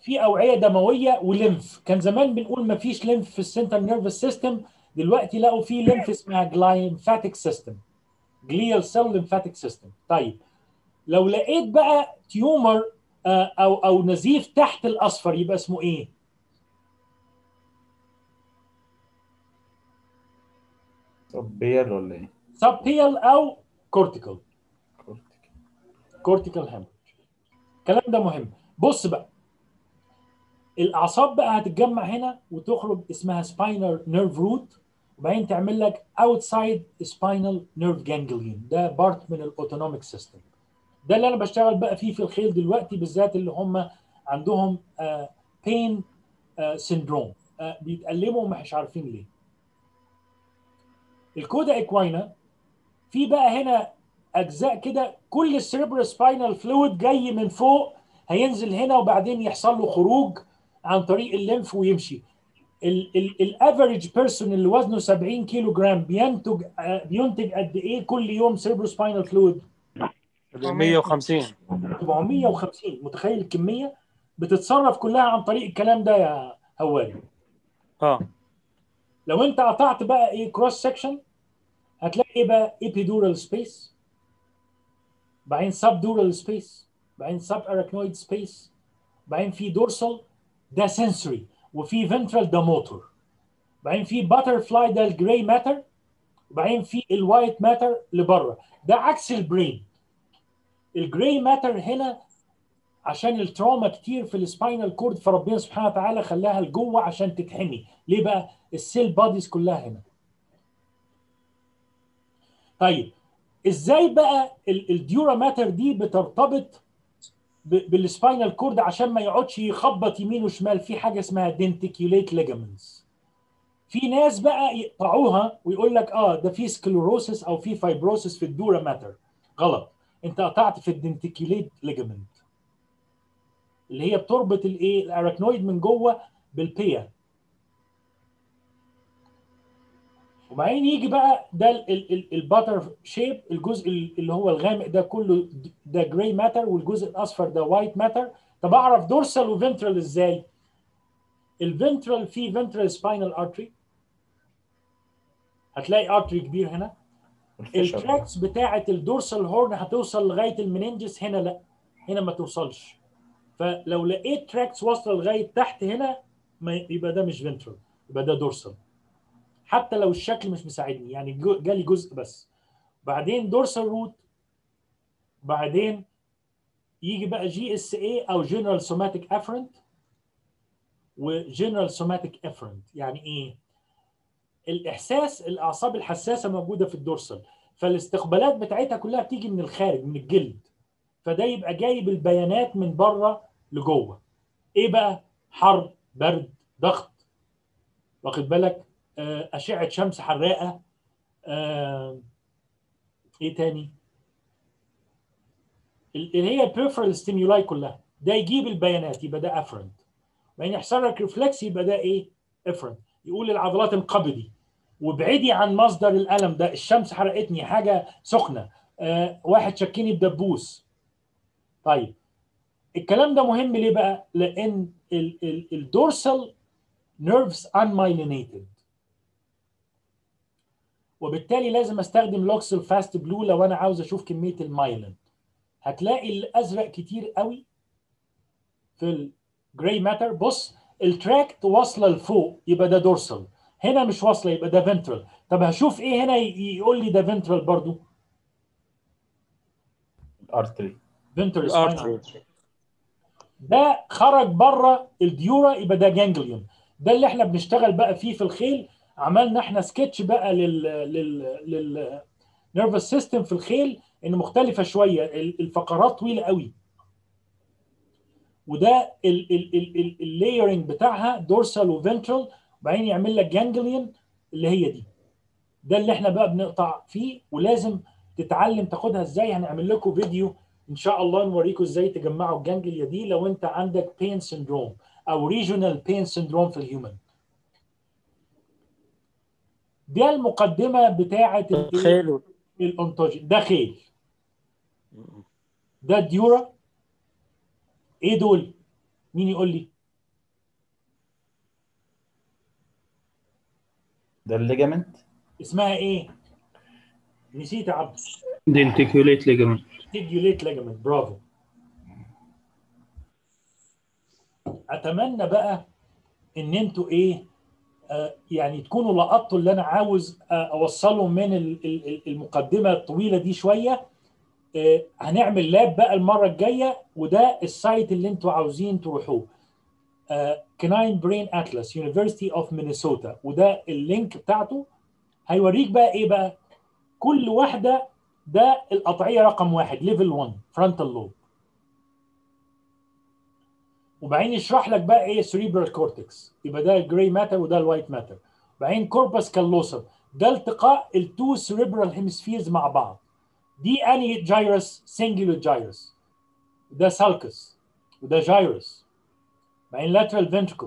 في أوعية دموية و lymph. كان زمان بنقول ما فيش lymph في ال central nervous system دلوقتي لقوا في lymph اسمها glymphatic system glial cell lymphatic system طيب لو لقيت بقى tumor آه، أو أو نزيف تحت الأصفر يبقى اسمه إيه؟ subpial ولا إيه؟ subpial أو cortical cortical hemorrhage الكلام ده مهم. بص بقى. الأعصاب بقى هتتجمع هنا وتخرج اسمها spinal nerve root وبعدين تعمل لك outside spinal nerve ganglion ده part من ال autonomic system ده اللي أنا بشتغل بقى فيه في الخيل دلوقتي بالذات اللي هم عندهم pain syndrome بيتألموا ومش عارفين ليه. ال cauda equina في بقى هنا أجزاء كده كل ال cerebral spinal fluid جاي من فوق هينزل هنا وبعدين يحصل له خروج عن طريق ال lymph ويمشي. ال average person اللي وزنه 70 كيلو جرام بينتج آه، بينتج قد إيه كل يوم cerebral spinal fluid 150 450 متخيل الكمية؟ بتتصرف كلها عن طريق الكلام ده يا هواري. آه. لو انت قطعت بقى إيه cross section هتلاقي إيه بقى؟ epidural space بعدين subdural space بعدين subarachnoid space بعدين في dorsal ده sensory وفي ventral ده موتور بعدين في butterfly ده ال gray matter وبعدين في ال white matter لبره. ده عكس ال brain ال gray matter هنا عشان ال trauma كتير في ال spinal cord فربنا سبحانه وتعالى خلاها لجوه عشان تتحمي. ليه بقى؟ ال cell bodies كلها هنا. طيب إزاي بقى ال dura mater دي بترتبط بال spinal cord عشان ما يقعدش يخبط يمين وشمال. في حاجة اسمها denticulate ligaments في ناس بقى يقطعوها ويقول لك آه ده في sclerosis أو في fibrosis في ال dura mater غلط. أنت قطعت في ال denticulate ligament اللي هي بتربط الإيه؟ ال arachnoid من جوه بال pia وبعدين يجي بقى ده ال butterfly shape الجزء اللي هو الغامق ده كله ده gray matter والجزء الأصفر ده white matter طب أعرف dorsal و ventral إزاي؟ ال ventral فيه ventral spinal artery هتلاقي artery كبير هنا. ال tracts بتاعة ال dorsal horn هتوصل لغاية ال meninges هنا؟ لا هنا ما توصلش. فلو لقيت tracts واصلة لغاية تحت هنا يبقى ده مش ventral يبقى ده dorsal حتى لو الشكل مش مساعدني يعني جالي جزء بس. بعدين dorsal root بعدين يجي بقى GSA أو general somatic afferent و general somatic afferent يعني إيه؟ الإحساس الأعصاب الحساسة موجودة في ال dorsal فالاستقبالات بتاعتها كلها بتيجي من الخارج من الجلد. فده يبقى جايب البيانات من بره لجوه. إيه بقى؟ حر برد ضغط. واخد بالك؟ أشعة شمس حراقة. آه، إيه تاني؟ ال- اللي هي peripheral stimuli كلها. ده يجيب البيانات يبقى ده afferent بعدين يحصل لك reflex يبقى ده إيه؟ efferent يقول للعضلات انقبضي وابعدي عن مصدر الألم ده الشمس حرقتني حاجة سخنة. آه واحد شكني بدبوس. طيب الكلام ده مهم ليه بقى؟ لأن ال dorsal nerves unmyelinated. وبالتالي لازم أستخدم luxol fast blue لو أنا عاوز أشوف كمية المايلين. هتلاقي الأزرق كتير قوي في ال gray matter بص ال tract واصلة لفوق يبقى ده dorsal هنا مش واصلة يبقى ده ventral طب هشوف إيه هنا يقول لي ده ventral برضو. ال artery ventral spinal. ده خرج بره ال dura يبقى ده ganglion ده اللي إحنا بنشتغل بقى فيه في الخيل. عملنا إحنا سكتش بقى لل لل لل nervous system في الخيل ان مختلفة شوية. ال- الفقرات طويلة قوي. وده ال layering بتاعها dorsal و ventral وبعدين يعمل لك ganglion اللي هي دي. ده اللي إحنا بقى بنقطع فيه ولازم تتعلم تاخدها إزاي. هنعمل لكم فيديو إن شاء الله نوريكم إزاي تجمعوا ال ganglia دي لو انت عندك pain syndrome أو regional pain syndrome في ال human ده المقدمة بتاعة خيل الانتوجي ده خيل ده الديورا إيه دول؟ مين يقول لي؟ ده الليجامنت؟ اسمها إيه؟ نسيت يا عبد. دنتيكوليت ليجمنت تيجيوليت ليجمنت برافو. أتمنى بقى إن أنتوا إيه يعني تكونوا لقطتوا اللي أنا عاوز آه أوصله من ال- ال- ال- المقدمة الطويلة دي شوية. آه هنعمل lab بقى المرة الجاية وده ال site اللي أنتوا عاوزين تروحوه. canine brain atlas University of Minnesota وده ال link بتاعته. هيوريك بقى إيه بقى؟ كل واحدة ده القطعية رقم واحد level 1 frontal lobe وبعدين يشرح لك بقى إيه cerebral cortex يبقى ده ال gray matter وده ال white matter وبعدين corpus callosum ده التقاء ال two cerebral hemispheres مع بعض. دي اني gyrus cingular gyrus ده sulcus وده gyrus بعدين lateral ventricle.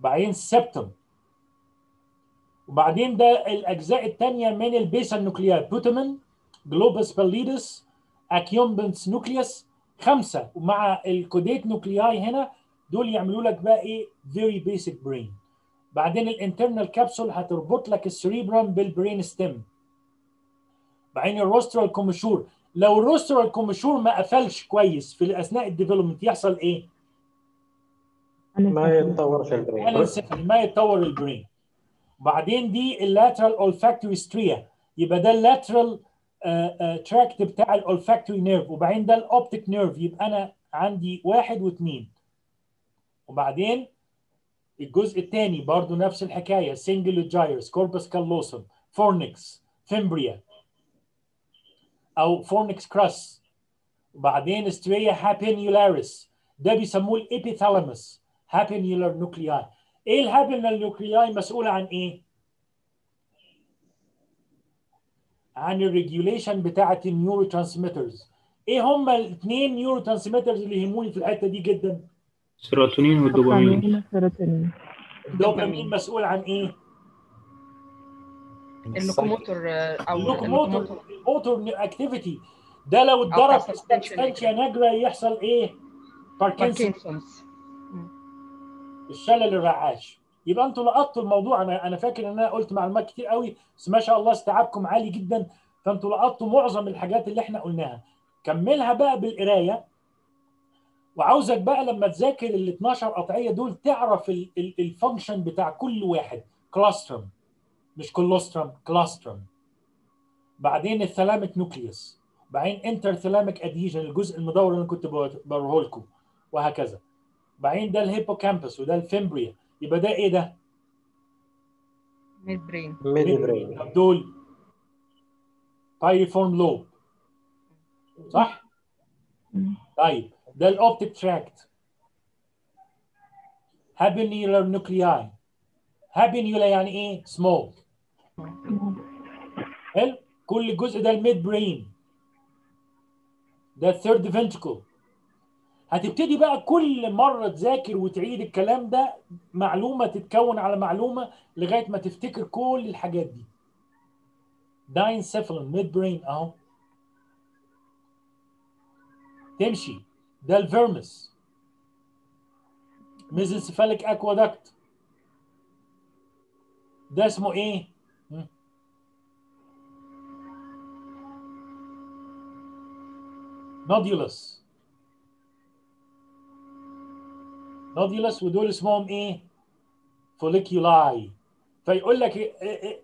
بعدين septum. وبعدين ده الأجزاء الثانية من ال basal nuclei putamen globus pallidus accumbens nucleus خمسة. ومع ال caudate nuclei هنا دول يعملوا لك بقى إيه؟ very basic brain بعدين ال internal capsule هتربط لك ال cerebrum بال brain stem بعدين ال rostral commissure لو ال rostral commissure ما قفلش كويس في أثناء ال development يحصل إيه؟ ما يتطورش ال brain ما يتطور ال brain بعدين دي ال lateral olfactory stria يبقى ده ال lateral tract بتاع ال olfactory nerve وبعدين ده ال optic nerve يبقى أنا عندي واحد واثنين وبعدين الجزء الثاني برضو نفس الحكاية. cingulate gyrus corpus callosum fornix fimbria أو fornix crus وبعدين stria habenularis ده بيسموه ال epithalamus habenular nuclei إيه ال habenular nuclei مسؤوله عن إيه؟ عن ال regulation بتاعه ال neurotransmitters إيه هم الاثنين neurotransmitters اللي يهموني في الحتة دي جدا؟ السيروتونين والدوبامين. الدوبامين مسؤول عن إيه؟ ال locomotor أو ال locomotor ال motor activity ده لو اتضرب في nigra يحصل إيه؟ Parkinson Parkinson's الشلل الرعاش. يبقى أنتوا لقطتوا الموضوع. أنا أنا فاكر ان أنا قلت معلومات كتير قوي بس ما شاء الله استيعابكم عالي جدا. فانتوا لقطتوا معظم الحاجات اللي إحنا قلناها. كملها بقى بالقراية. وعاوزك بقى لما تذاكر ال 12 قطعية دول تعرف ال function بتاع كل واحد. claustrum مش colostrum claustrum بعدين ال thalamic nucleus بعدين interthalamic adhesion الجزء المدور اللي أنا كنت بوريه لكم وهكذا. بعدين ده ال hippocampus وده ال fimbria يبقى ده إيه ده؟ midbrain midbrain طب دول piriform lobe. صح؟ طيب ده ال optic tract. habenular nuclei. habenula يعني إيه؟ سمول حلو؟ كل الجزء ده ال midbrain ده ال third ventricle هتبتدي بقى كل مرة تذاكر وتعيد الكلام ده معلومة تتكون على معلومة لغاية ما تفتكر كل الحاجات دي. diencephalon midbrain أهو. تمشي. ده ال vermis mesencephalic aqueduct ده اسمه إيه؟ nodulus nodulus ودول اسمهم إيه؟ flocculi. فيقول لك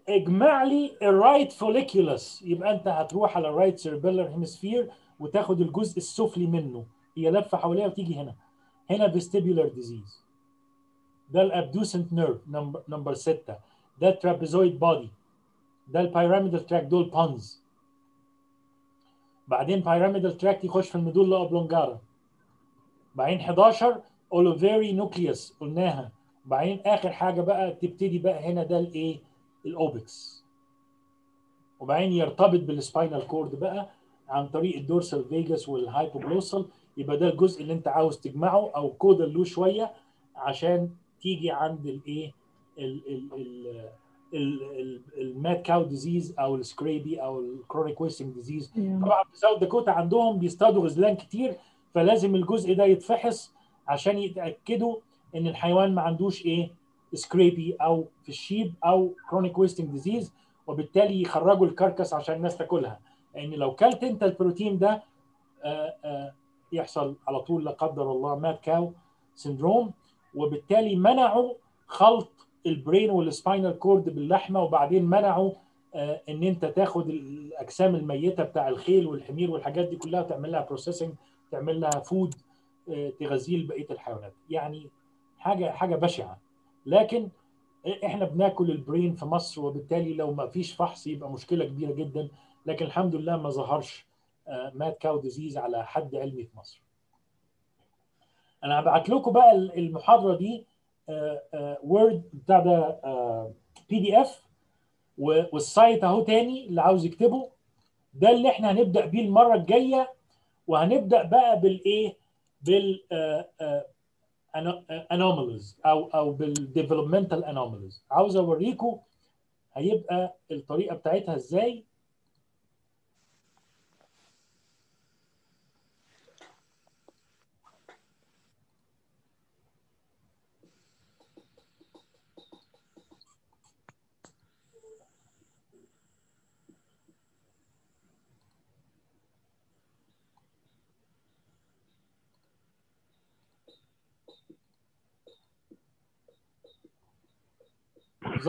اجمع لي ال right flocculus يبقى أنت هتروح على ال right cerebellar hemisphere وتاخد الجزء السفلي منه. هي لفة حواليها وتيجي هنا. هنا vestibular disease ده ال abducent nerve number number 6 ده ال trapezoid body ده ال pyramidal tract دول pons بعدين pyramidal tract يخش في ال medulla oblongata بعدين 11 olivary nucleus قلناها. بعدين آخر حاجة بقى تبتدي بقى هنا ده الإيه؟ ال obex. وبعدين يرتبط بال spinal cord بقى عن طريق ال dorsal vagus وال hypoglossal يبقى ده الجزء اللي انت عاوز تجمعه أو caudal له شوية عشان تيجي عند الإيه؟ ال- ال- ال- ال- ال- ال mad cow disease أو ال scrapie أو ال chronic wasting disease طبعا في ساوث داكوتا عندهم بيصطادوا غزلان كتير فلازم الجزء ده يتفحص عشان يتأكدوا إن الحيوان ما عندوش إيه scrapie أو في ال sheep أو chronic wasting disease وبالتالي يخرجوا ال carcass عشان الناس تاكلها. لأن لو كلت أنت البروتين ده آه، آه، يحصل على طول لا قدر الله mad cow syndrome وبالتالي منعوا خلط ال brain وال spinal cord باللحمة وبعدين منعوا آه، إن أنت تاخد الأجسام الميتة بتاع الخيل والحمير والحاجات دي كلها وتعمل لها processing تعمل لها food تغذيه لبقية الحيوانات. يعني حاجة حاجة بشعة. لكن إحنا بناكل ال brain في مصر وبالتالي لو ما فيش فحص يبقى مشكلة كبيرة جدا. لكن الحمد لله ما ظهرش mad cow disease على حد علمي في مصر. أنا هبعت لكم بقى المحاضرة دي Word بتاع ده PDF وال site أهو تاني اللي عاوز يكتبه. ده اللي إحنا هنبدأ بيه المرة الجاية. وهنبدأ بقى بالإيه؟ بال anomalies أو أو بال developmental anomalies عاوز أوريكم هيبقى الطريقة بتاعتها إزاي؟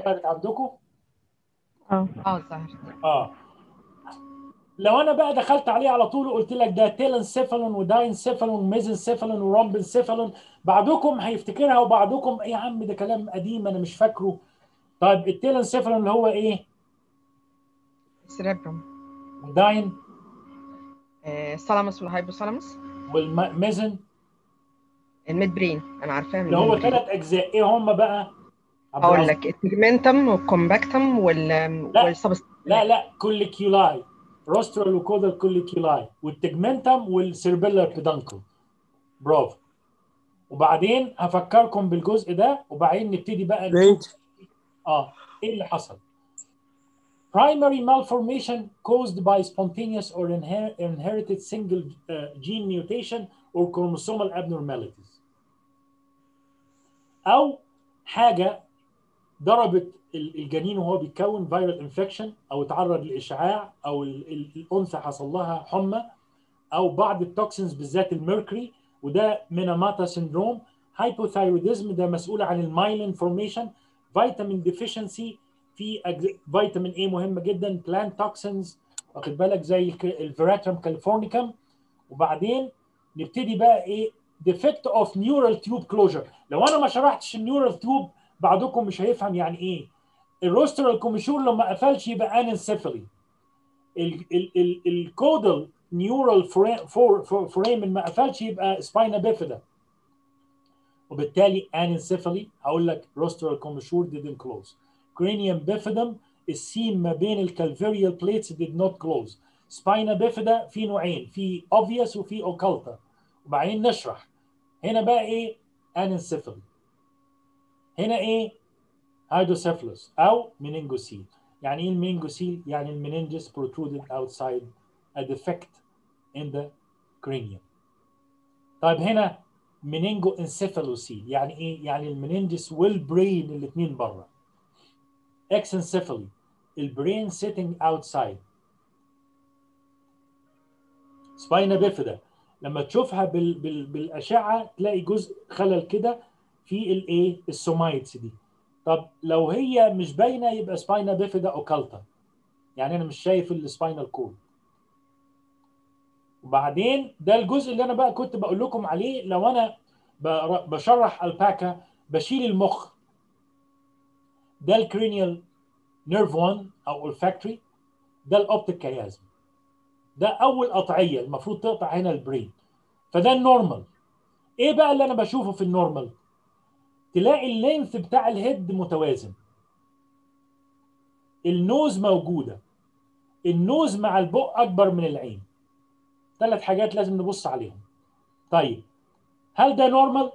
ظهرت عندكم؟ آه. آه ظهرت آه. لو أنا بقى دخلت عليه على طول وقلت لك ده telencephalon و diencephalon و mesencephalon و rhombencephalon بعضكم هيفتكرها وبعضكم إيه يا عم ده كلام قديم أنا مش فاكره. طيب ال telencephalon اللي هو إيه؟ cerebrum وال dien آه وال hypothalamus. وال mesen. ال midbrain أنا عارفاها من اللي هو. ثلاث أجزاء. إيه هم بقى؟ هقول. لك ال tegmentum وال compactum وال لا. لا لا colliculi rostral و caudal colliculi وال tegmentum وال cerebellar peduncle برافو. وبعدين هفكركم بالجزء ده وبعدين نبتدي بقى آه إيه اللي حصل. Primary malformation caused by spontaneous or inher- inherited single uh, gene mutation or chromosomal abnormalities. أو حاجة ضربت ال- الجنين وهو بيتكون viral infection أو اتعرض لإشعاع أو ال- ال- الأنثى حصل لها حمى أو بعض ال toxins بالذات ال mercury وده ميناماتا syndrome. hypothyroidism ده مسؤول عن ال myelin formation vitamin deficiency في vitamin A مهمه جدا plant toxins واخد بالك زي ال Veratrum californicum وبعدين نبتدي بقى إيه defect of neural tube closure لو أنا ما شرحتش ال neural tube بعضكم مش هيفهم يعني إيه. ال rostral commissure لما قفلش يبقى anencephaly ال caudal neural foramen ما قفلش يبقى spina bifida وبالتالي anencephaly هقول لك rostral commissure didn't close. cranium bifidum ال seam ما بين ال calvarial plates did not close. spina bifida في نوعين في obvious وفي occulta. وبعدين نشرح. هنا بقى إيه؟ anencephaly. هنا إيه؟ hydrocephalus أو meningocele يعني إيه ال meningocele يعني ال meninges protruded outside a defect in the cranium. طيب هنا meningoencephalocele يعني إيه؟ يعني ال meninges وال brain الاثنين بره. exencephaly ال brain sitting outside. spina bifida لما تشوفها بال بال بالأشعة تلاقي جزء خلل كده في الايه ال somites دي. طب لو هي مش باينة يبقى spina bifida occulta يعني أنا مش شايف ال spinal cord وبعدين ده الجزء اللي أنا بقى كنت بقول لكم عليه. لو أنا بشرح ألباكا بشيل المخ. ده ال cranial nerve 1 أو olfactory. ده ال optic chiasm ده أول قطعية المفروض تقطع هنا ال brain فده ال normal إيه بقى اللي أنا بشوفه في ال normal تلاقي ال length بتاع ال head متوازن. ال nose موجودة. ال nose مع البق أكبر من العين. ثلاث حاجات لازم نبص عليهم. طيب هل ده normal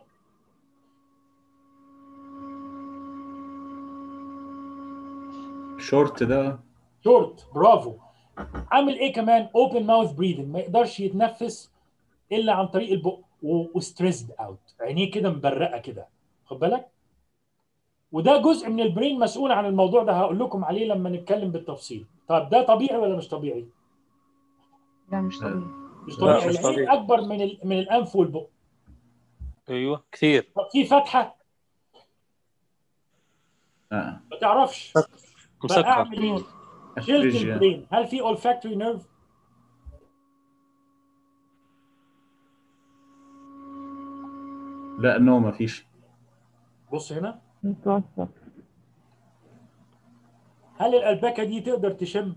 short ده. شورت برافو. عامل إيه كمان؟ open mouth breathing ما يقدرش يتنفس إلا عن طريق البق و stressed out عينيه كده مبرقة كده. خد بالك؟ وده جزء من ال brain مسؤول عن الموضوع ده هقول لكم عليه لما نتكلم بالتفصيل. طب ده طبيعي ولا مش طبيعي؟ لا مش طبيعي. مش طبيعي. مش العين طبيعي. أكبر من ال- من الأنف والبق. أيوه كثير طب في فتحة؟ آه. ما تعرفش. مسكر. إيه؟ شلت أتريجيا. البرين. هل في olfactory نيرف لا نو ما فيش. بص هنا. متوسط. هل الألباكا دي تقدر تشم؟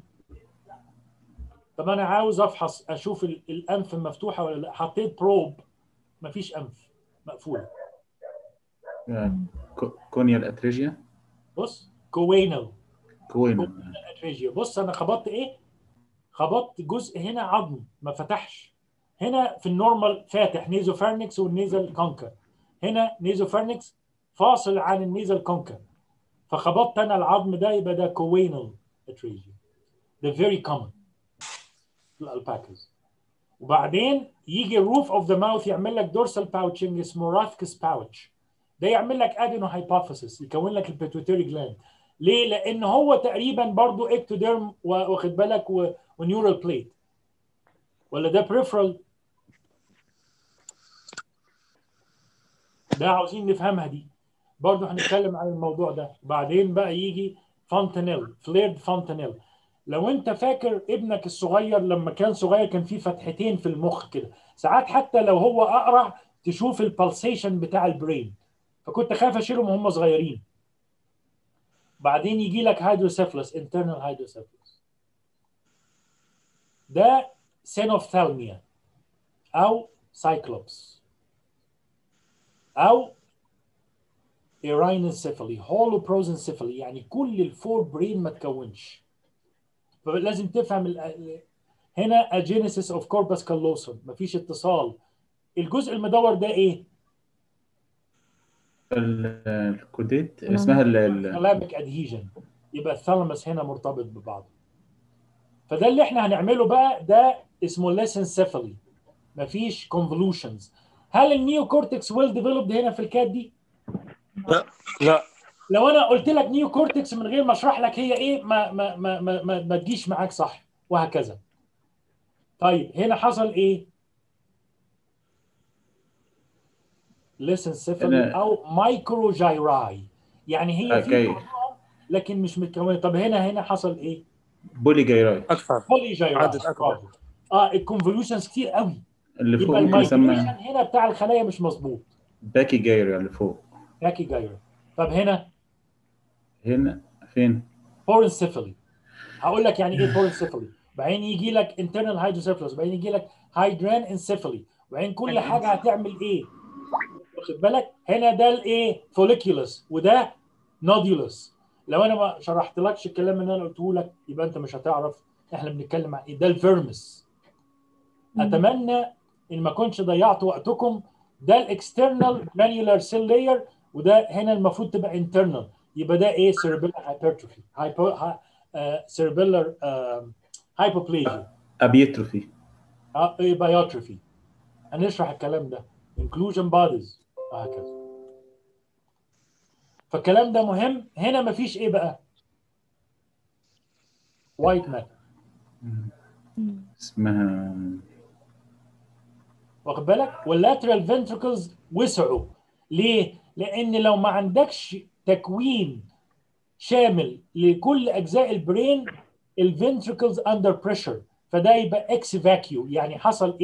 طب أنا عاوز أفحص أشوف ال- الأنف مفتوحة ولا لأ؟ حطيت probe مفيش آه. كو- choanal atresia بص choanal choan atresia بص أنا خبطت إيه؟ خبطت جزء هنا عظم ما فتحش. هنا في ال normal فاتح nasopharynx وال nasal concha هنا nasopharynx فاصل عن ال nasal concha فخبطت أنا العظم ده يبقى ده choanal atresia ده very common. في الألباكاز. وبعدين يجي ال roof of the mouth يعمل لك dorsal pouching اسمه Rathke's pouch ده يعمل لك adenohypophysis يكون لك ال pituitary gland ليه؟ لأن هو تقريبا برضو ectoderm واخد بالك و- ونيورال plate ولا ده peripheral ده عاوزين نفهمها دي. برضو هنتكلم عن الموضوع ده. بعدين بقى يجي fontanelle flared fontanelle لو انت فاكر ابنك الصغير لما كان صغير كان فيه فتحتين في المخ كده. ساعات حتى لو هو أقرع تشوف ال pulsation بتاع ال brain فكنت خايف أشيلهم وهم صغيرين. بعدين يجي لك hydrocephalus internal hydrocephalus ده synophthalmia أو cyclops أو arhinencephaly holoprosencephaly يعني كل ال forebrain ما تكونش. فلازم تفهم ال- هنا agenesis of corpus callosum مفيش اتصال. الجزء المدور ده إيه؟ ال- ال caudate اسمها ال- ال- thalamic adhesion يبقى ال thalamus هنا مرتبط ببعض. فده اللي إحنا هنعمله بقى ده اسمه lissencephaly مفيش convolutions هل ال neocortex well developed هنا في ال cat دي؟ لا لا. لو أنا قلت لك neocortex من غير ما أشرح لك هي إيه ما ما ما ما, ما, ما تجيش معاك صح وهكذا. طيب هنا حصل إيه؟ lissencephaly أو microgyri يعني هي في okay. بعضها لكن مش متكونة. طب هنا هنا حصل إيه؟ polygyri أكثر. polygyri عدد. برافو. آه ال convolutions كتير قوي. اللي فوق يبقى ممكن يسمى هنا بتاع الخلايا مش مظبوط. pachygyri اللي فوق. pachygyria طب هنا؟ هنا فين؟ porencephaly هقول لك يعني إيه porencephaly بعدين يجي لك internal hydrocephalus بعدين يجي لك hydranencephaly وبعدين كل حاجة هتعمل إيه؟ واخد بالك؟ هنا ده الايه folliculus وده nodulus لو أنا ما شرحتلكش الكلام اللي أنا قلته لك يبقى أنت مش هتعرف إحنا بنتكلم عن إيه. ده ال vermis أتمنى إن ما كنتش ضيعت وقتكم. ده ال external granular cell layer وده هنا المفروض تبقى internal يبقى ده إيه؟ cerebellar hypertrophy cerebellar hypoplasia abiotrophy abiotrophy هنشرح الكلام ده. inclusion bodies وهكذا. فالكلام ده مهم. هنا مفيش إيه بقى؟ white matter اسمها واخد بالك؟ وال lateral ventricles وسعوا. ليه؟ لأن لو ما عندكش تكوين شامل لكل أجزاء ال brain ال ventricles under pressure فده يبقى ex vacuo يعني حصل إيه؟